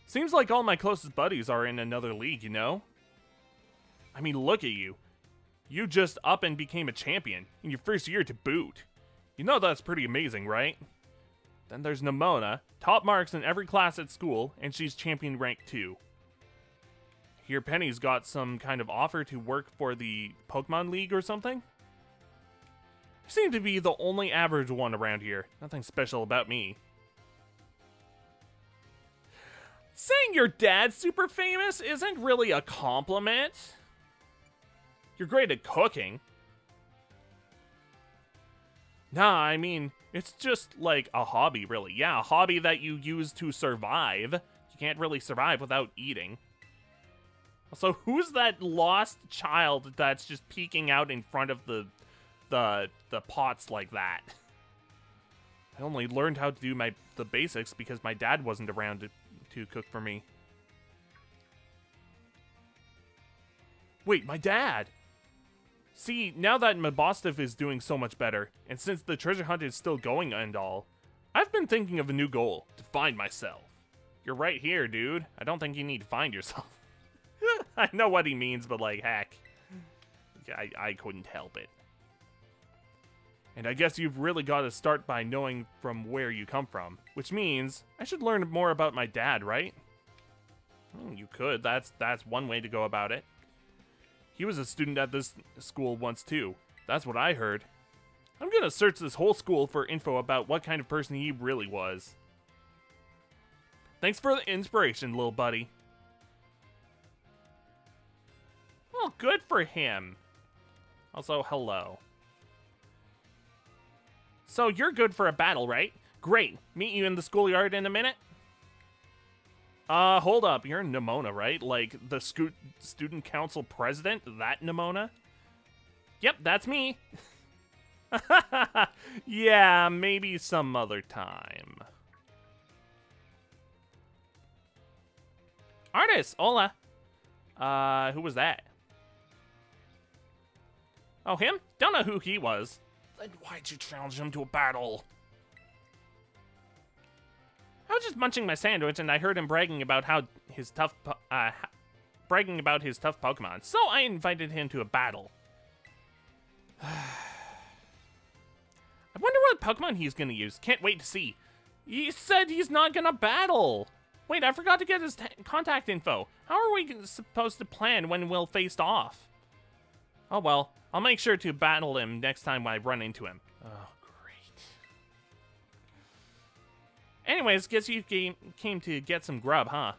Speaker 1: Seems like all my closest buddies are in another league, you know? I mean, look at you. You just up and became a champion in your first year to boot. You know that's pretty amazing, right? Then there's Nemona, top marks in every class at school, and she's champion rank 2. Here Penny's got some kind of offer to work for the Pokemon League or something? I seem to be the only average one around here. Nothing special about me. Saying your dad's super famous isn't really a compliment. You're great at cooking. Nah, I mean, it's just like a hobby, really. Yeah, a hobby that you use to survive. You can't really survive without eating. So who's that lost child that's just peeking out in front of the the the pots like that? I only learned how to do my the basics because my dad wasn't around to cook for me. Wait, my dad! See, now that Mabosstiff is doing so much better, and since the treasure hunt is still going and all, I've been thinking of a new goal, to find myself. You're right here, dude. I don't think you need to find yourself. I know what he means, but like, heck. I, I couldn't help it. And I guess you've really got to start by knowing from where you come from. Which means I should learn more about my dad, right? Hmm, you could. That's that's one way to go about it. He was a student at this school once too. That's what I heard. I'm gonna search this whole school for info about what kind of person he really was. Thanks for the inspiration, little buddy. Well, good for him. Also, hello. So you're good for a battle, right? Great. Meet you in the schoolyard in a minute. Uh, hold up. You're Nemona, right? Like the student council president? That Nemona? Yep, that's me. yeah, maybe some other time. Ardiss, hola. Uh, who was that? Oh, him? Don't know who he was. Then why'd you challenge him to a battle? I was just munching my sandwich and I heard him bragging about how his tough, uh, bragging about his tough Pokemon. So I invited him to a battle. I wonder what Pokemon he's gonna use. Can't wait to see. He said he's not gonna battle. Wait, I forgot to get his contact info. How are we supposed to plan when we'll face off? Oh well, I'll make sure to battle him next time I run into him. Oh, great. Anyways, guess you came, came to get some grub, huh?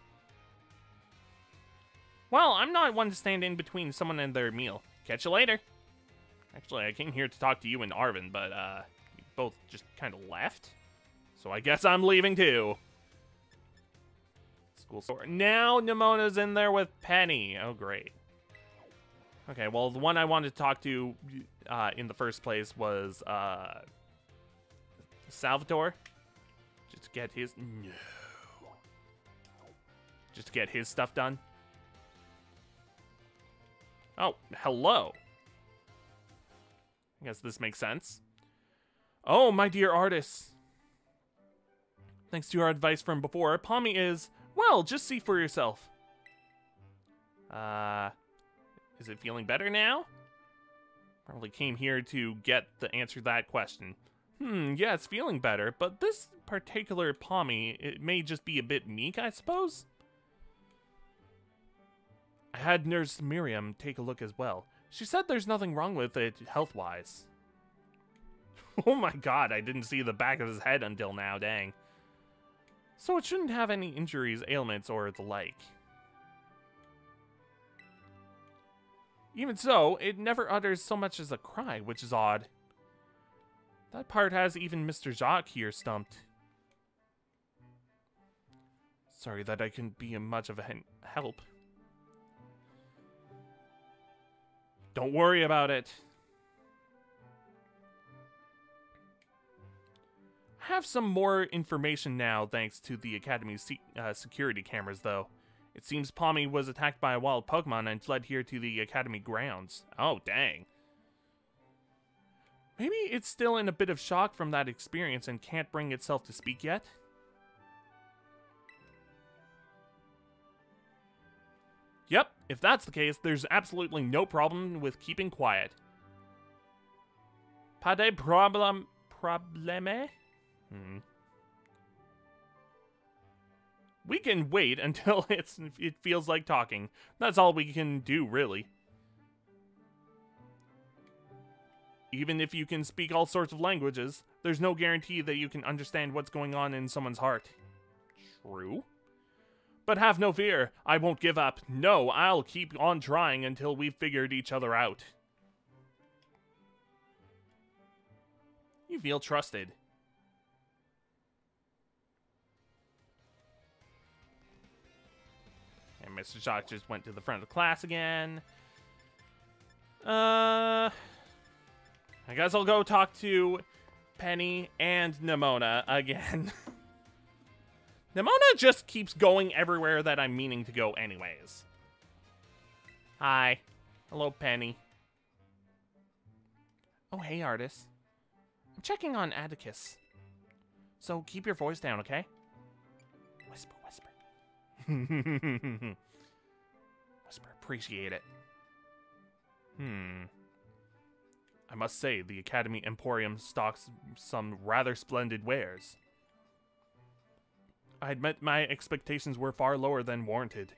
Speaker 1: Well, I'm not one to stand in between someone and their meal. Catch you later. Actually, I came here to talk to you and Arven, but, uh, you both just kind of left. So I guess I'm leaving too. School store. Now Nemona's in there with Penny. Oh, great. Okay, well, the one I wanted to talk to uh, in the first place was uh, Salvatore. Just to get his... No. Just get his stuff done. Oh, hello. I guess this makes sense. Oh, my dear Ardiss. Thanks to your advice from before, Pawmi is, well, just see for yourself. Uh, is it feeling better now? Probably came here to get the answer to that question. Hmm, yeah, it's feeling better, but this particular Pawmi, it may just be a bit meek, I suppose? I had Nurse Miriam take a look as well. She said there's nothing wrong with it health-wise. oh my god, I didn't see the back of his head until now, dang. So it shouldn't have any injuries, ailments, or the like. Even so, it never utters so much as a cry, which is odd. That part has even Mr. Jacq here stumped. Sorry that I couldn't be much of a help. Don't worry about it. I have some more information now thanks to the Academy's uh, security cameras, though. It seems Pawmi was attacked by a wild Pokemon and fled here to the Academy grounds. Oh, dang. Maybe it's still in a bit of shock from that experience and can't bring itself to speak yet? Yep, if that's the case, there's absolutely no problem with keeping quiet. Pas de problem... probleme? Hmm. We can wait until it's it feels like talking. That's all we can do, really. Even if you can speak all sorts of languages, there's no guarantee that you can understand what's going on in someone's heart. True. But have no fear, I won't give up. No, I'll keep on trying until we've figured each other out. You feel trusted. Mr. Jacq just went to the front of the class again. Uh, I guess I'll go talk to Penny and Nemona again. Nemona just keeps going everywhere that I'm meaning to go anyways. Hi. Hello, Penny. Oh, hey, Ardiss. I'm checking on Atticus. So keep your voice down, okay? Whisper, whisper. whisper, appreciate it. Hmm. I must say, the Academy Emporium stocks some rather splendid wares. I admit my expectations were far lower than warranted.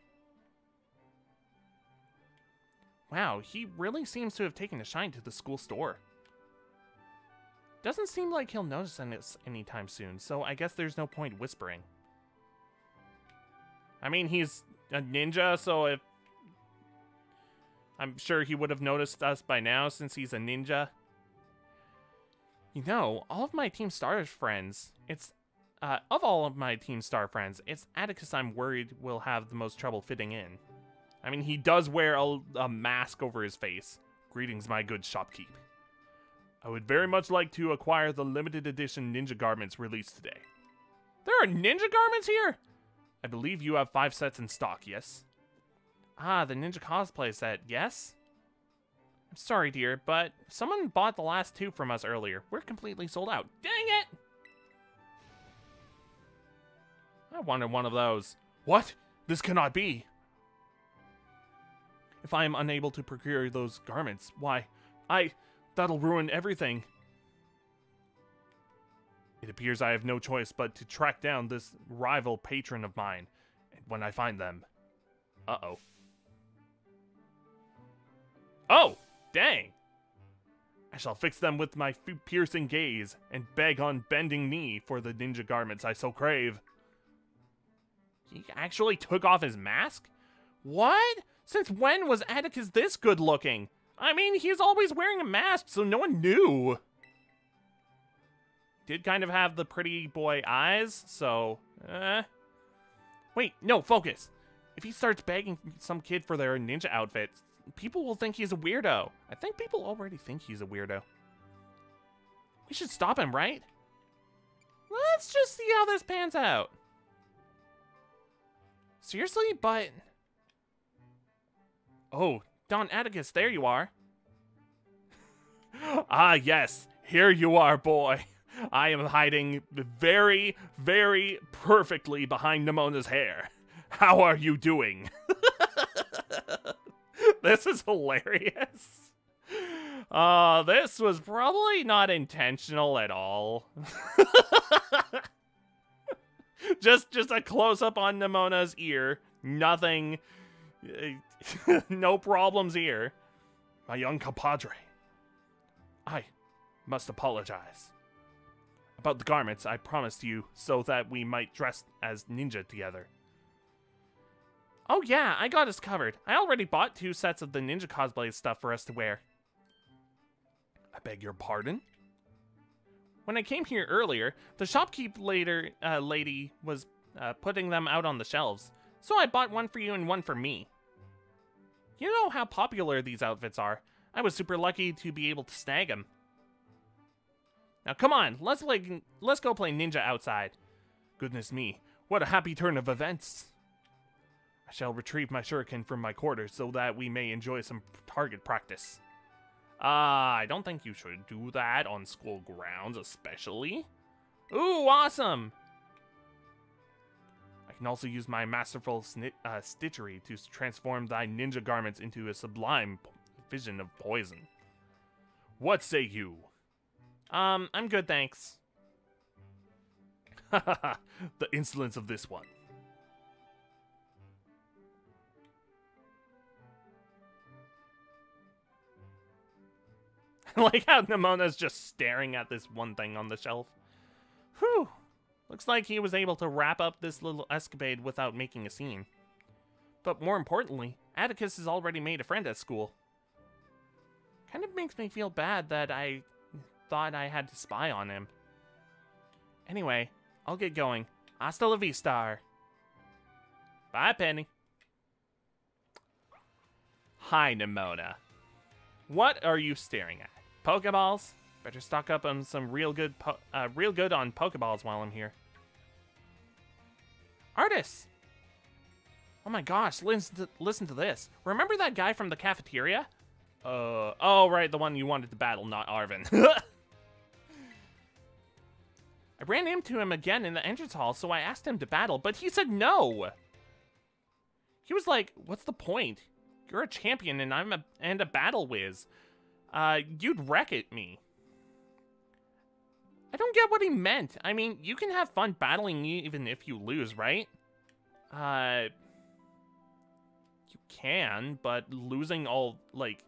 Speaker 1: Wow, he really seems to have taken a shine to the school store. Doesn't seem like he'll notice this anytime soon, so I guess there's no point whispering. I mean, he's a ninja, so if... I'm sure he would have noticed us by now since he's a ninja. You know, all of my Team Star friends, it's... Uh, of all of my Team Star friends, it's Atticus I'm worried will have the most trouble fitting in. I mean, he does wear a, a mask over his face. Greetings, my good shopkeep. I would very much like to acquire the limited edition ninja garments released today. There are ninja garments here? I believe you have five sets in stock, yes? Ah, the ninja cosplay set, yes? I'm sorry, dear, but someone bought the last two from us earlier. We're completely sold out. Dang it! I wanted one of those. What? This cannot be. If I am unable to procure those garments, why, I... That'll ruin everything. It appears I have no choice but to track down this rival patron of mine. When I find them... Uh-oh. Oh! Dang! I shall fix them with my piercing gaze and beg on bending knee for the ninja garments I so crave. He actually took off his mask? What? Since when was Atticus this good looking? I mean, he's always wearing a mask, so no one knew. Did kind of have the pretty boy eyes, so, eh. Wait, no, focus. If he starts begging some kid for their ninja outfit, people will think he's a weirdo. I think people already think he's a weirdo. We should stop him, right? Let's just see how this pans out. Seriously? But... Oh, Don Atticus, there you are. ah, yes. Here you are, boy. I am hiding very, very perfectly behind Nemona's hair. How are you doing? this is hilarious. Uh, this was probably not intentional at all. just just a close up on Nemona's ear. Nothing no problems here. My young compadre. I must apologize. About the garments I promised you so that we might dress as ninja together. Oh yeah, I got us covered. I already bought two sets of the ninja cosplay stuff for us to wear. I beg your pardon? When I came here earlier, the shopkeep later, uh, lady was uh, putting them out on the shelves. So I bought one for you and one for me. You know how popular these outfits are. I was super lucky to be able to snag them. Now come on, let's play, let's go play ninja outside. Goodness me, what a happy turn of events. I shall retrieve my shuriken from my quarters so that we may enjoy some target practice. Ah, uh, I don't think you should do that on school grounds, especially. Ooh, awesome! I can also use my masterful uh, stitchery to transform thy ninja garments into a sublime vision of poison. What say you? Um, I'm good, thanks. the insolence of this one. like how Nemona's just staring at this one thing on the shelf. Whew. Looks like he was able to wrap up this little escapade without making a scene. But more importantly, Atticus has already made a friend at school. Kind of makes me feel bad that I thought I had to spy on him. Anyway, I'll get going. Hasta la vista. Bye, Penny. Hi, Nemona. What are you staring at? Pokeballs? Better stock up on some real good, uh, real good on Pokeballs while I'm here. Ardiss! Oh my gosh, listen to, listen to this. Remember that guy from the cafeteria? Uh, oh right, the one you wanted to battle, not Arven. I ran into him again in the entrance hall, so I asked him to battle, but he said no! He was like, what's the point? You're a champion and I'm a, and a battle whiz. Uh, you'd wreck it me. I don't get what he meant. I mean, you can have fun battling even if you lose, right? Uh, you can, but losing all, like,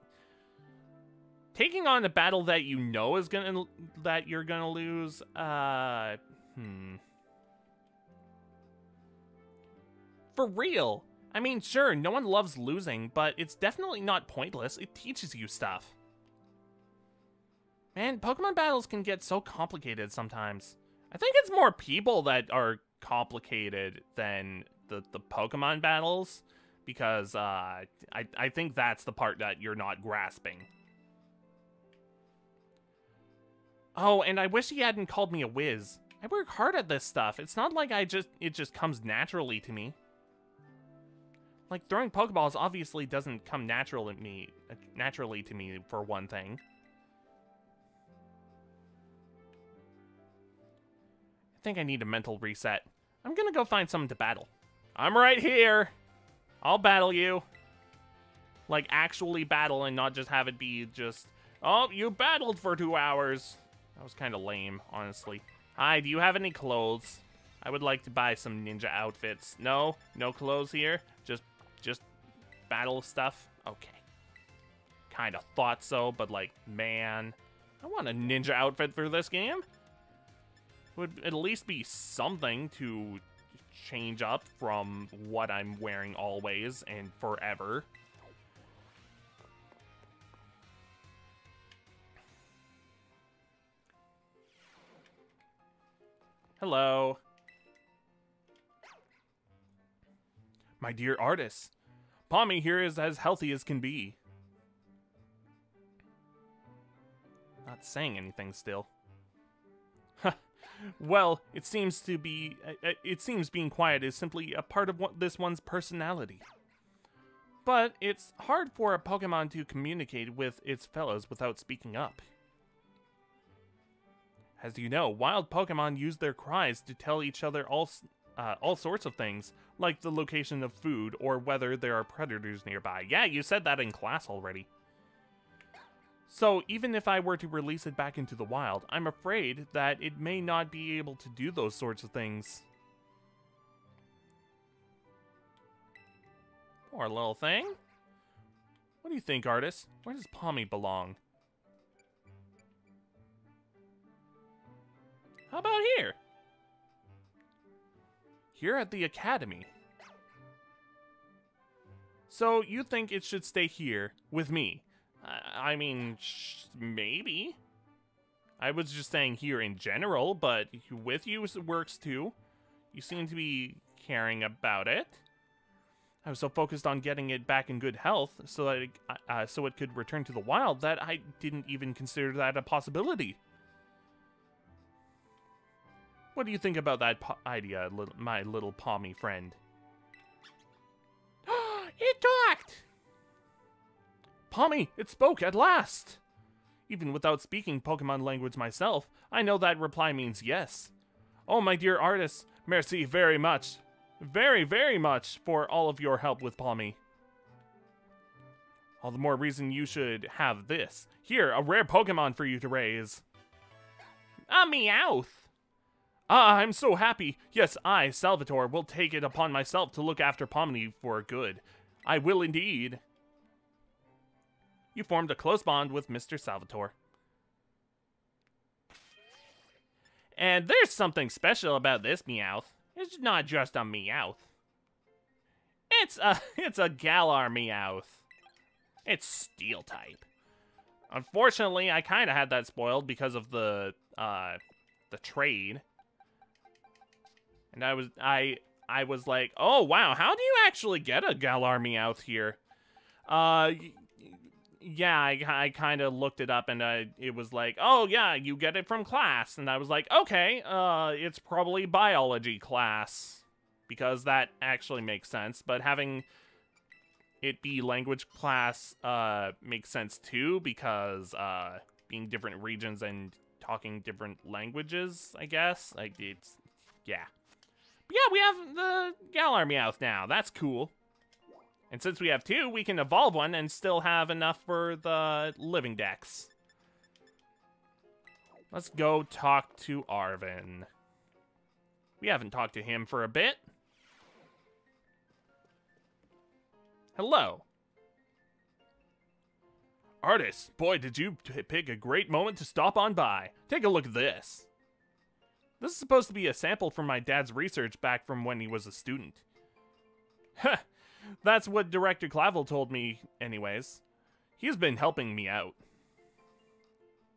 Speaker 1: taking on a battle that you know is gonna, that you're gonna lose, uh, hmm. For real. I mean, sure, no one loves losing, but it's definitely not pointless. It teaches you stuff. Man, Pokemon battles can get so complicated sometimes. I think it's more people that are complicated than the, the Pokemon battles, because uh, I, I think that's the part that you're not grasping. Oh, and I wish he hadn't called me a whiz. I work hard at this stuff. It's not like I just it just comes naturally to me. Like throwing Pokeballs obviously doesn't come natural to me naturally to me for one thing. I think I need a mental reset. I'm gonna go find someone to battle. I'm right here. I'll battle you. Like, actually battle and not just have it be just, oh, you battled for two hours. That was kind of lame, honestly. Hi, do you have any clothes? I would like to buy some ninja outfits. No? No clothes here? Just, just battle stuff? Okay. Kind of thought so, but like, man. I want a ninja outfit for this game would at least be something to change up from what I'm wearing always and forever. Hello. My dear Ardiss, Pawmi here is as healthy as can be. Not saying anything still. Well, it seems to be. Uh, uh, it seems being quiet is simply a part of this one's personality. But it's hard for a Pokemon to communicate with its fellows without speaking up. As you know, wild Pokemon use their cries to tell each other all, uh, all sorts of things, like the location of food or whether there are predators nearby. Yeah, you said that in class already. So even if I were to release it back into the wild, I'm afraid that it may not be able to do those sorts of things. Poor little thing. What do you think, Ardiss? Where does Pawmi belong? How about here? Here at the academy. So you think it should stay here with me? I mean, maybe. I was just saying here in general, but with you it works too. You seem to be caring about it. I was so focused on getting it back in good health so that it, uh, so it could return to the wild that I didn't even consider that a possibility. What do you think about that idea, my little Pawmi friend? it talked! Pawmi, it spoke at last! Even without speaking Pokemon language myself, I know that reply means yes. Oh, my dear Ardiss, merci very much. Very, very much for all of your help with Pawmi. All the more reason you should have this. Here, a rare Pokemon for you to raise. A Meowth! Ah, I'm so happy. Yes, I, Salvatore, will take it upon myself to look after Pawmi for good. I will indeed you formed a close bond with Mr. Salvatore. And there's something special about this Meowth. It's not just a Meowth. It's a it's a Galar Meowth. It's Steel type. Unfortunately, I kind of had that spoiled because of the uh the trade. And I was I I was like, "Oh, wow, how do you actually get a Galar Meowth here?" Uh yeah, I, I kind of looked it up and uh, it was like, oh yeah, you get it from class. And I was like, okay, uh, it's probably biology class because that actually makes sense. But having it be language class uh, makes sense too because uh, being different regions and talking different languages, I guess. Like it's, yeah. But yeah, we have the Galar Meowth now. That's cool. And since we have two, we can evolve one and still have enough for the living dex. Let's go talk to Arven. We haven't talked to him for a bit. Hello. Ardiss, boy, did you pick a great moment to stop on by. Take a look at this. This is supposed to be a sample from my dad's research back from when he was a student. Heh, that's what Director Clavel told me, anyways. He's been helping me out.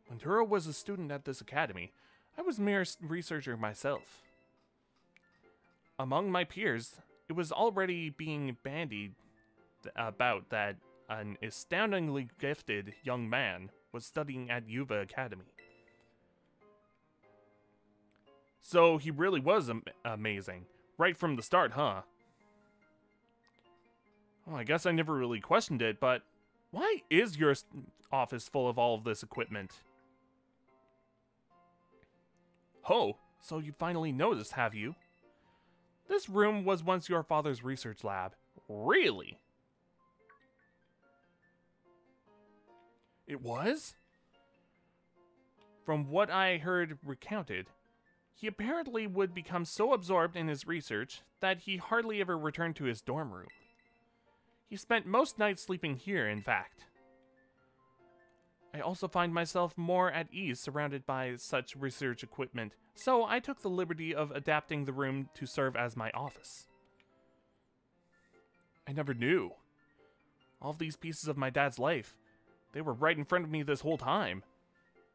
Speaker 1: When was a student at this academy, I was mere researcher myself. Among my peers, it was already being bandied about that an astoundingly gifted young man was studying at Uva Academy. So he really was am amazing, right from the start, huh? Well, I guess I never really questioned it, but why is your office full of all of this equipment? Oh, so you finally noticed, have you? This room was once your father's research lab. Really? It was? From what I heard recounted, he apparently would become so absorbed in his research that he hardly ever returned to his dorm room. He spent most nights sleeping here, in fact. I also find myself more at ease surrounded by such research equipment, so I took the liberty of adapting the room to serve as my office. I never knew. All of these pieces of my dad's life, they were right in front of me this whole time.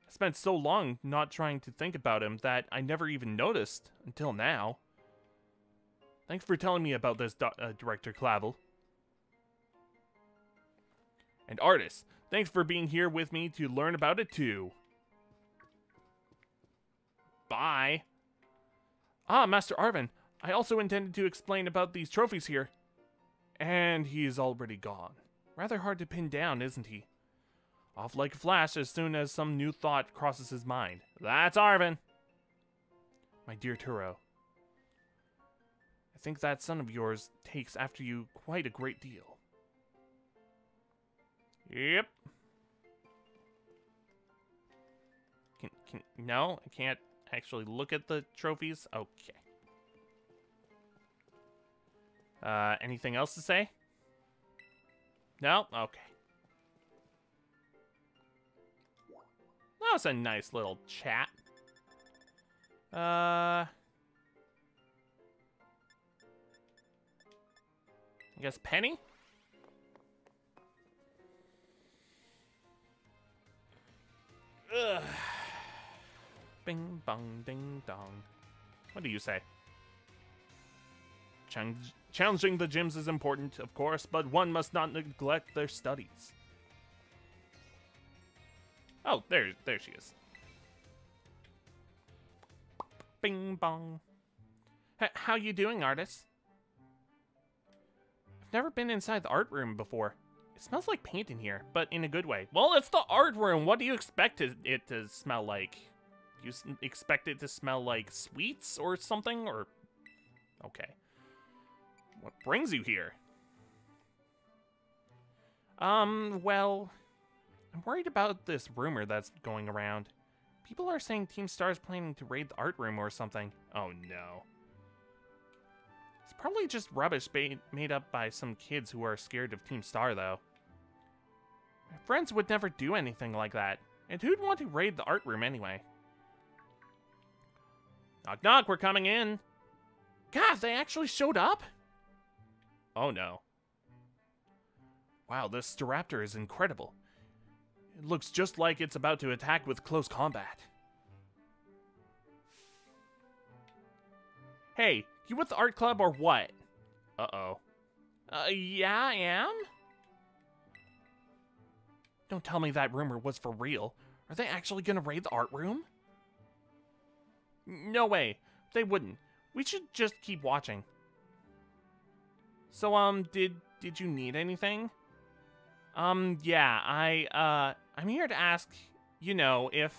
Speaker 1: I spent so long not trying to think about him that I never even noticed until now. Thanks for telling me about this, uh, Director Clavel. And Ardiss, thanks for being here with me to learn about it too. Bye. Ah, Master Arven, I also intended to explain about these trophies here. And he's already gone. Rather hard to pin down, isn't he? Off like a flash as soon as some new thought crosses his mind. That's Arven! My dear Turo, I think that son of yours takes after you quite a great deal. Yep. Can, can, no, I can't actually look at the trophies. Okay. Uh, anything else to say? No? Okay. That was a nice little chat. Uh... I guess Penny? Ugh. Bing bong ding dong. What do you say? Ch challenging the gyms is important, of course, but one must not neglect their studies. Oh, there, there she is. Bing bong. H how you doing, Ardiss? I've never been inside the art room before. It smells like paint in here, but in a good way. Well, it's the art room. What do you expect it to smell like? You expect it to smell like sweets or something? Or Okay. What brings you here? Um, well, I'm worried about this rumor that's going around. People are saying Team Star is planning to raid the art room or something. Oh no. It's probably just rubbish made up by some kids who are scared of Team Star, though. Friends would never do anything like that. And who'd want to raid the art room anyway? Knock knock, we're coming in. God, they actually showed up? Oh no. Wow, this Staraptor is incredible. It looks just like it's about to attack with close combat. Hey, you with the art club or what? Uh-oh. Uh, yeah, I am? Don't tell me that rumor was for real. Are they actually gonna raid the art room? No way. They wouldn't. We should just keep watching. So, um, did did you need anything? Um, yeah, I, uh, I'm here to ask, you know, if...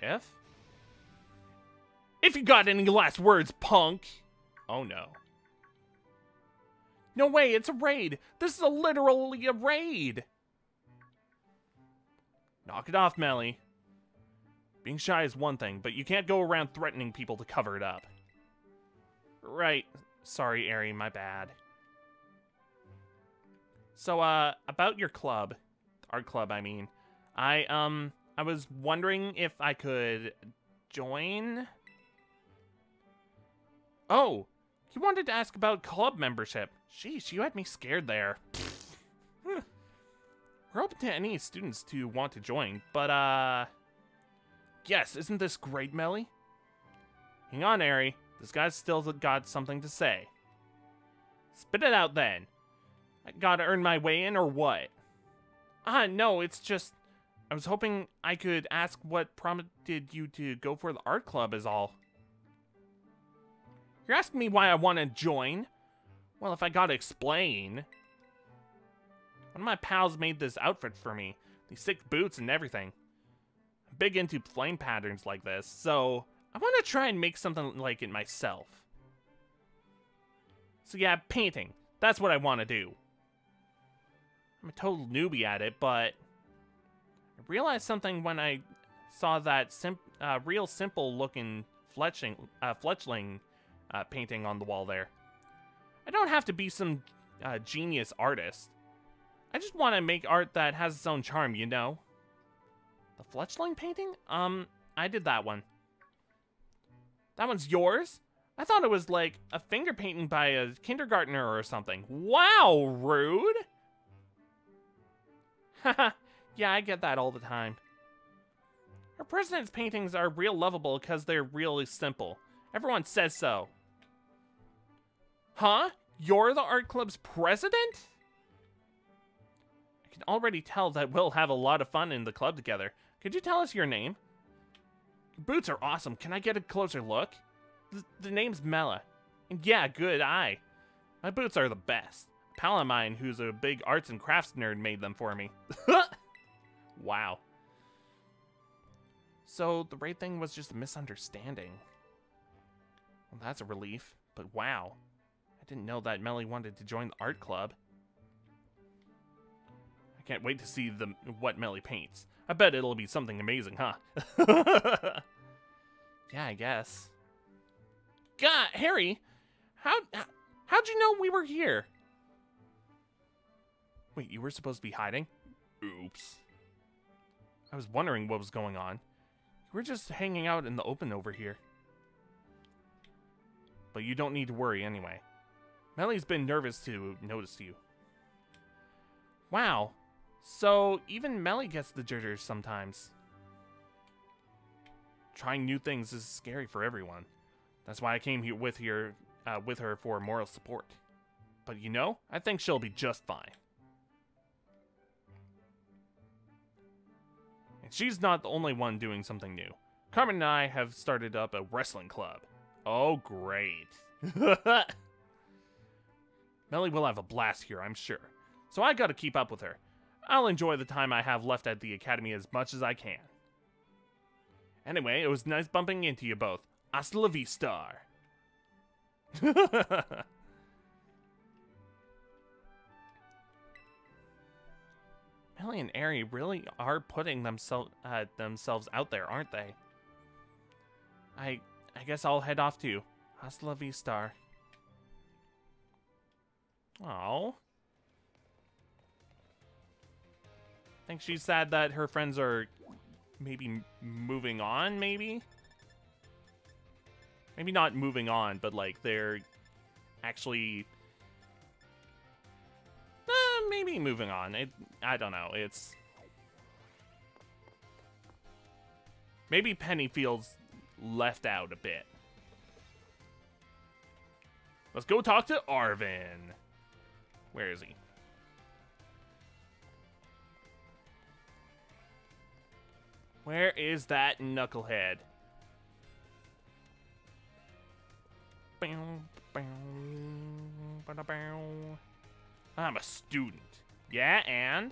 Speaker 1: If? If you got any last words, punk! Oh no. No way, it's a raid! This is a literally a raid! Knock it off, Melly. Being shy is one thing, but you can't go around threatening people to cover it up. Right. Sorry, Eri, my bad. So, uh, about your club, art club, I mean, I, um, I was wondering if I could join? Oh, he wanted to ask about club membership. Sheesh, you had me scared there. We're open to any students to want to join, but, uh... Yes, isn't this great, Melly? Hang on, Eri. This guy's still got something to say. Spit it out, then. I gotta earn my way in, or what? Ah, no, it's just... I was hoping I could ask what prompted you to go for the art club is all. You're asking me why I want to join? Well, if I gotta explain... One of my pals made this outfit for me. These sick boots and everything. I'm big into flame patterns like this, so I want to try and make something like it myself. So yeah, painting. That's what I want to do. I'm a total newbie at it, but I realized something when I saw that sim uh, real simple looking fletching, uh, fletchling uh, painting on the wall there. I don't have to be some uh, genius artist. I just want to make art that has its own charm, you know? The Fletchling painting? Um, I did that one. That one's yours? I thought it was like a finger painting by a kindergartner or something. Wow, rude! Haha, yeah, I get that all the time. Our president's paintings are real lovable because they're really simple. Everyone says so. Huh? You're the art club's president? Can already tell that we'll have a lot of fun in the club together. Could you tell us your name? Your boots are awesome. Can I get a closer look? The, the name's Mela. And yeah, good eye. My boots are the best. A pal of mine who's a big arts and crafts nerd made them for me. wow. So the raid thing was just a misunderstanding. Well, that's a relief. But wow. I didn't know that Melly wanted to join the art club. Can't wait to see the what Melly paints. I bet it'll be something amazing, huh? yeah, I guess. God, Harry, how how'd you know we were here? Wait, you were supposed to be hiding? Oops. I was wondering what was going on. We're just hanging out in the open over here. But you don't need to worry anyway. Melly's been nervous to notice you. Wow, so, even Melly gets the jitters sometimes. Trying new things is scary for everyone. That's why I came here with here uh, with her for moral support. But you know, I think she'll be just fine. And she's not the only one doing something new. Carmen and I have started up a wrestling club. Oh, great. Melly will have a blast here, I'm sure. So I gotta keep up with her. I'll enjoy the time I have left at the Academy as much as I can. Anyway, it was nice bumping into you both. Hasta la vista. Melly and Eri really are putting themselves uh, themselves out there, aren't they? I I guess I'll head off too. Hasta la vista. Oh. think she's sad that her friends are maybe moving on, maybe? Maybe not moving on, but like they're actually uh, maybe moving on. It, I don't know. It's maybe Penny feels left out a bit. Let's go talk to Arven. Where is he? Where is that knucklehead? I'm a student. Yeah, and?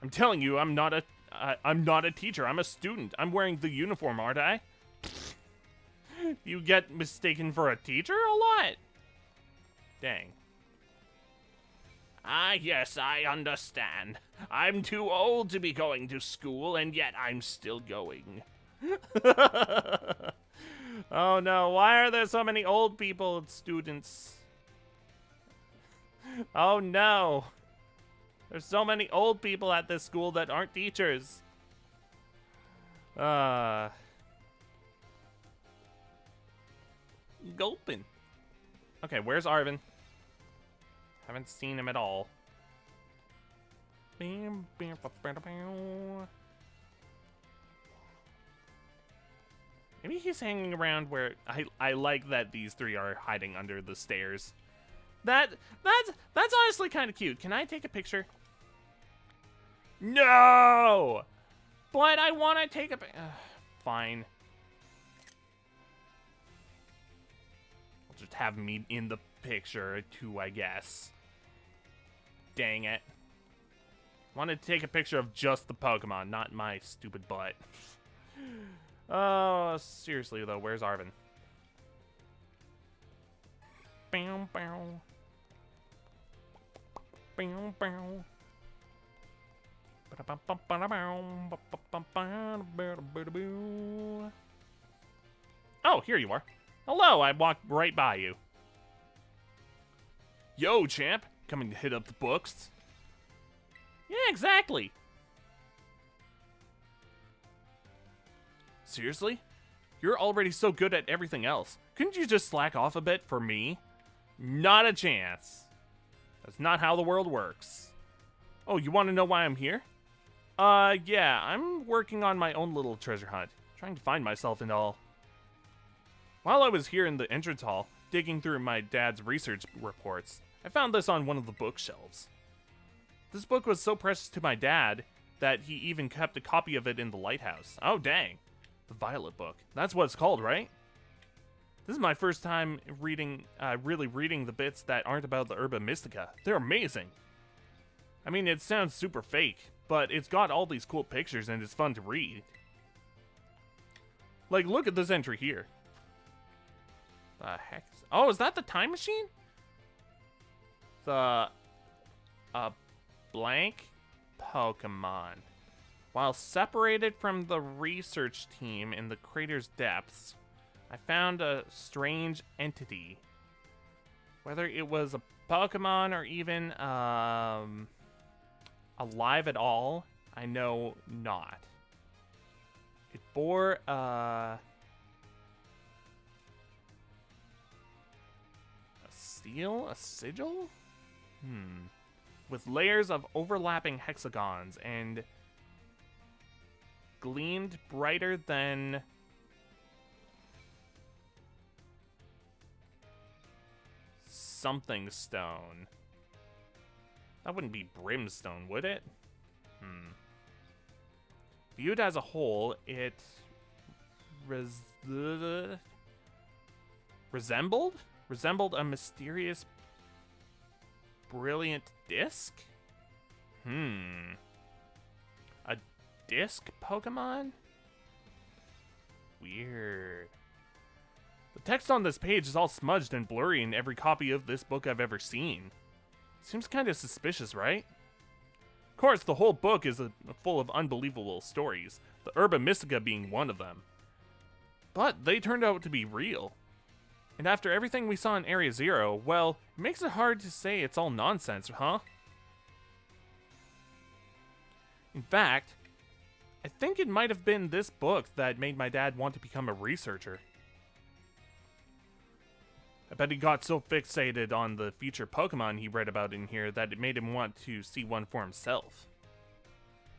Speaker 1: I'm telling you, I'm not a, am not a teacher. I'm a student. I'm wearing the uniform, aren't I? you get mistaken for a teacher a lot. Dang.
Speaker 2: Ah, yes, I understand. I'm too old to be going to school, and yet I'm still going.
Speaker 1: oh no, why are there so many old people students? Oh no. There's so many old people at this school that aren't teachers. Uh Gulpin. Okay, where's Arven? Haven't seen him at all. Maybe he's hanging around where I I like that these three are hiding under the stairs. That that's that's honestly kind of cute. Can I take a picture? No, but I want to take a. Uh, fine. I'll just have me in the picture too, I guess. Dang it. Wanted to take a picture of just the Pokemon, not my stupid butt. Oh, seriously though, where's Arven? Bow, bow. Bow, bow. Oh, here you are. Hello, I walked right by you. Yo, champ, coming to hit up the books. Yeah, exactly. Seriously? You're already so good at everything else. Couldn't you just slack off a bit for me? Not a chance. That's not how the world works. Oh, you want to know why I'm here? Uh, yeah, I'm working on my own little treasure hunt, trying to find myself and all. While I was here in the entrance hall, digging through my dad's research reports, I found this on one of the bookshelves. This book was so precious to my dad that he even kept a copy of it in the lighthouse. Oh, dang. The Violet Book. That's what it's called, right? This is my first time reading, uh, really reading the bits that aren't about the Herba Mystica. They're amazing. I mean, it sounds super fake, but it's got all these cool pictures and it's fun to read. Like, look at this entry here. The heck? Oh, is that the time machine? Uh, blank Pokemon. While separated from the research team in the crater's depths, I found a strange entity. Whether it was a Pokemon or even um, alive at all, I know not. It bore uh, a seal, a sigil? Hmm. With layers of overlapping hexagons and gleamed brighter than something stone. That wouldn't be brimstone, would it? Hmm. Viewed as a whole, it res resembled resembled a mysterious brilliant disc? Hmm A disc Pokemon? Weird. The text on this page is all smudged and blurry in every copy of this book I've ever seen. Seems kind of suspicious, right? Of course, the whole book is a, full of unbelievable stories, the Herba Mystica being one of them. But they turned out to be real. And after everything we saw in Area Zero, well, it makes it hard to say it's all nonsense, huh? In fact, I think it might have been this book that made my dad want to become a researcher. I bet he got so fixated on the future Pokemon he read about in here that it made him want to see one for himself.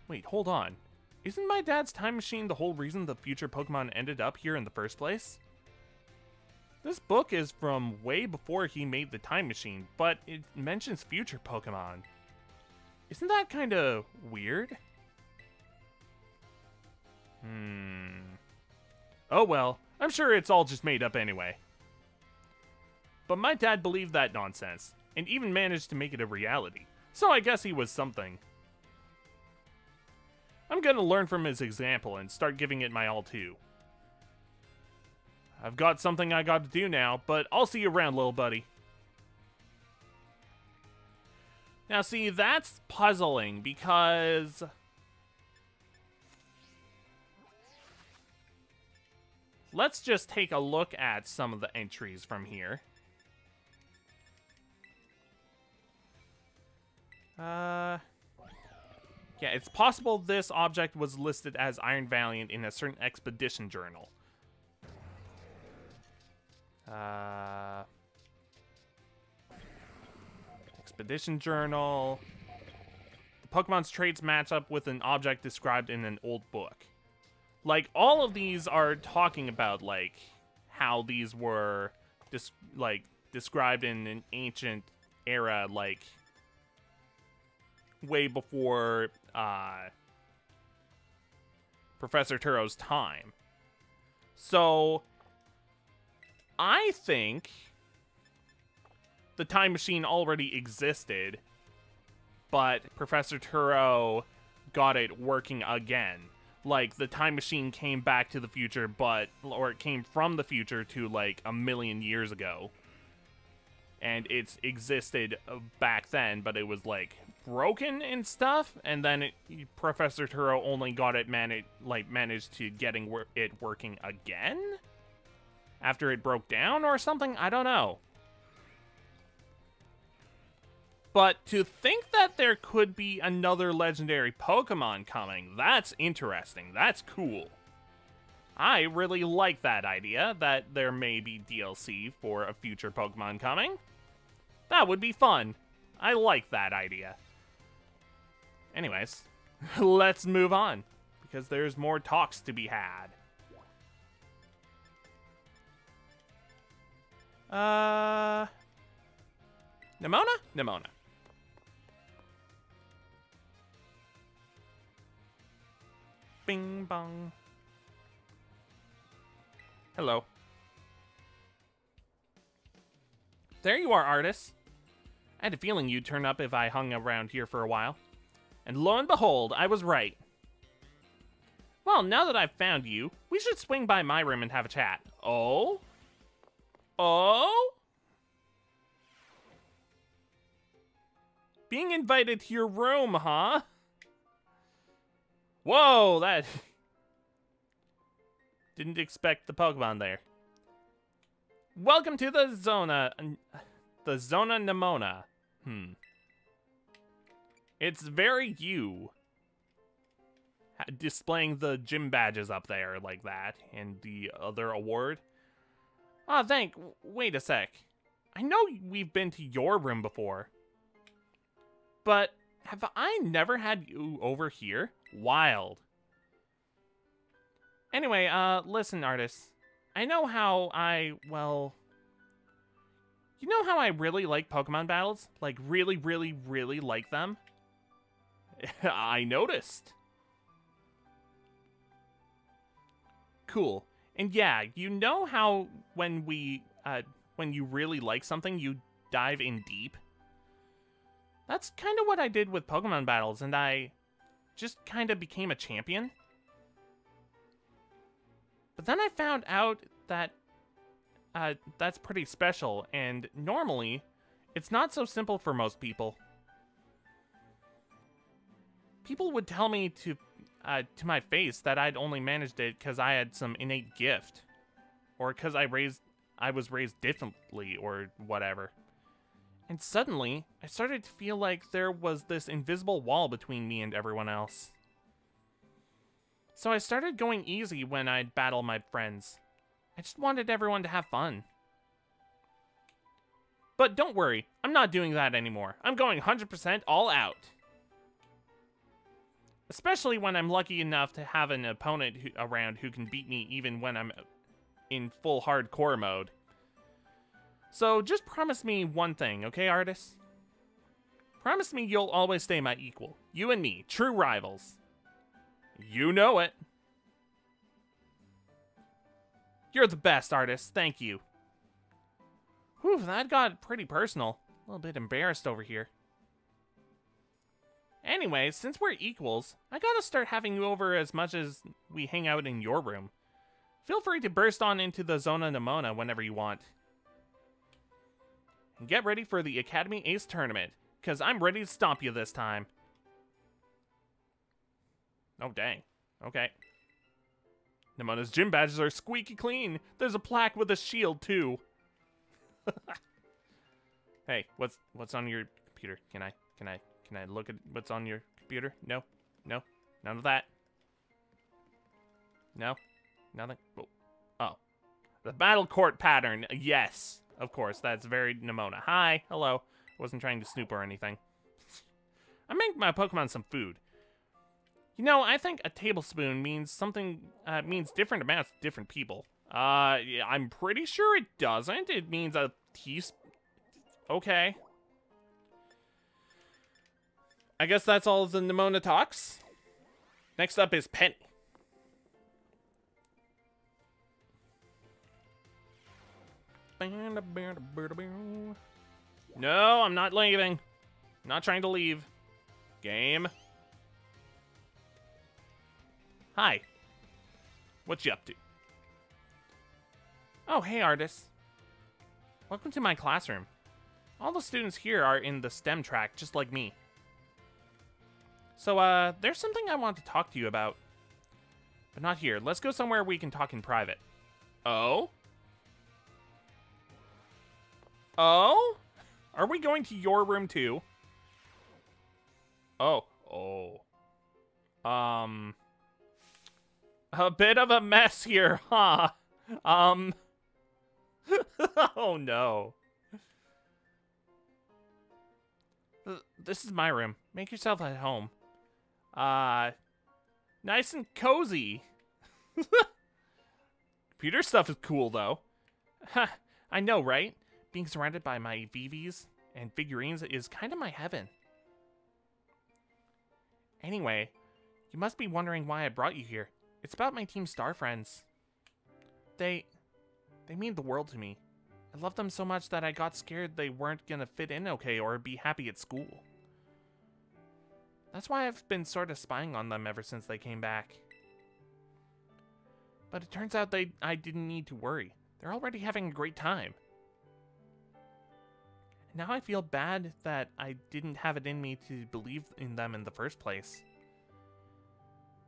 Speaker 1: Wait, hold on. Isn't my dad's time machine the whole reason the future Pokemon ended up here in the first place? This book is from way before he made the time machine, but it mentions future Pokemon. Isn't that kind of weird? Hmm. Oh well, I'm sure it's all just made up anyway. But my dad believed that nonsense, and even managed to make it a reality, so I guess he was something. I'm gonna learn from his example and start giving it my all too. I've got something I gotta do now, but I'll see you around, little buddy. Now, see, that's puzzling because... Let's just take a look at some of the entries from here. Uh... Yeah, it's possible this object was listed as Iron Valiant in a certain expedition journal. Uh... Expedition journal. The Pokemon's traits match up with an object described in an old book. Like, all of these are talking about, like, how these were, dis like, described in an ancient era, like, way before uh, Professor Turo's time. So, I think the time machine already existed, but Professor Turo got it working again. Like, the time machine came back to the future, but, or it came from the future to, like, a million years ago. And it's existed back then, but it was, like, broken and stuff, and then it, Professor Turo only got it managed like managed to getting wor it working again after it broke down or something. I don't know. But to think that there could be another legendary Pokemon coming, that's interesting. That's cool. I really like that idea, that there may be DLC for a future Pokemon coming. That would be fun. I like that idea. Anyways, let's move on, because there's more talks to be had. Uh... Nemona? Nemona. Bing bong. Hello. There you are, Ardiss. I had a feeling you'd turn up if I hung around here for a while. And lo and behold, I was right. Well, now that I've found you, we should swing by my room and have a chat. Oh? Oh? Being invited to your room, huh? Whoa, that... Didn't expect the Pokemon there. Welcome to the Zona... The Zona Nemona. Hmm. It's very you. Displaying the gym badges up there like that, and the other award. Ah, oh, thank. Wait a sec. I know we've been to your room before. But have I never had you over here? Wild. Anyway, uh, listen, Ardiss. I know how I, well... You know how I really like Pokemon battles? Like, really, really, really like them? I noticed. Cool. And yeah, you know how when we, uh, when you really like something, you dive in deep? That's kind of what I did with Pokemon battles, and I just kind of became a champion. But then I found out that uh, that's pretty special, and normally, it's not so simple for most people people would tell me to uh, to my face that I'd only managed it because I had some innate gift, or because I raised I was raised differently, or whatever. And suddenly, I started to feel like there was this invisible wall between me and everyone else. So I started going easy when I'd battle my friends. I just wanted everyone to have fun. But don't worry, I'm not doing that anymore. I'm going 100% all out. Especially when I'm lucky enough to have an opponent who, around who can beat me even when I'm in full hardcore mode. So just promise me one thing, okay, Ardiss? Promise me you'll always stay my equal. You and me, true rivals. You know it. You're the best, Ardiss. Thank you. Whew, that got pretty personal. A little bit embarrassed over here. Anyway, since we're equals, I gotta start having you over as much as we hang out in your room. Feel free to burst on into the Zona Nemona whenever you want. And get ready for the Academy Ace Tournament. because I'm ready to stomp you this time. Oh, dang. Okay. Nemona's gym badges are squeaky clean. There's a plaque with a shield, too. hey, what's what's on your computer? Can I can I can I look at what's on your computer? No. No. None of that. No. Nothing. Oh. The battle court pattern. Yes. Of course. That's very Nemona. Hi. Hello. I Wasn't trying to snoop or anything. I make my Pokemon some food. You know, I think a tablespoon means something, uh, means different amounts to different people. Uh, yeah, I'm pretty sure it doesn't. It means a teaspoon. Okay. I guess that's all the Nemona talks. Next up is Penny. No, I'm not leaving. Not trying to leave. Game. Hi. What you up to? Oh, hey, Ardiss. Welcome to my classroom. All the students here are in the STEM track, just like me. So, uh, there's something I want to talk to you about. But not here. Let's go somewhere we can talk in private. Oh? Oh? Are we going to your room too? Oh. Oh. Um a bit of a mess here, huh? Um. oh no. This is my room. Make yourself at home. Uh, nice and cozy. Computer stuff is cool, though. I know, right? Being surrounded by my Eevees and figurines is kind of my heaven. Anyway, you must be wondering why I brought you here. It's about my Team Star friends. They... they mean the world to me. I love them so much that I got scared they weren't gonna fit in okay or be happy at school. That's why I've been sort of spying on them ever since they came back. But it turns out they I didn't need to worry. They're already having a great time. Now I feel bad that I didn't have it in me to believe in them in the first place.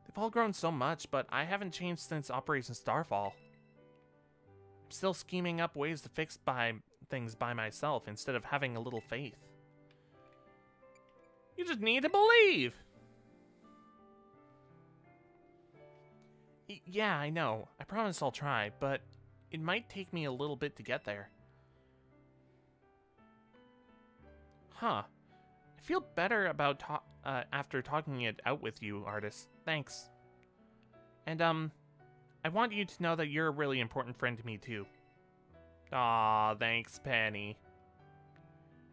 Speaker 1: They've all grown so much, but I haven't changed since Operation Starfall. I'm still scheming up ways to fix by things by myself instead of having a little faith. You just need to believe. Y yeah, I know. I promise I'll try, but it might take me a little bit to get there. Huh. I feel better about uh, after talking it out with you, Ardiss. Thanks. And, um, I want you to know that you're a really important friend to me, too. Aw, thanks, Penny.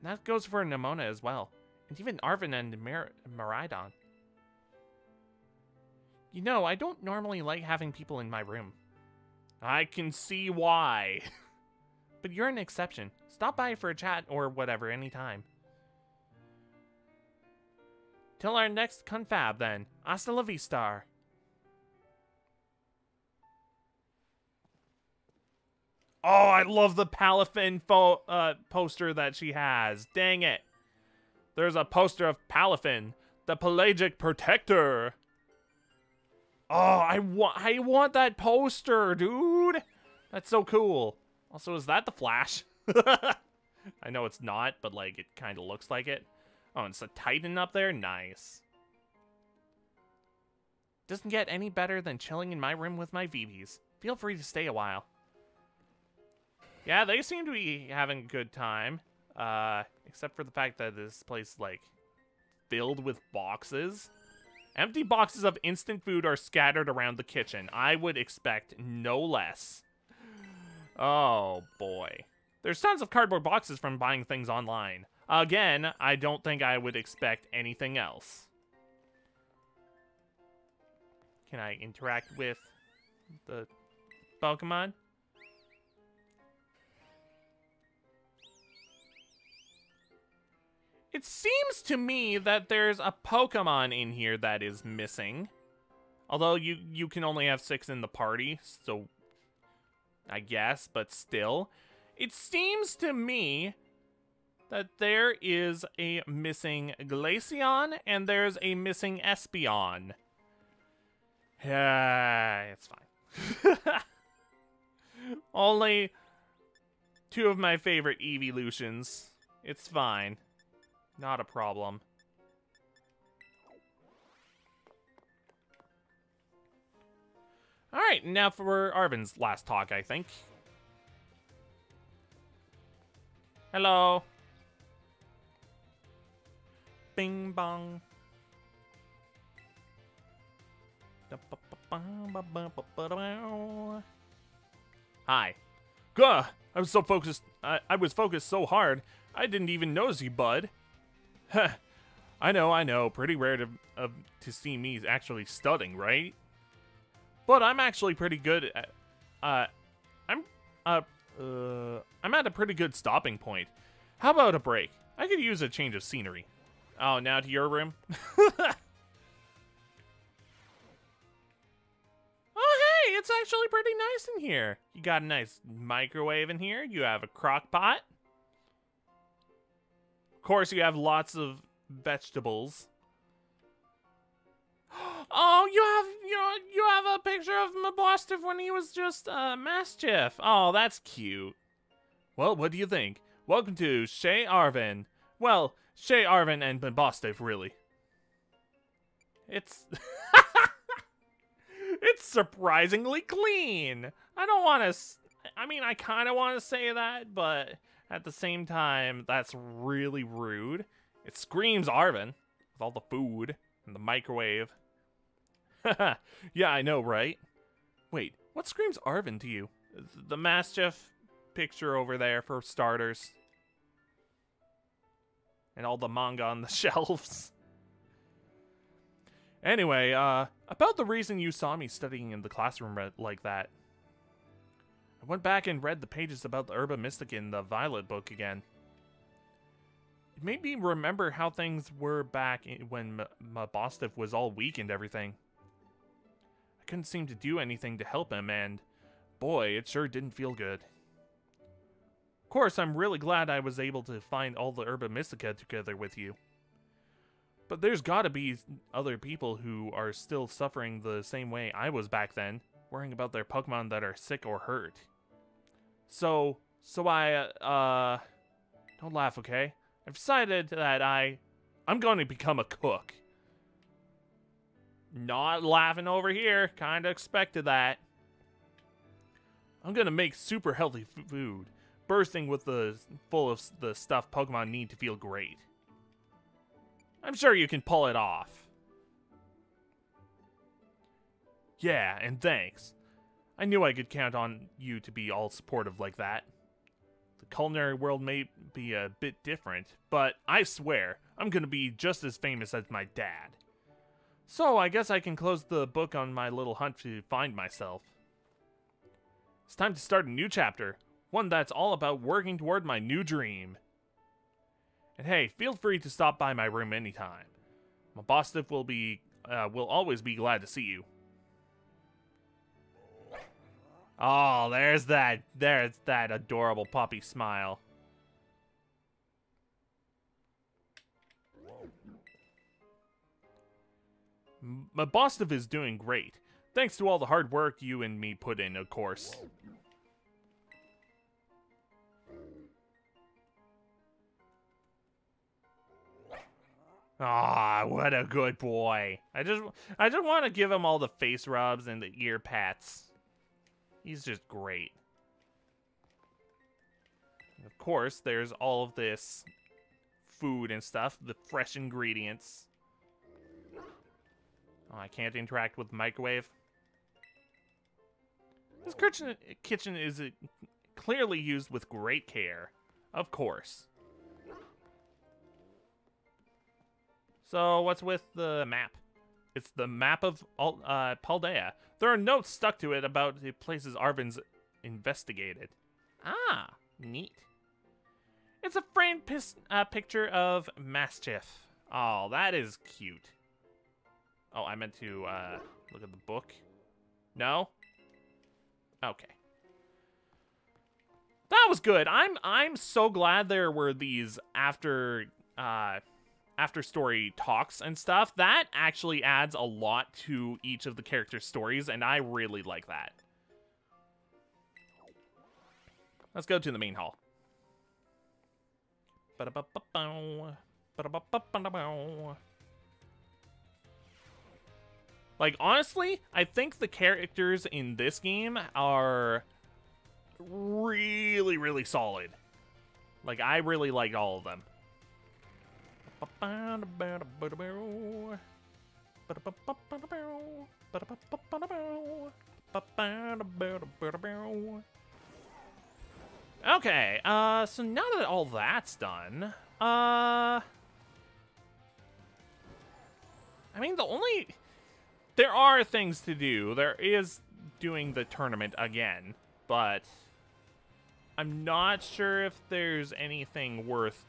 Speaker 1: That goes for Nemona as well. And even Arven and Mar Miraidon. You know, I don't normally like having people in my room. I can see why. but you're an exception. Stop by for a chat or whatever anytime. Till our next confab, then. Hasta la vista. Oh, I love the Palafin uh, poster that she has. Dang it. There's a poster of Palafin, the pelagic protector. Oh, I want I want that poster, dude. That's so cool. Also, is that the Flash? I know it's not, but like it kind of looks like it. Oh, it's a Titan up there? Nice. Doesn't get any better than chilling in my room with my Eevees. Feel free to stay a while. Yeah, they seem to be having a good time. Uh, except for the fact that this place, like, filled with boxes. Empty boxes of instant food are scattered around the kitchen. I would expect no less. Oh, boy. There's tons of cardboard boxes from buying things online. Again, I don't think I would expect anything else. Can I interact with the Pokemon? It seems to me that there's a Pokemon in here that is missing. Although you, you can only have six in the party, so I guess, but still. It seems to me that there is a missing Glaceon and there's a missing Espeon. Yeah, it's fine. Only two of my favorite evolutions. It's fine. Not a problem. Alright, now for Arven's last talk, I think. Hello. Bing bong. Hi. Gah! I was so focused. I, I was focused so hard, I didn't even notice you, bud. I know, I know. Pretty rare to uh, to see me actually studying, right? But I'm actually pretty good at. Uh, I'm uh uh I'm at a pretty good stopping point. How about a break? I could use a change of scenery. Oh, now to your room. Oh, hey, it's actually pretty nice in here. You got a nice microwave in here. You have a crock pot. Of course, you have lots of vegetables. Oh, you have you you have a picture of Mabosstiff when he was just uh, Maschiff. Oh, that's cute. Well, what do you think? Welcome to Chez Arven. Well, Chez Arven and Mabosstiff, really. It's it's surprisingly clean. I don't want to. I mean, I kind of want to say that, but at the same time, that's really rude. It screams Arven with all the food and the microwave. yeah, I know, right? Wait, what screams Arven to you? The Maschiff picture over there, for starters. And all the manga on the shelves. Anyway, uh, about the reason you saw me studying in the classroom like that. I went back and read the pages about the Herba Mystica in the Violet book again. It made me remember how things were back when Mabosstiff was all weak and everything. I couldn't seem to do anything to help him, and boy, it sure didn't feel good. Of course, I'm really glad I was able to find all the Herba Mystica together with you. But there's gotta be other people who are still suffering the same way I was back then, worrying about their Pokemon that are sick or hurt. So, so I, uh, don't laugh, okay? I've decided that I, I'm going to become a cook. Not laughing over here, kinda expected that. I'm gonna make super healthy food, bursting with the, full of the stuff Pokemon need to feel great. I'm sure you can pull it off. Yeah, and thanks. I knew I could count on you to be all supportive like that. The culinary world may be a bit different, but I swear, I'm gonna be just as famous as my dad. So, I guess I can close the book on my little hunt to find myself. It's time to start a new chapter, one that's all about working toward my new dream. And hey, feel free to stop by my room anytime. My Mabosstiff will be uh, will always be glad to see you. Oh, there's that there's that adorable puppy smile. Mabosstiff is doing great. Thanks to all the hard work you and me put in, of course. Ah, what a good boy. I just I just want to give him all the face rubs and the ear pats. He's just great. And of course, there's all of this food and stuff, the fresh ingredients. Oh, I can't interact with the microwave. This kitchen, kitchen is uh, clearly used with great care. Of course. So what's with the map? It's the map of uh, Paldea. There are notes stuck to it about the places Arven's investigated. Ah, neat. It's a framed uh, picture of Maschiff. Oh, that is cute. Oh, I meant to uh, look at the book. No? Okay. that was good. I'm I'm so glad there were these after uh after story talks and stuff. That actually adds a lot to each of the characters' stories, and I really like that. Let's go to the main hall. Like, honestly, I think the characters in this game are really, really solid. Like, I really like all of them. Okay, uh, so now that all that's done, uh... I mean, the only... There are things to do. There is doing the tournament again, but... I'm not sure if there's anything worth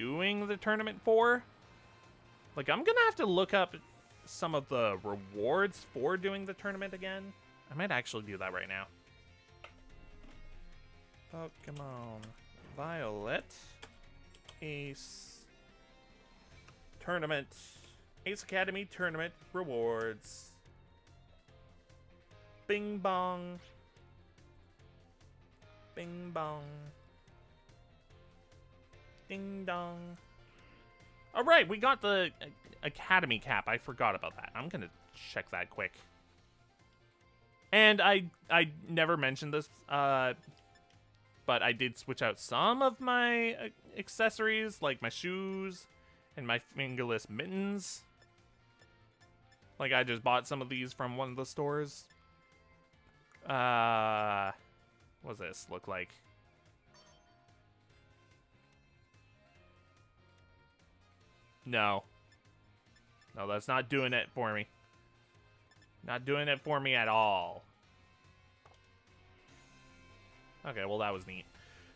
Speaker 1: doing the tournament for. Like, I'm gonna have to look up some of the rewards for doing the tournament again. I might actually do that right now. Pokemon Violet Ace Tournament Ace Academy Tournament Rewards Bing Bong Bing Bong Ding Dong Alright, we got the Academy cap. I forgot about that. I'm gonna check that quick. And I I never mentioned this uh, but I did switch out some of my uh, accessories, like my shoes and my fingerless mittens. Like, I just bought some of these from one of the stores. Uh, what does this look like? No. No, that's not doing it for me. Not doing it for me at all. Okay, well that was neat.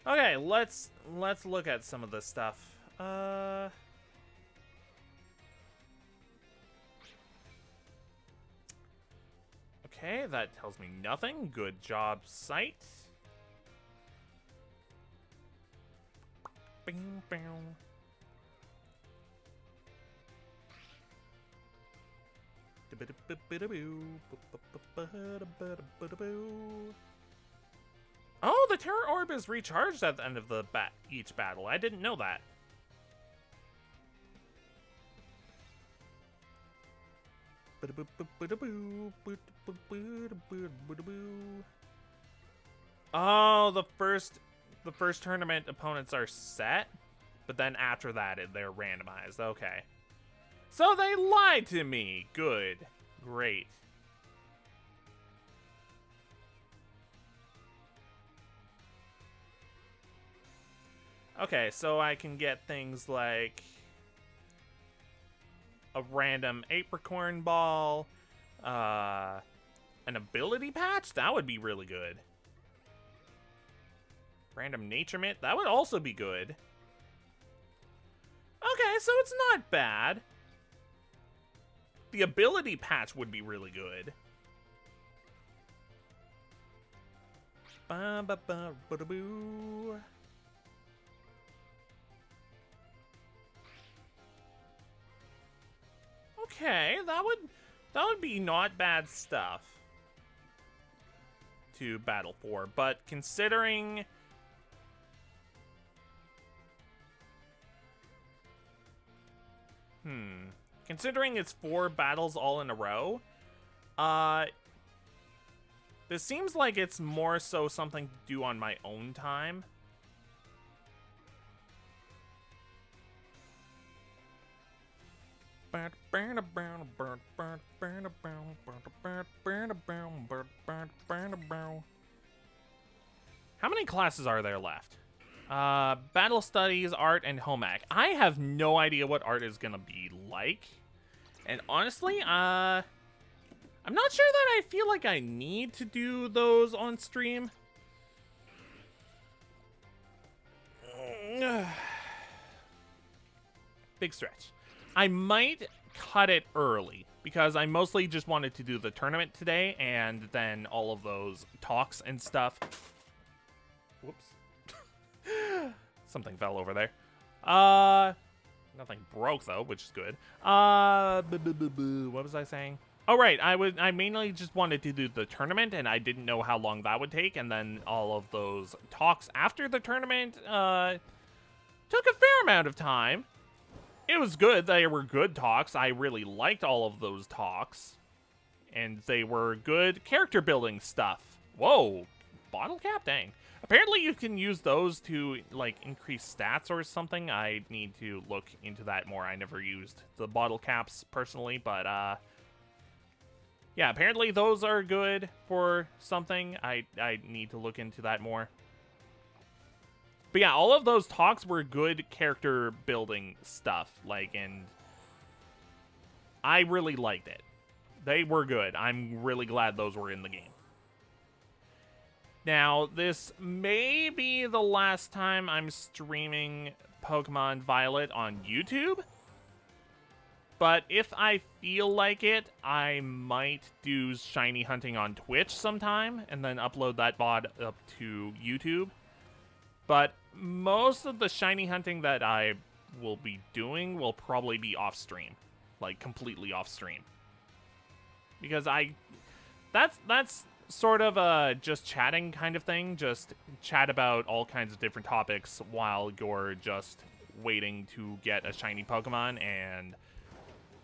Speaker 1: Okay, let's let's look at some of this stuff. Uh Okay, that tells me nothing. Good job, site. Bing, bing. Oh, the Tera Orb is recharged at the end of the each battle. I didn't know that. Oh, the first the first tournament opponents are set, but then after that they're randomized. Okay. So they lied to me. Good. Great. Okay, so I can get things like a random apricorn ball, uh, an ability patch? That would be really good. Random nature mint? That would also be good. Okay, so it's not bad. The ability patch would be really good. Ba ba ba ba da boo. Okay, that would that would be not bad stuff to battle for, but considering Hmm. Considering it's four battles all in a row, uh this seems like it's more so something to do on my own time. How many classes are there left? Uh, battle studies, art, and home ec. I have no idea what art is gonna be like. And honestly, uh, I'm not sure that I feel like I need to do those on stream. Big stretch. I might cut it early because I mostly just wanted to do the tournament today and then all of those talks and stuff Whoops. Something fell over there. Uh, nothing broke though, which is good. Uh, what was I saying? Oh right, I would. I mainly just wanted to do the tournament, and I didn't know how long that would take. And then all of those talks after the tournament uh, took a fair amount of time. It was good. They were good talks. I really liked all of those talks, and they were good character building stuff. Whoa, bottle cap, dang. Apparently, you can use those to like increase stats or something. I need to look into that more. I never used the bottle caps personally, but uh yeah, apparently those are good for something. I, I need to look into that more. But yeah, all of those talks were good character building stuff. Like, and I really liked it. They were good. I'm really glad those were in the game. Now, this may be the last time I'm streaming Pokemon Violet on YouTube. But if I feel like it, I might do shiny hunting on Twitch sometime and then upload that VOD up to YouTube. But most of the shiny hunting that I will be doing will probably be off stream. Like completely off stream. Because I that's that's sort of a just chatting kind of thing, just chat about all kinds of different topics while you're just waiting to get a shiny Pokemon and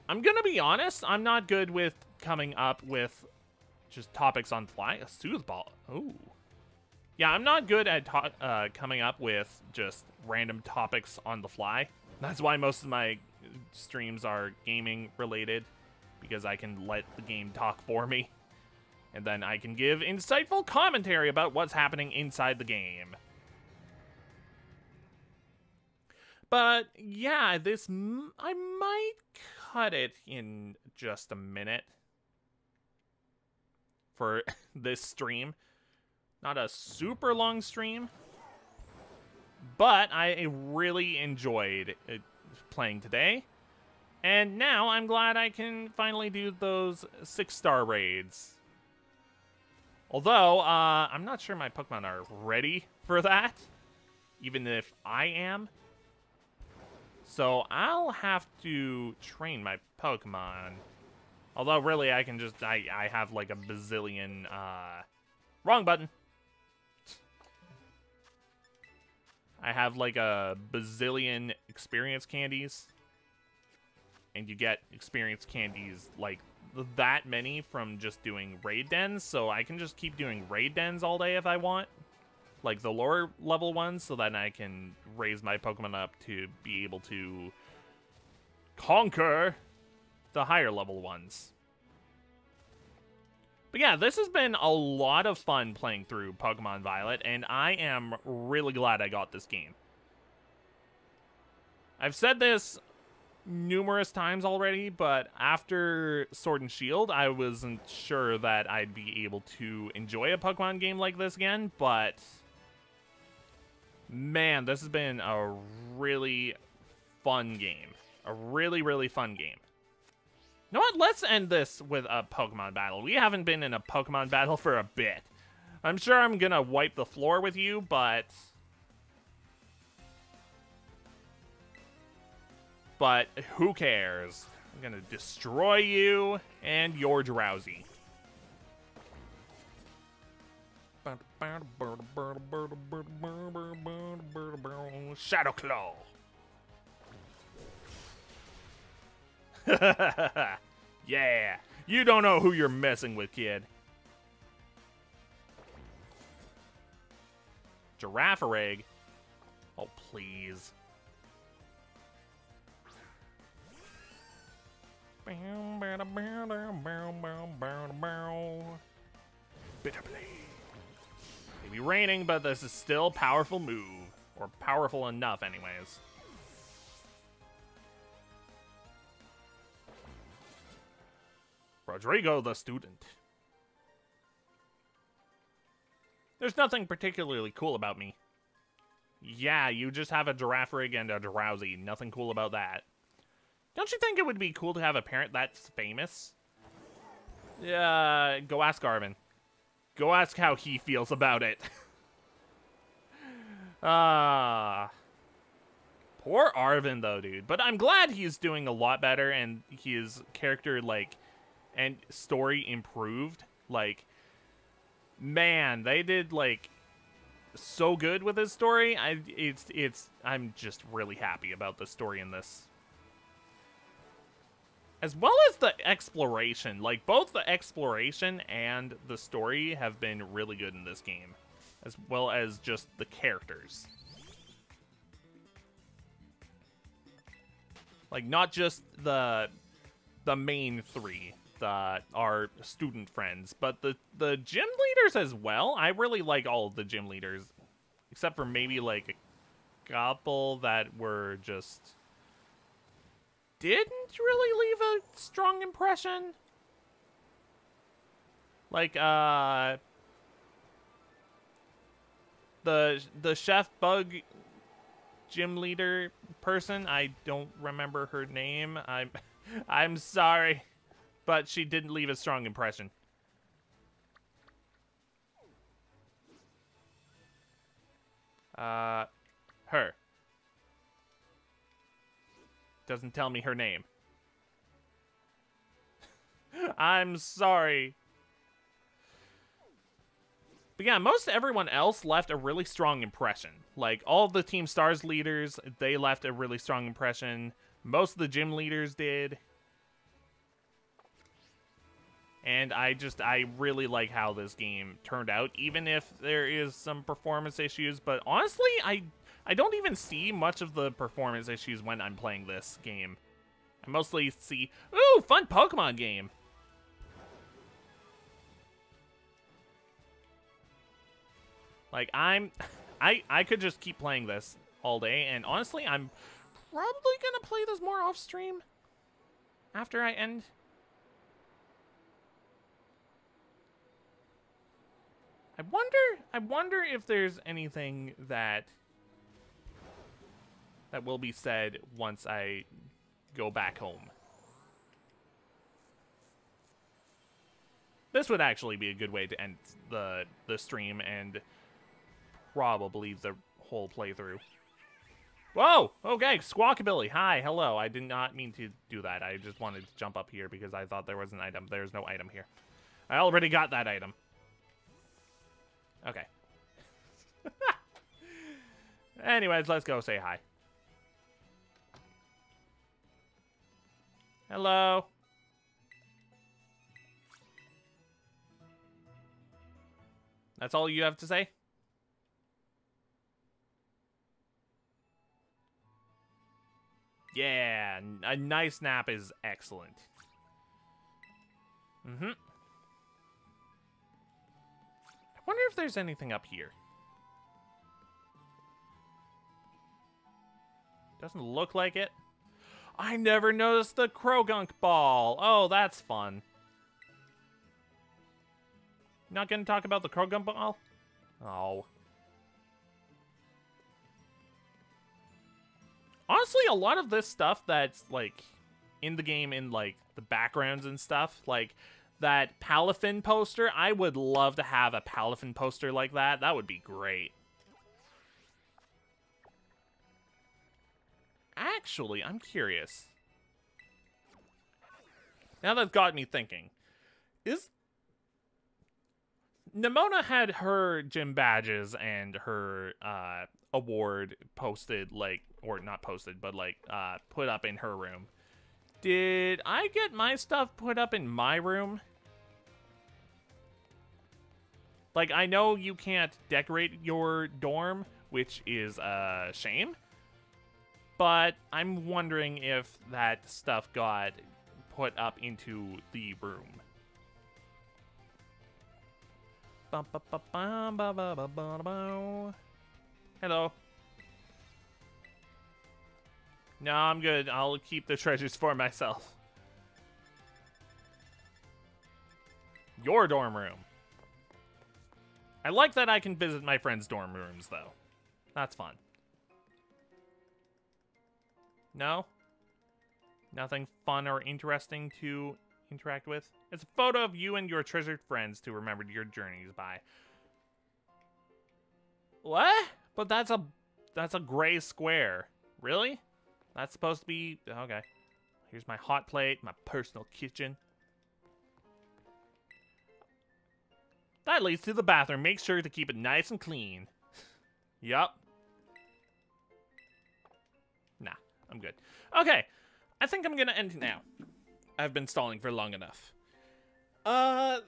Speaker 1: I'm gonna be honest, I'm not good with coming up with just topics on fly. A soothe bell. Ooh. Yeah, I'm not good at uh, coming up with just random topics on the fly. That's why most of my streams are gaming related, because I can let the game talk for me. And then I can give insightful commentary about what's happening inside the game. But yeah, this I might cut it in just a minute for this stream. Not a super long stream, but I really enjoyed uh, playing today. And now I'm glad I can finally do those six-star raids. Although, uh, I'm not sure my Pokemon are ready for that, even if I am. So I'll have to train my Pokemon. Although, really, I can just... I, I have, like, a bazillion... Uh, wrong button. I have, like, a bazillion experience candies. And you get experience candies, like, that many from just doing raid dens. So I can just keep doing raid dens all day if I want like the lower level ones so that I can raise my Pokemon up to be able to conquer the higher level ones. But yeah, this has been a lot of fun playing through Pokemon Violet, and I am really glad I got this game. I've said this numerous times already, but after Sword and Shield, I wasn't sure that I'd be able to enjoy a Pokemon game like this again, but man, this has been a really fun game. A really, really fun game. You know what? Let's end this with a Pokemon battle. We haven't been in a Pokemon battle for a bit. I'm sure I'm gonna wipe the floor with you, but... But who cares? I'm gonna destroy you and your Drowzee. Shadow Claw. yeah, you don't know who you're messing with, kid. Girafarig. Oh, please. Bitterblade be raining, but this is still powerful move. Or powerful enough, anyways. Rodrigo the student. There's nothing particularly cool about me. Yeah, you just have a Girafarig and a Drowzee. Nothing cool about that. Don't you think it would be cool to have a parent that's famous? Yeah, go ask Arven. Go ask how he feels about it. Ah. Poor Arven, though, dude. But I'm glad he's doing a lot better and his character like and story improved. Like man, they did like so good with his story. I it's it's I'm just really happy about the story in this. As well as the exploration. Like both the exploration and the story have been really good in this game. As well as just the characters. Like not just the the main three that are student friends, but the the gym leaders as well. I really like all of the gym leaders, except for maybe like a couple that were just didn't really leave a strong impression. Like uh the the chef bug gym leader person. I don't remember her name. I'm I'm sorry, but she didn't leave a strong impression. Uh, her. Doesn't tell me her name. I'm sorry. But yeah, most everyone else left a really strong impression. Like, all the Team Stars leaders, they left a really strong impression. Most of the gym leaders did. And I just, I really like how this game turned out, even if there is some performance issues. But honestly, I, I don't even see much of the performance issues when I'm playing this game. I mostly see, ooh, fun Pokemon game. Like I'm I I could just keep playing this all day and honestly I'm probably to play this more off stream after I end. I wonder I wonder if there's anything that that will be said once I go back home. This would actually be a good way to end the the stream and probably the whole playthrough. Whoa! Okay, Squawkabilly. Hi, hello. I did not mean to do that. I just wanted to jump up here because I thought there was an item. There's no item here. I already got that item. Okay. Anyways, let's go say hi. Hello. That's all you have to say? Yeah, a nice nap is excellent. Mm-hmm. I wonder if there's anything up here. Doesn't look like it. I never noticed the Croagunk ball. Oh, that's fun. Not gonna talk about the Croagunk ball? Oh. honestly, a lot of this stuff that's like in the game in like the backgrounds and stuff, like that Palafin poster, I would love to have a Palafin poster like that. That would be great. Actually, I'm curious. Now that's got me thinking. Is Nemona had her gym badges and her uh, award posted, like, or not posted, but like, uh, put up in her room. Did I get my stuff put up in my room? Like, I know you can't decorate your dorm, which is a shame. But I'm wondering if that stuff got put up into the room. Hello. No, I'm good. I'll keep the treasures for myself. Your dorm room. I like that I can visit my friends' dorm rooms, though. That's fun. No? Nothing fun or interesting to interact with? It's a photo of you and your treasured friends to remember your journeys by. What? But that's a that's a gray square. Really? That's supposed to be okay. Here's my hot plate, my personal kitchen. That leads to the bathroom. Make sure to keep it nice and clean. yup. I'm good. Okay, I think I'm gonna end now. I've been stalling for long enough. Uh,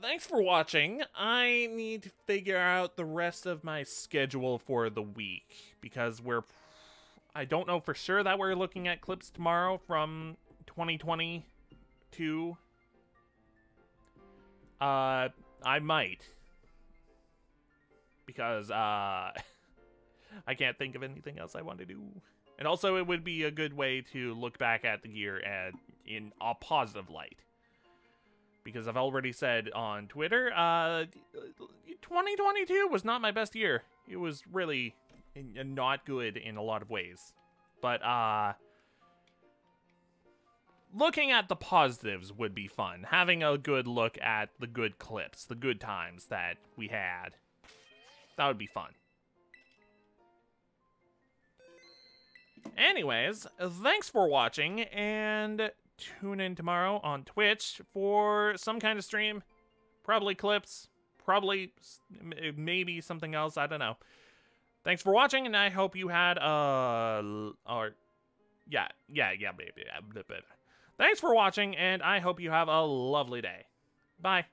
Speaker 1: thanks for watching. I need to figure out the rest of my schedule for the week because we're I don't know for sure that we're looking at clips tomorrow from 2022. Uh, I might. Because, uh, I can't think of anything else I want to do. And also, it would be a good way to look back at the year and in a positive light. Because I've already said on Twitter, uh, 2022 was not my best year. It was really not good in a lot of ways. But, uh, looking at the positives would be fun. Having a good look at the good clips, the good times that we had. That would be fun. Anyways, thanks for watching, and tune in tomorrow on Twitch for some kind of stream. Probably clips, probably maybe something else, I don't know. Thanks for watching, and I hope you had a... or... Yeah, yeah, yeah, baby. Thanks for watching, and I hope you have a lovely day. Bye.